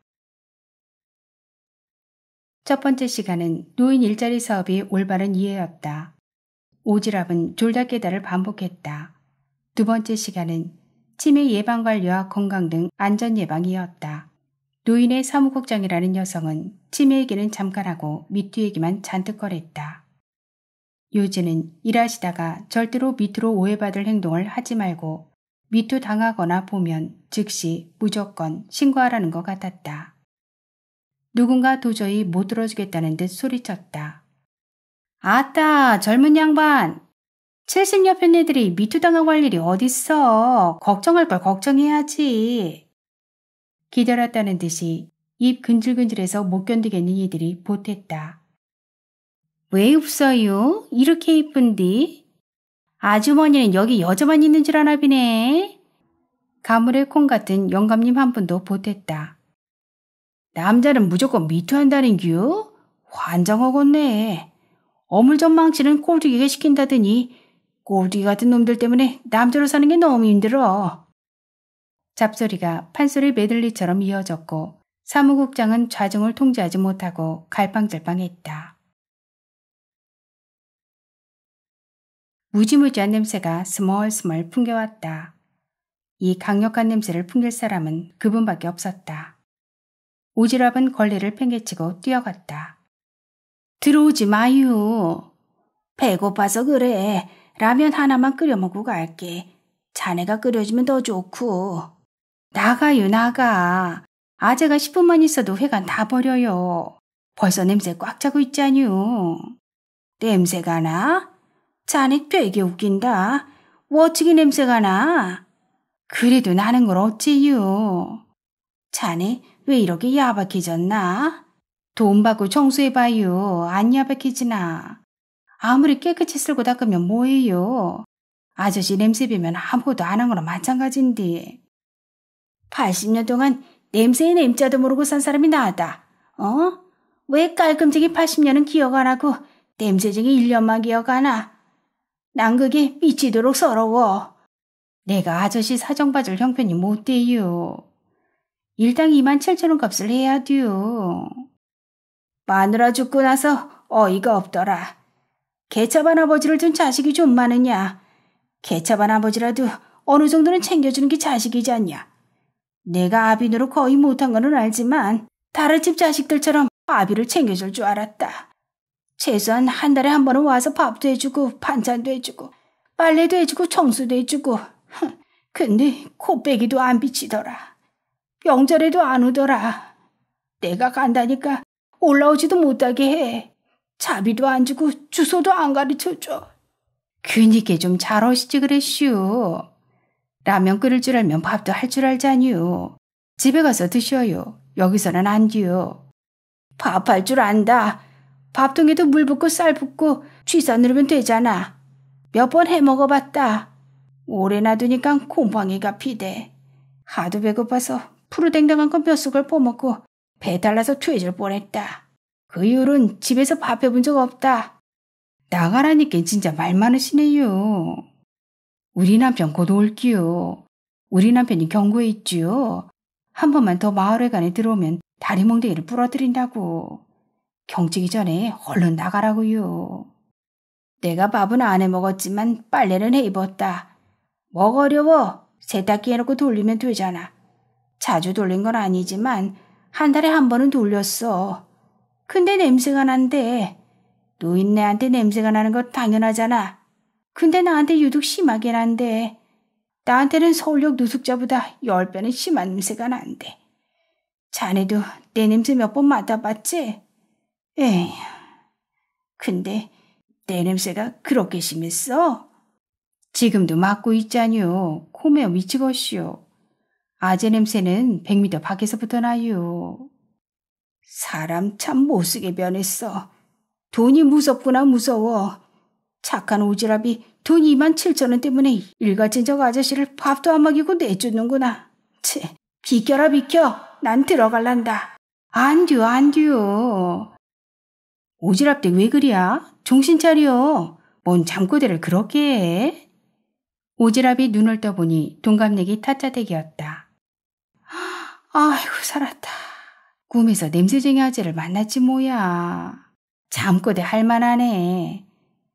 첫 번째 시간은 노인 일자리 사업이 올바른 이해였다. 오지랖은 졸다 깨달을 반복했다. 두 번째 시간은 치매 예방 관리와 건강 등 안전 예방이었다. 노인의 사무국장이라는 여성은 치매 얘기는 잠깐 하고 미투 얘기만 잔뜩 거랬다. 요즈는 일하시다가 절대로 밑으로 오해받을 행동을 하지 말고 밑투 당하거나 보면 즉시 무조건 신고하라는 것 같았다. 누군가 도저히 못 들어주겠다는 듯 소리쳤다. 아따 젊은 양반 70여 편 애들이 미투 당하고 할 일이 어딨어. 걱정할 걸 걱정해야지. 기다렸다는 듯이 입 근질근질해서 못 견디겠는 이들이 보탰다. 왜 없어요? 이렇게 이쁜디? 아주머니는 여기 여자만 있는 줄 아나 비네. 가물의 콩 같은 영감님 한 분도 보탰다. 남자는 무조건 미투한다는 겨? 환장하겠네. 어물전 망치는 꼴뚜기가 시킨다더니 꼴뚜기 같은 놈들 때문에 남자로 사는 게 너무 힘들어. 잡소리가 판소리 메들리처럼 이어졌고 사무국장은 좌중을 통제하지 못하고 갈팡질팡했다. 무지무지한 냄새가 스멀스멀 풍겨왔다. 이 강력한 냄새를 풍길 사람은 그분밖에 없었다. 오지랖은 걸레를 팽개치고 뛰어갔다. 들어오지 마유. 배고파서 그래. 라면 하나만 끓여 먹고 갈게. 자네가 끓여주면 더 좋고. 나가요, 나가. 아재가 10분만 있어도 회관 다 버려요. 벌써 냄새 꽉 차고 있잖유. 냄새가 나? 자네 되게 웃긴다. 워치기 냄새가 나. 그래도 나는 걸 어찌유. 자네 왜 이렇게 야박해졌나? 돈 받고 청소해봐요. 안 야박해지나. 아무리 깨끗이 쓸고 닦으면 뭐해요. 아저씨 냄새 배면 아무것도 안 한 거나 마찬가지인데. 80년 동안 냄새의 냄자도 모르고 산 사람이 나다. 어? 왜 깔끔쟁이 80년은 기억 안 하고 냄새쟁이 1년만 기억하나? 난 그게 미치도록 서러워. 내가 아저씨 사정 봐줄 형편이 못 돼요. 일당 2만 7천 원 값을 해야 돼요. 마누라 죽고 나서 어이가 없더라. 개차반 아버지를 둔 자식이 좀 많으냐. 개차반 아버지라도 어느 정도는 챙겨주는 게 자식이지 않냐. 내가 아비노로 거의 못한 거는 알지만 다른 집 자식들처럼 아비를 챙겨줄 줄 알았다. 최소한 한 달에 한 번은 와서 밥도 해주고 반찬도 해주고 빨래도 해주고 청소도 해주고 근데 코빼기도 안 비치더라. 명절에도 안 오더라. 내가 간다니까 올라오지도 못하게 해. 자비도 안 주고 주소도 안 가르쳐줘. 그니까 좀잘 오시지 그랬슈. 라면 끓일 줄 알면 밥도 할 줄 알자니요. 집에 가서 드셔요. 여기서는 안 돼요. 밥 할 줄 안다. 밥통에도 물 붓고 쌀 붓고 쥐사 누르면 되잖아. 몇 번 해 먹어봤다. 오래 놔두니까 곰팡이가 피대. 하도 배고파서 푸르댕댕한 건 뼛속을 퍼먹고 배달 나서 퇴질 뻔했다. 그 이후로는 집에서 밥 해본 적 없다. 나가라니까 진짜 말 많으시네요. 우리 남편 곧 올기요. 우리 남편이 경고에 있지요. 한 번만 더 마을회관에 들어오면 다리 몽둥이를 부러뜨린다고. 경치기 전에 얼른 나가라고요. 내가 밥은 안 해 먹었지만 빨래는 해 입었다. 뭐가 어려워? 세탁기 해놓고 돌리면 되잖아. 자주 돌린 건 아니지만 한 달에 한 번은 돌렸어. 근데 냄새가 난대. 노인네한테 냄새가 나는 거 당연하잖아. 근데 나한테 유독 심하게 난대. 나한테는 서울역 누숙자보다 열 배는 심한 냄새가 난대. 자네도 내 냄새 몇 번 맡아봤지? 에휴. 근데 내 냄새가 그렇게 심했어? 지금도 맡고 있자뇨. 코메어 미치겠시오. 아재 냄새는 100m 밖에서부터 나요. 사람 참 못쓰게 변했어. 돈이 무섭구나 무서워. 착한 오지랖이 돈 2만 7천 원 때문에 일가친적 아저씨를 밥도 안 먹이고 내주는구나. 채, 비켜라 비켜. 난 들어갈란다. 안 듀, 안 듀. 오지랖대 왜 그리야? 정신 차려. 뭔 잠꼬대를 그렇게 해? 오지랖이 눈을 떠보니 동갑내기 타짜댁이었다. 아이고 살았다. 꿈에서 냄새쟁이 아재를 만났지 뭐야. 잠꼬대 할만하네.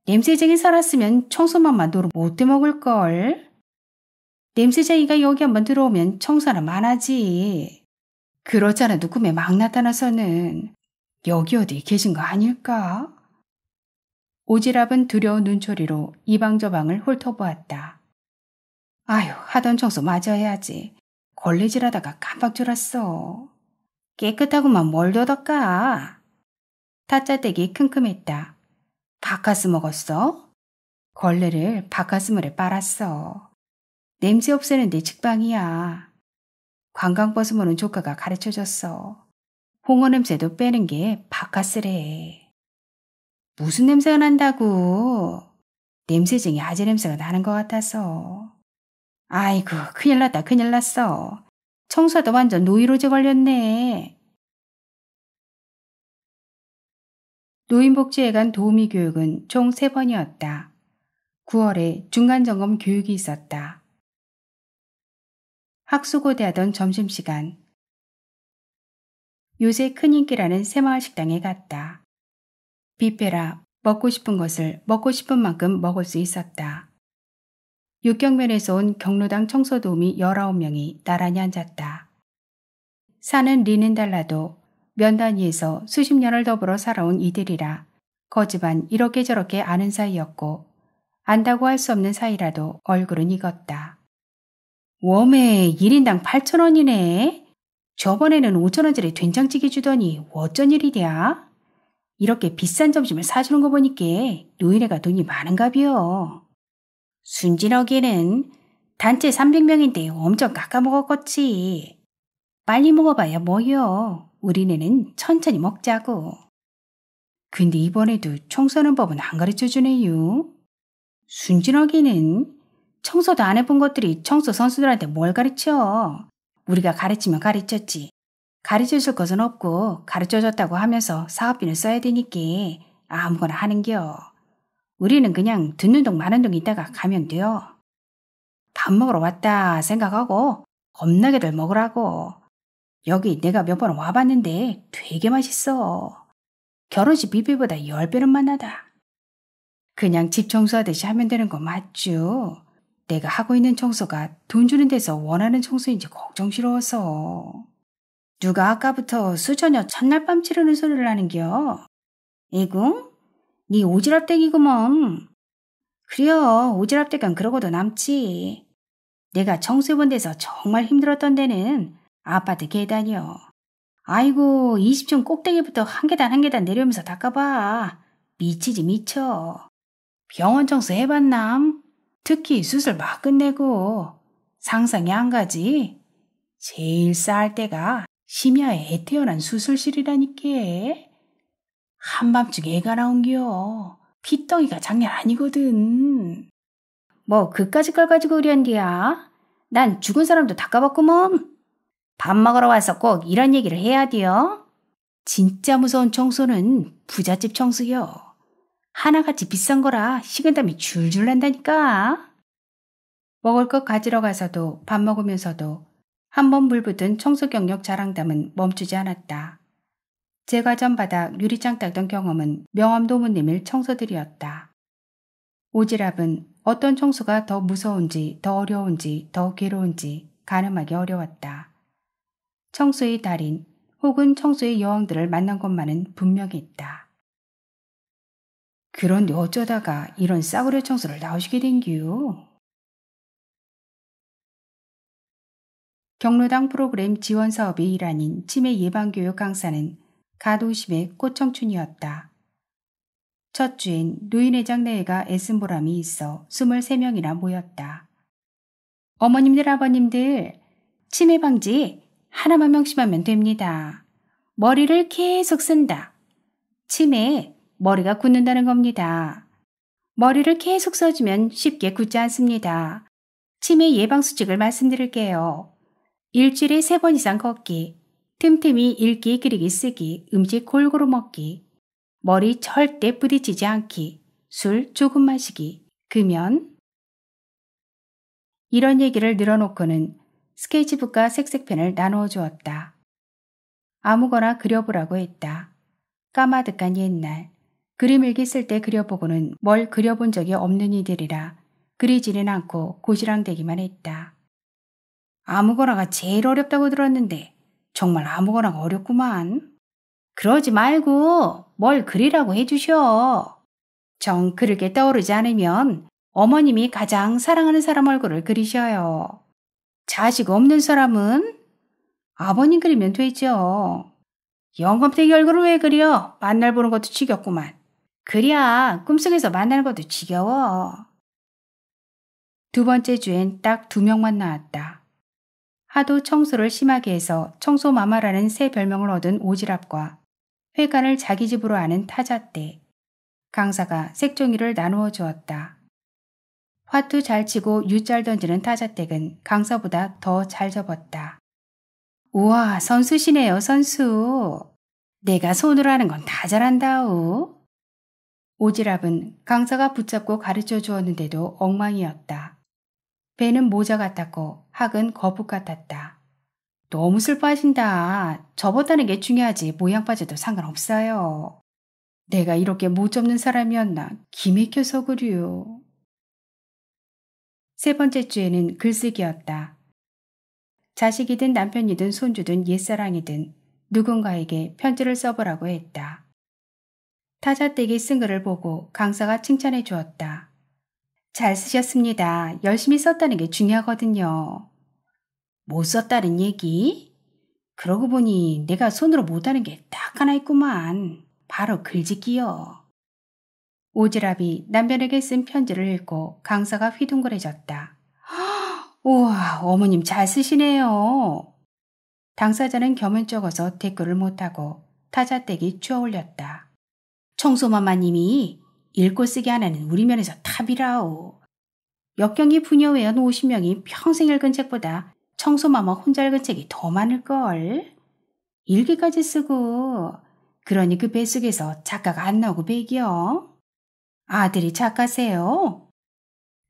냄새쟁이 살았으면 청소만만 도로 못해 먹을걸. 냄새쟁이가 여기 한번 들어오면 청소나 많아지. 그렇잖아도 꿈에 막 나타나서는 여기 어디 계신 거 아닐까? 오지랖은 두려운 눈초리로 이방저방을 훑어보았다. 아휴, 하던 청소 해야지. 걸레질하다가 깜빡 졸았어. 깨끗하고만 뭘 더덕까? 타짜댁이 킁킁했다. 바카스 먹었어? 걸레를 바카스물에 빨았어. 냄새 없애는데 직방이야. 관광버스 모는 조카가 가르쳐줬어. 홍어 냄새도 빼는 게 바카스래. 무슨 냄새가 난다고? 냄새 중에 아재 냄새가 나는 것 같아서. 아이고, 큰일 났다, 큰일 났어. 청소도 완전 노이로제 걸렸네. 노인복지회관 도우미 교육은 총 3번이었다. 9월에 중간점검 교육이 있었다. 학수고대하던 점심시간. 요새 큰 인기라는 새마을 식당에 갔다. 뷔페라 먹고 싶은 것을 먹고 싶은 만큼 먹을 수 있었다. 육경면에서 온 경로당 청소도우미 19명이 나란히 앉았다. 사는 리는 달라도 면 단위에서 수십 년을 더불어 살아온 이들이라 거지만 이렇게 저렇게 아는 사이였고 안다고 할 수 없는 사이라도 얼굴은 익었다. 웜에 1인당 8천원이네. 저번에는 5천원짜리 된장찌개 주더니 어쩐 일이랴? 이렇게 비싼 점심을 사주는 거 보니까 노인네가 돈이 많은가 비요. 순진하게는 단체 300명인데 엄청 깎아먹었겠지. 빨리 먹어봐야 뭐요. 우리네는 천천히 먹자고. 근데 이번에도 청소하는 법은 안 가르쳐 주네요. 순진하기는 청소도 안 해본 것들이 청소 선수들한테 뭘 가르쳐. 우리가 가르치면 가르쳤지. 가르쳐 줄 것은 없고 가르쳐 줬다고 하면서 사업비는 써야 되니까 아무거나 하는겨. 우리는 그냥 듣는 동 마는 동 있다가 가면 돼요. 밥 먹으러 왔다 생각하고 겁나게들 먹으라고. 여기 내가 몇 번 와봤는데 되게 맛있어. 결혼식 뷔페보다 10배는 맛나다. 그냥 집 청소하듯이 하면 되는 거 맞죠? 내가 하고 있는 청소가 돈 주는 데서 원하는 청소인지 걱정스러워서. 누가 아까부터 수저녀 첫날 밤 치르는 소리를 하는겨? 이구? 네 오지랖댁이구먼. 그래요. 오지랖댁은 그러고도 남지. 내가 청소해본 데서 정말 힘들었던 데는 아파트 계단이요. 아이고 20층 꼭대기부터 한 계단 한 계단 내려오면서 닦아봐. 미치지 미쳐. 병원 청소 해봤남? 특히 수술 막 끝내고 상상이 안 가지? 제일 쌀 때가 심야에 애 태어난 수술실이라니께. 한밤중에 애가 나온겨. 피덩이가 장난 아니거든. 뭐 그까짓 걸 가지고 그련디야? 난 죽은 사람도 닦아봤구먼. 밥 먹으러 와서 꼭 이런 얘기를 해야 돼요. 진짜 무서운 청소는 부잣집 청소요. 하나같이 비싼 거라 식은땀이 줄줄 난다니까. 먹을 것 가지러 가서도 밥 먹으면서도 한 번 불붙은 청소 경력 자랑담은 멈추지 않았다. 제가 전 바닥 유리창 닦던 경험은 명함도 못 내밀 청소들이었다. 오지랖은 어떤 청소가 더 무서운지 더 어려운지 더 괴로운지 가늠하기 어려웠다. 청소의 달인 혹은 청소의 여왕들을 만난 것만은 분명했다. 그런데 어쩌다가 이런 싸구려 청소를 나오시게 된규? 경로당 프로그램 지원 사업의 일환인 치매 예방교육 강사는 가도심의 꽃청춘이었다. 첫 주엔 노인회 장 내외가 애쓴 보람이 있어 23명이나 모였다. 어머님들 아버님들 치매 방지 하나만 명심하면 됩니다. 머리를 계속 쓴다. 치매 머리가 굳는다는 겁니다. 머리를 계속 써주면 쉽게 굳지 않습니다. 치매 예방 수칙을 말씀드릴게요. 일주일에 세 번 이상 걷기, 틈틈이 읽기, 그리기, 쓰기, 음식 골고루 먹기, 머리 절대 부딪히지 않기, 술 조금 마시기, 금연. 이런 얘기를 늘어놓고는 스케치북과 색색펜을 나누어 주었다. 아무거나 그려보라고 했다. 까마득한 옛날, 그림 일기 쓸 때 그려보고는 뭘 그려본 적이 없는 이들이라 그리지는 않고 고시랑대기만 했다. 아무거나가 제일 어렵다고 들었는데 정말 아무거나가 어렵구만. 그러지 말고 뭘 그리라고 해주셔. 정 그르게 떠오르지 않으면 어머님이 가장 사랑하는 사람 얼굴을 그리셔요. 자식 없는 사람은 아버님 그리면 되죠. 영검태기 얼굴을 왜 그려? 만날 보는 것도 지겹구만. 그랴 꿈속에서 만나는 것도 지겨워. 두 번째 주엔 딱 두 명만 나왔다. 하도 청소를 심하게 해서 청소마마라는 새 별명을 얻은 오지랖과 회관을 자기 집으로 아는 타자떼. 강사가 색종이를 나누어 주었다. 화투 잘 치고 유잘 던지는 타자댁은 강사보다 더 잘 접었다. 우와, 선수시네요, 선수. 내가 손으로 하는 건 다 잘한다우. 오지랖은 강사가 붙잡고 가르쳐 주었는데도 엉망이었다. 배는 모자 같았고 학은 거북 같았다. 너무 슬퍼하신다. 접었다는 게 중요하지 모양 빠져도 상관없어요. 내가 이렇게 못 접는 사람이었나 기맥혀서 그려. 세 번째 주에는 글쓰기였다. 자식이든 남편이든 손주든 옛사랑이든 누군가에게 편지를 써보라고 했다. 타자떼기 쓴 글을 보고 강사가 칭찬해 주었다. 잘 쓰셨습니다. 열심히 썼다는 게 중요하거든요. 못 썼다는 얘기? 그러고 보니 내가 손으로 못하는 게 딱 하나 있구만. 바로 글짓기요. 오지랖이 남편에게 쓴 편지를 읽고 강사가 휘둥그레졌다. [GASPS] 우와, 어머님 잘 쓰시네요. 당사자는 겸은쩍어서 댓글을 못하고 타자떼기 추어 올렸다. 청소마마님이 읽고 쓰기 하나는 우리 면에서 탑이라오. 역경이 부녀회원 50명이 평생 읽은 책보다 청소마마 혼자 읽은 책이 더 많을걸. 일기까지 쓰고 그러니 그 뱃속에서 작가가 안 나오고 배기요. 아들이 작가세요?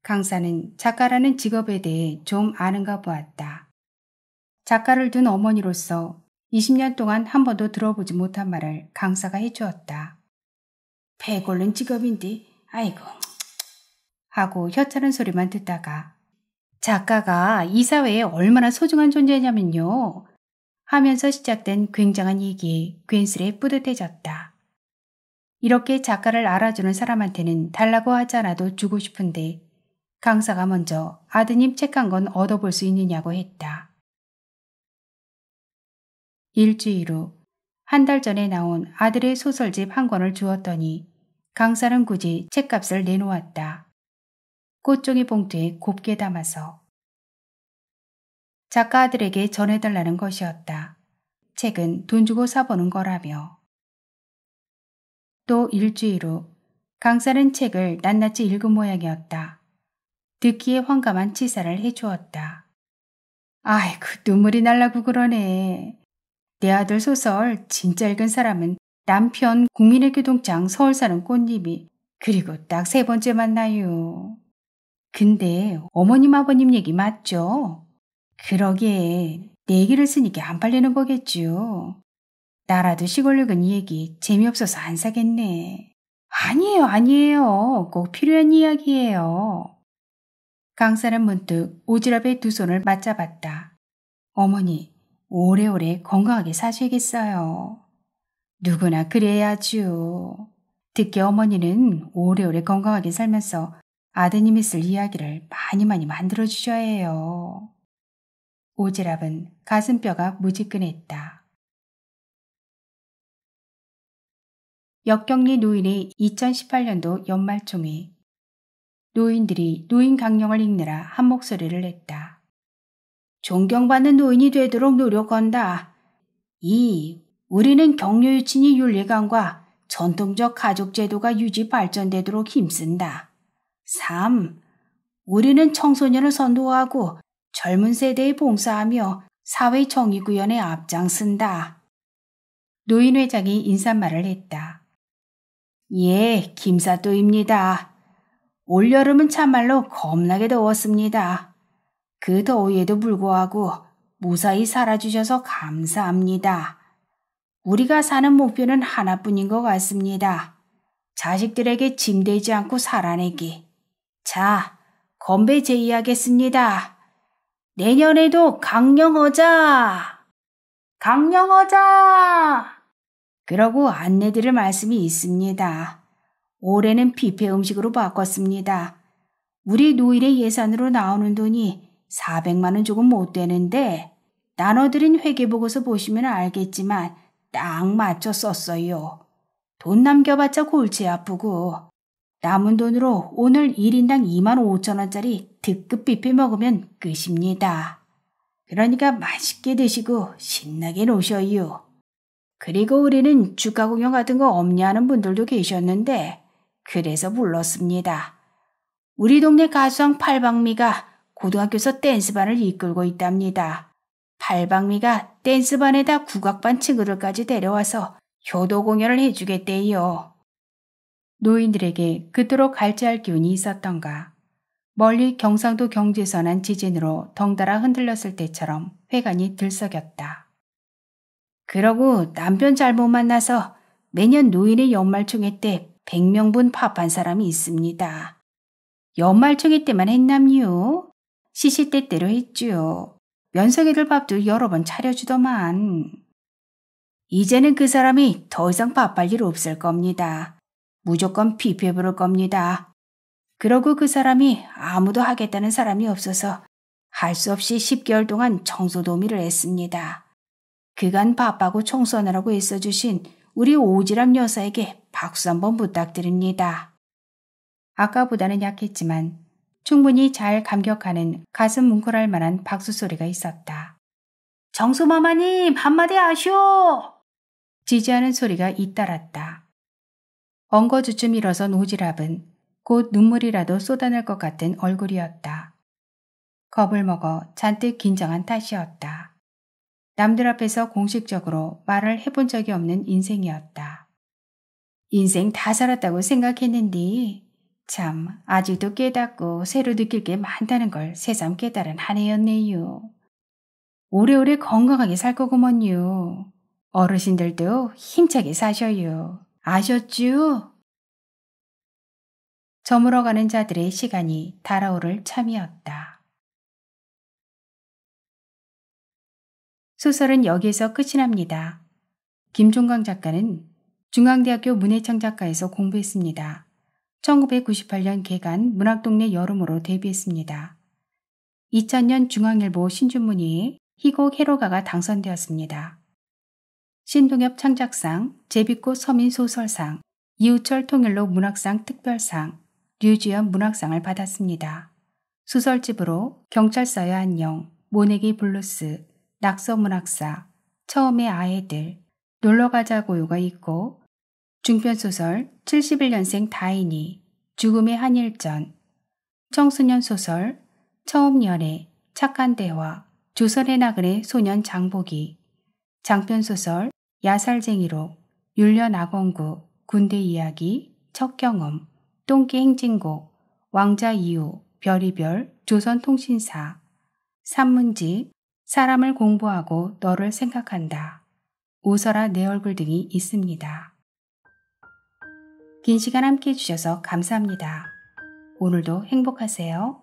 강사는 작가라는 직업에 대해 좀 아는가 보았다. 작가를 둔 어머니로서 20년 동안 한 번도 들어보지 못한 말을 강사가 해주었다. 배골른 직업인데 아이고 하고 혀차는 소리만 듣다가 작가가 이 사회에 얼마나 소중한 존재냐면요. 하면서 시작된 굉장한 얘기에 괜스레 뿌듯해졌다. 이렇게 작가를 알아주는 사람한테는 달라고 하지 않아도 주고 싶은데 강사가 먼저 아드님 책 한 권 얻어볼 수 있느냐고 했다. 일주일 후 한 달 전에 나온 아들의 소설집 한 권을 주었더니 강사는 굳이 책값을 내놓았다. 꽃종이 봉투에 곱게 담아서 작가 아들에게 전해달라는 것이었다. 책은 돈 주고 사보는 거라며. 또 일주일 후 강사는 책을 낱낱이 읽은 모양이었다. 듣기에 황감한 치사를 해주었다. 아이고 눈물이 날라고 그러네. 내 아들 소설 진짜 읽은 사람은 남편 국민의 교동장 서울 사는 꽃잎이 그리고 딱 세 번째 만나요. 근데 어머님 아버님 얘기 맞죠? 그러기에 내 얘기를 쓰니까 안 팔리는 거겠죠. 나라도 시골 읽은 이 얘기 재미없어서 안 사겠네. 아니에요, 아니에요. 꼭 필요한 이야기예요. 강사는 문득 오지랖의 두 손을 맞잡았다. 어머니, 오래오래 건강하게 사셔야겠어요. 누구나 그래야죠. 듣기 어머니는 오래오래 건강하게 살면서 아드님이 쓸 이야기를 많이 많이 만들어 주셔야 해요. 오지랖은 가슴뼈가 무지끈했다. 역경리 노인의 2018년도 연말총회 노인들이 노인 강령을 읽느라 한 목소리를 냈다. 존경받는 노인이 되도록 노력한다. 2. 우리는 격려유친이 윤리관과 전통적 가족제도가 유지 발전되도록 힘쓴다. 3. 우리는 청소년을 선도하고 젊은 세대에 봉사하며 사회 정의 구현에 앞장쓴다. 노인 회장이 인사말을 했다. 예, 김사또입니다. 올여름은 참말로 겁나게 더웠습니다. 그 더위에도 불구하고 무사히 살아주셔서 감사합니다. 우리가 사는 목표는 하나뿐인 것 같습니다. 자식들에게 짐되지 않고 살아내기. 자, 건배 제의하겠습니다. 내년에도 강령하자! 강령하자! 그러고 안내드릴 말씀이 있습니다. 올해는 뷔페 음식으로 바꿨습니다. 우리 노일의 예산으로 나오는 돈이 400만 원 조금 못 되는데 나눠드린 회계보고서 보시면 알겠지만 딱 맞춰 썼어요. 돈 남겨봤자 골치 아프고 남은 돈으로 오늘 1인당 2만 5천 원짜리 특급 뷔페 먹으면 끝입니다. 그러니까 맛있게 드시고 신나게 노셔요. 그리고 우리는 주가 공연 같은 거 없냐는 분들도 계셨는데 그래서 불렀습니다. 우리 동네 가수왕 팔방미가 고등학교에서 댄스반을 이끌고 있답니다. 팔방미가 댄스반에다 국악반 친구들까지 데려와서 효도 공연을 해주겠대요. 노인들에게 그토록 갈지할 기운이 있었던가. 멀리 경상도 경주에서 난 지진으로 덩달아 흔들렸을 때처럼 회관이 들썩였다. 그러고 남편 잘못 만나서 매년 노인의 연말총회 때 100명분 밥한 사람이 있습니다. 연말총회 때만 했남요. 시시때때로 했죠. 면석이들 밥도 여러 번 차려주더만. 이제는 그 사람이 더 이상 밥할 일 없을 겁니다. 무조건 피폐 부를 겁니다. 그러고 그 사람이 아무도 하겠다는 사람이 없어서 할 수 없이 10개월 동안 청소 도우미를 했습니다. 그간 바빠고 청소하느라고 애써주신 우리 오지랖 여사에게 박수 한번 부탁드립니다. 아까보다는 약했지만 충분히 잘 감격하는 가슴 뭉클할 만한 박수 소리가 있었다. 정수마마님 한마디 하쇼! 지지하는 소리가 잇따랐다. 엉거주춤 일어선 오지랖은 곧 눈물이라도 쏟아낼 것 같은 얼굴이었다. 겁을 먹어 잔뜩 긴장한 탓이었다. 남들 앞에서 공식적으로 말을 해본 적이 없는 인생이었다. 인생 다 살았다고 생각했는데 참 아직도 깨닫고 새로 느낄 게 많다는 걸 새삼 깨달은 한 해였네요. 오래오래 건강하게 살 거구먼요. 어르신들도 힘차게 사셔요. 아셨쥬? 저물어가는 자들의 시간이 달아오를 참이었다. 소설은 여기에서 끝이 납니다. 김종광 작가는 중앙대학교 문해창 작가에서 공부했습니다. 1998년 개간 문학동네 여름으로 데뷔했습니다. 2000년 중앙일보 신춘문예에 희곡 해로가가 당선되었습니다. 신동엽 창작상, 제비꽃 서민소설상, 이호철 통일로 문학상 특별상, 류주현 문학상을 받았습니다. 소설집으로 경찰서여 안녕, 모내기 블루스, 낙서문학사, 처음의 아이들, 놀러가자 고요가 있고 중편소설 71년생 다인이, 죽음의 한일전, 청소년 소설, 처음 열애, 착한 대화, 조선의 나그네 소년 장보기, 장편소설, 야살쟁이로, 율련 악원구, 군대 이야기, 첫 경험, 똥기 행진곡, 왕자 이후, 별이별, 조선통신사, 산문집, 사람을 공부하고 너를 생각한다. 웃어라 내 얼굴 등이 있습니다. 긴 시간 함께 해주셔서 감사합니다. 오늘도 행복하세요.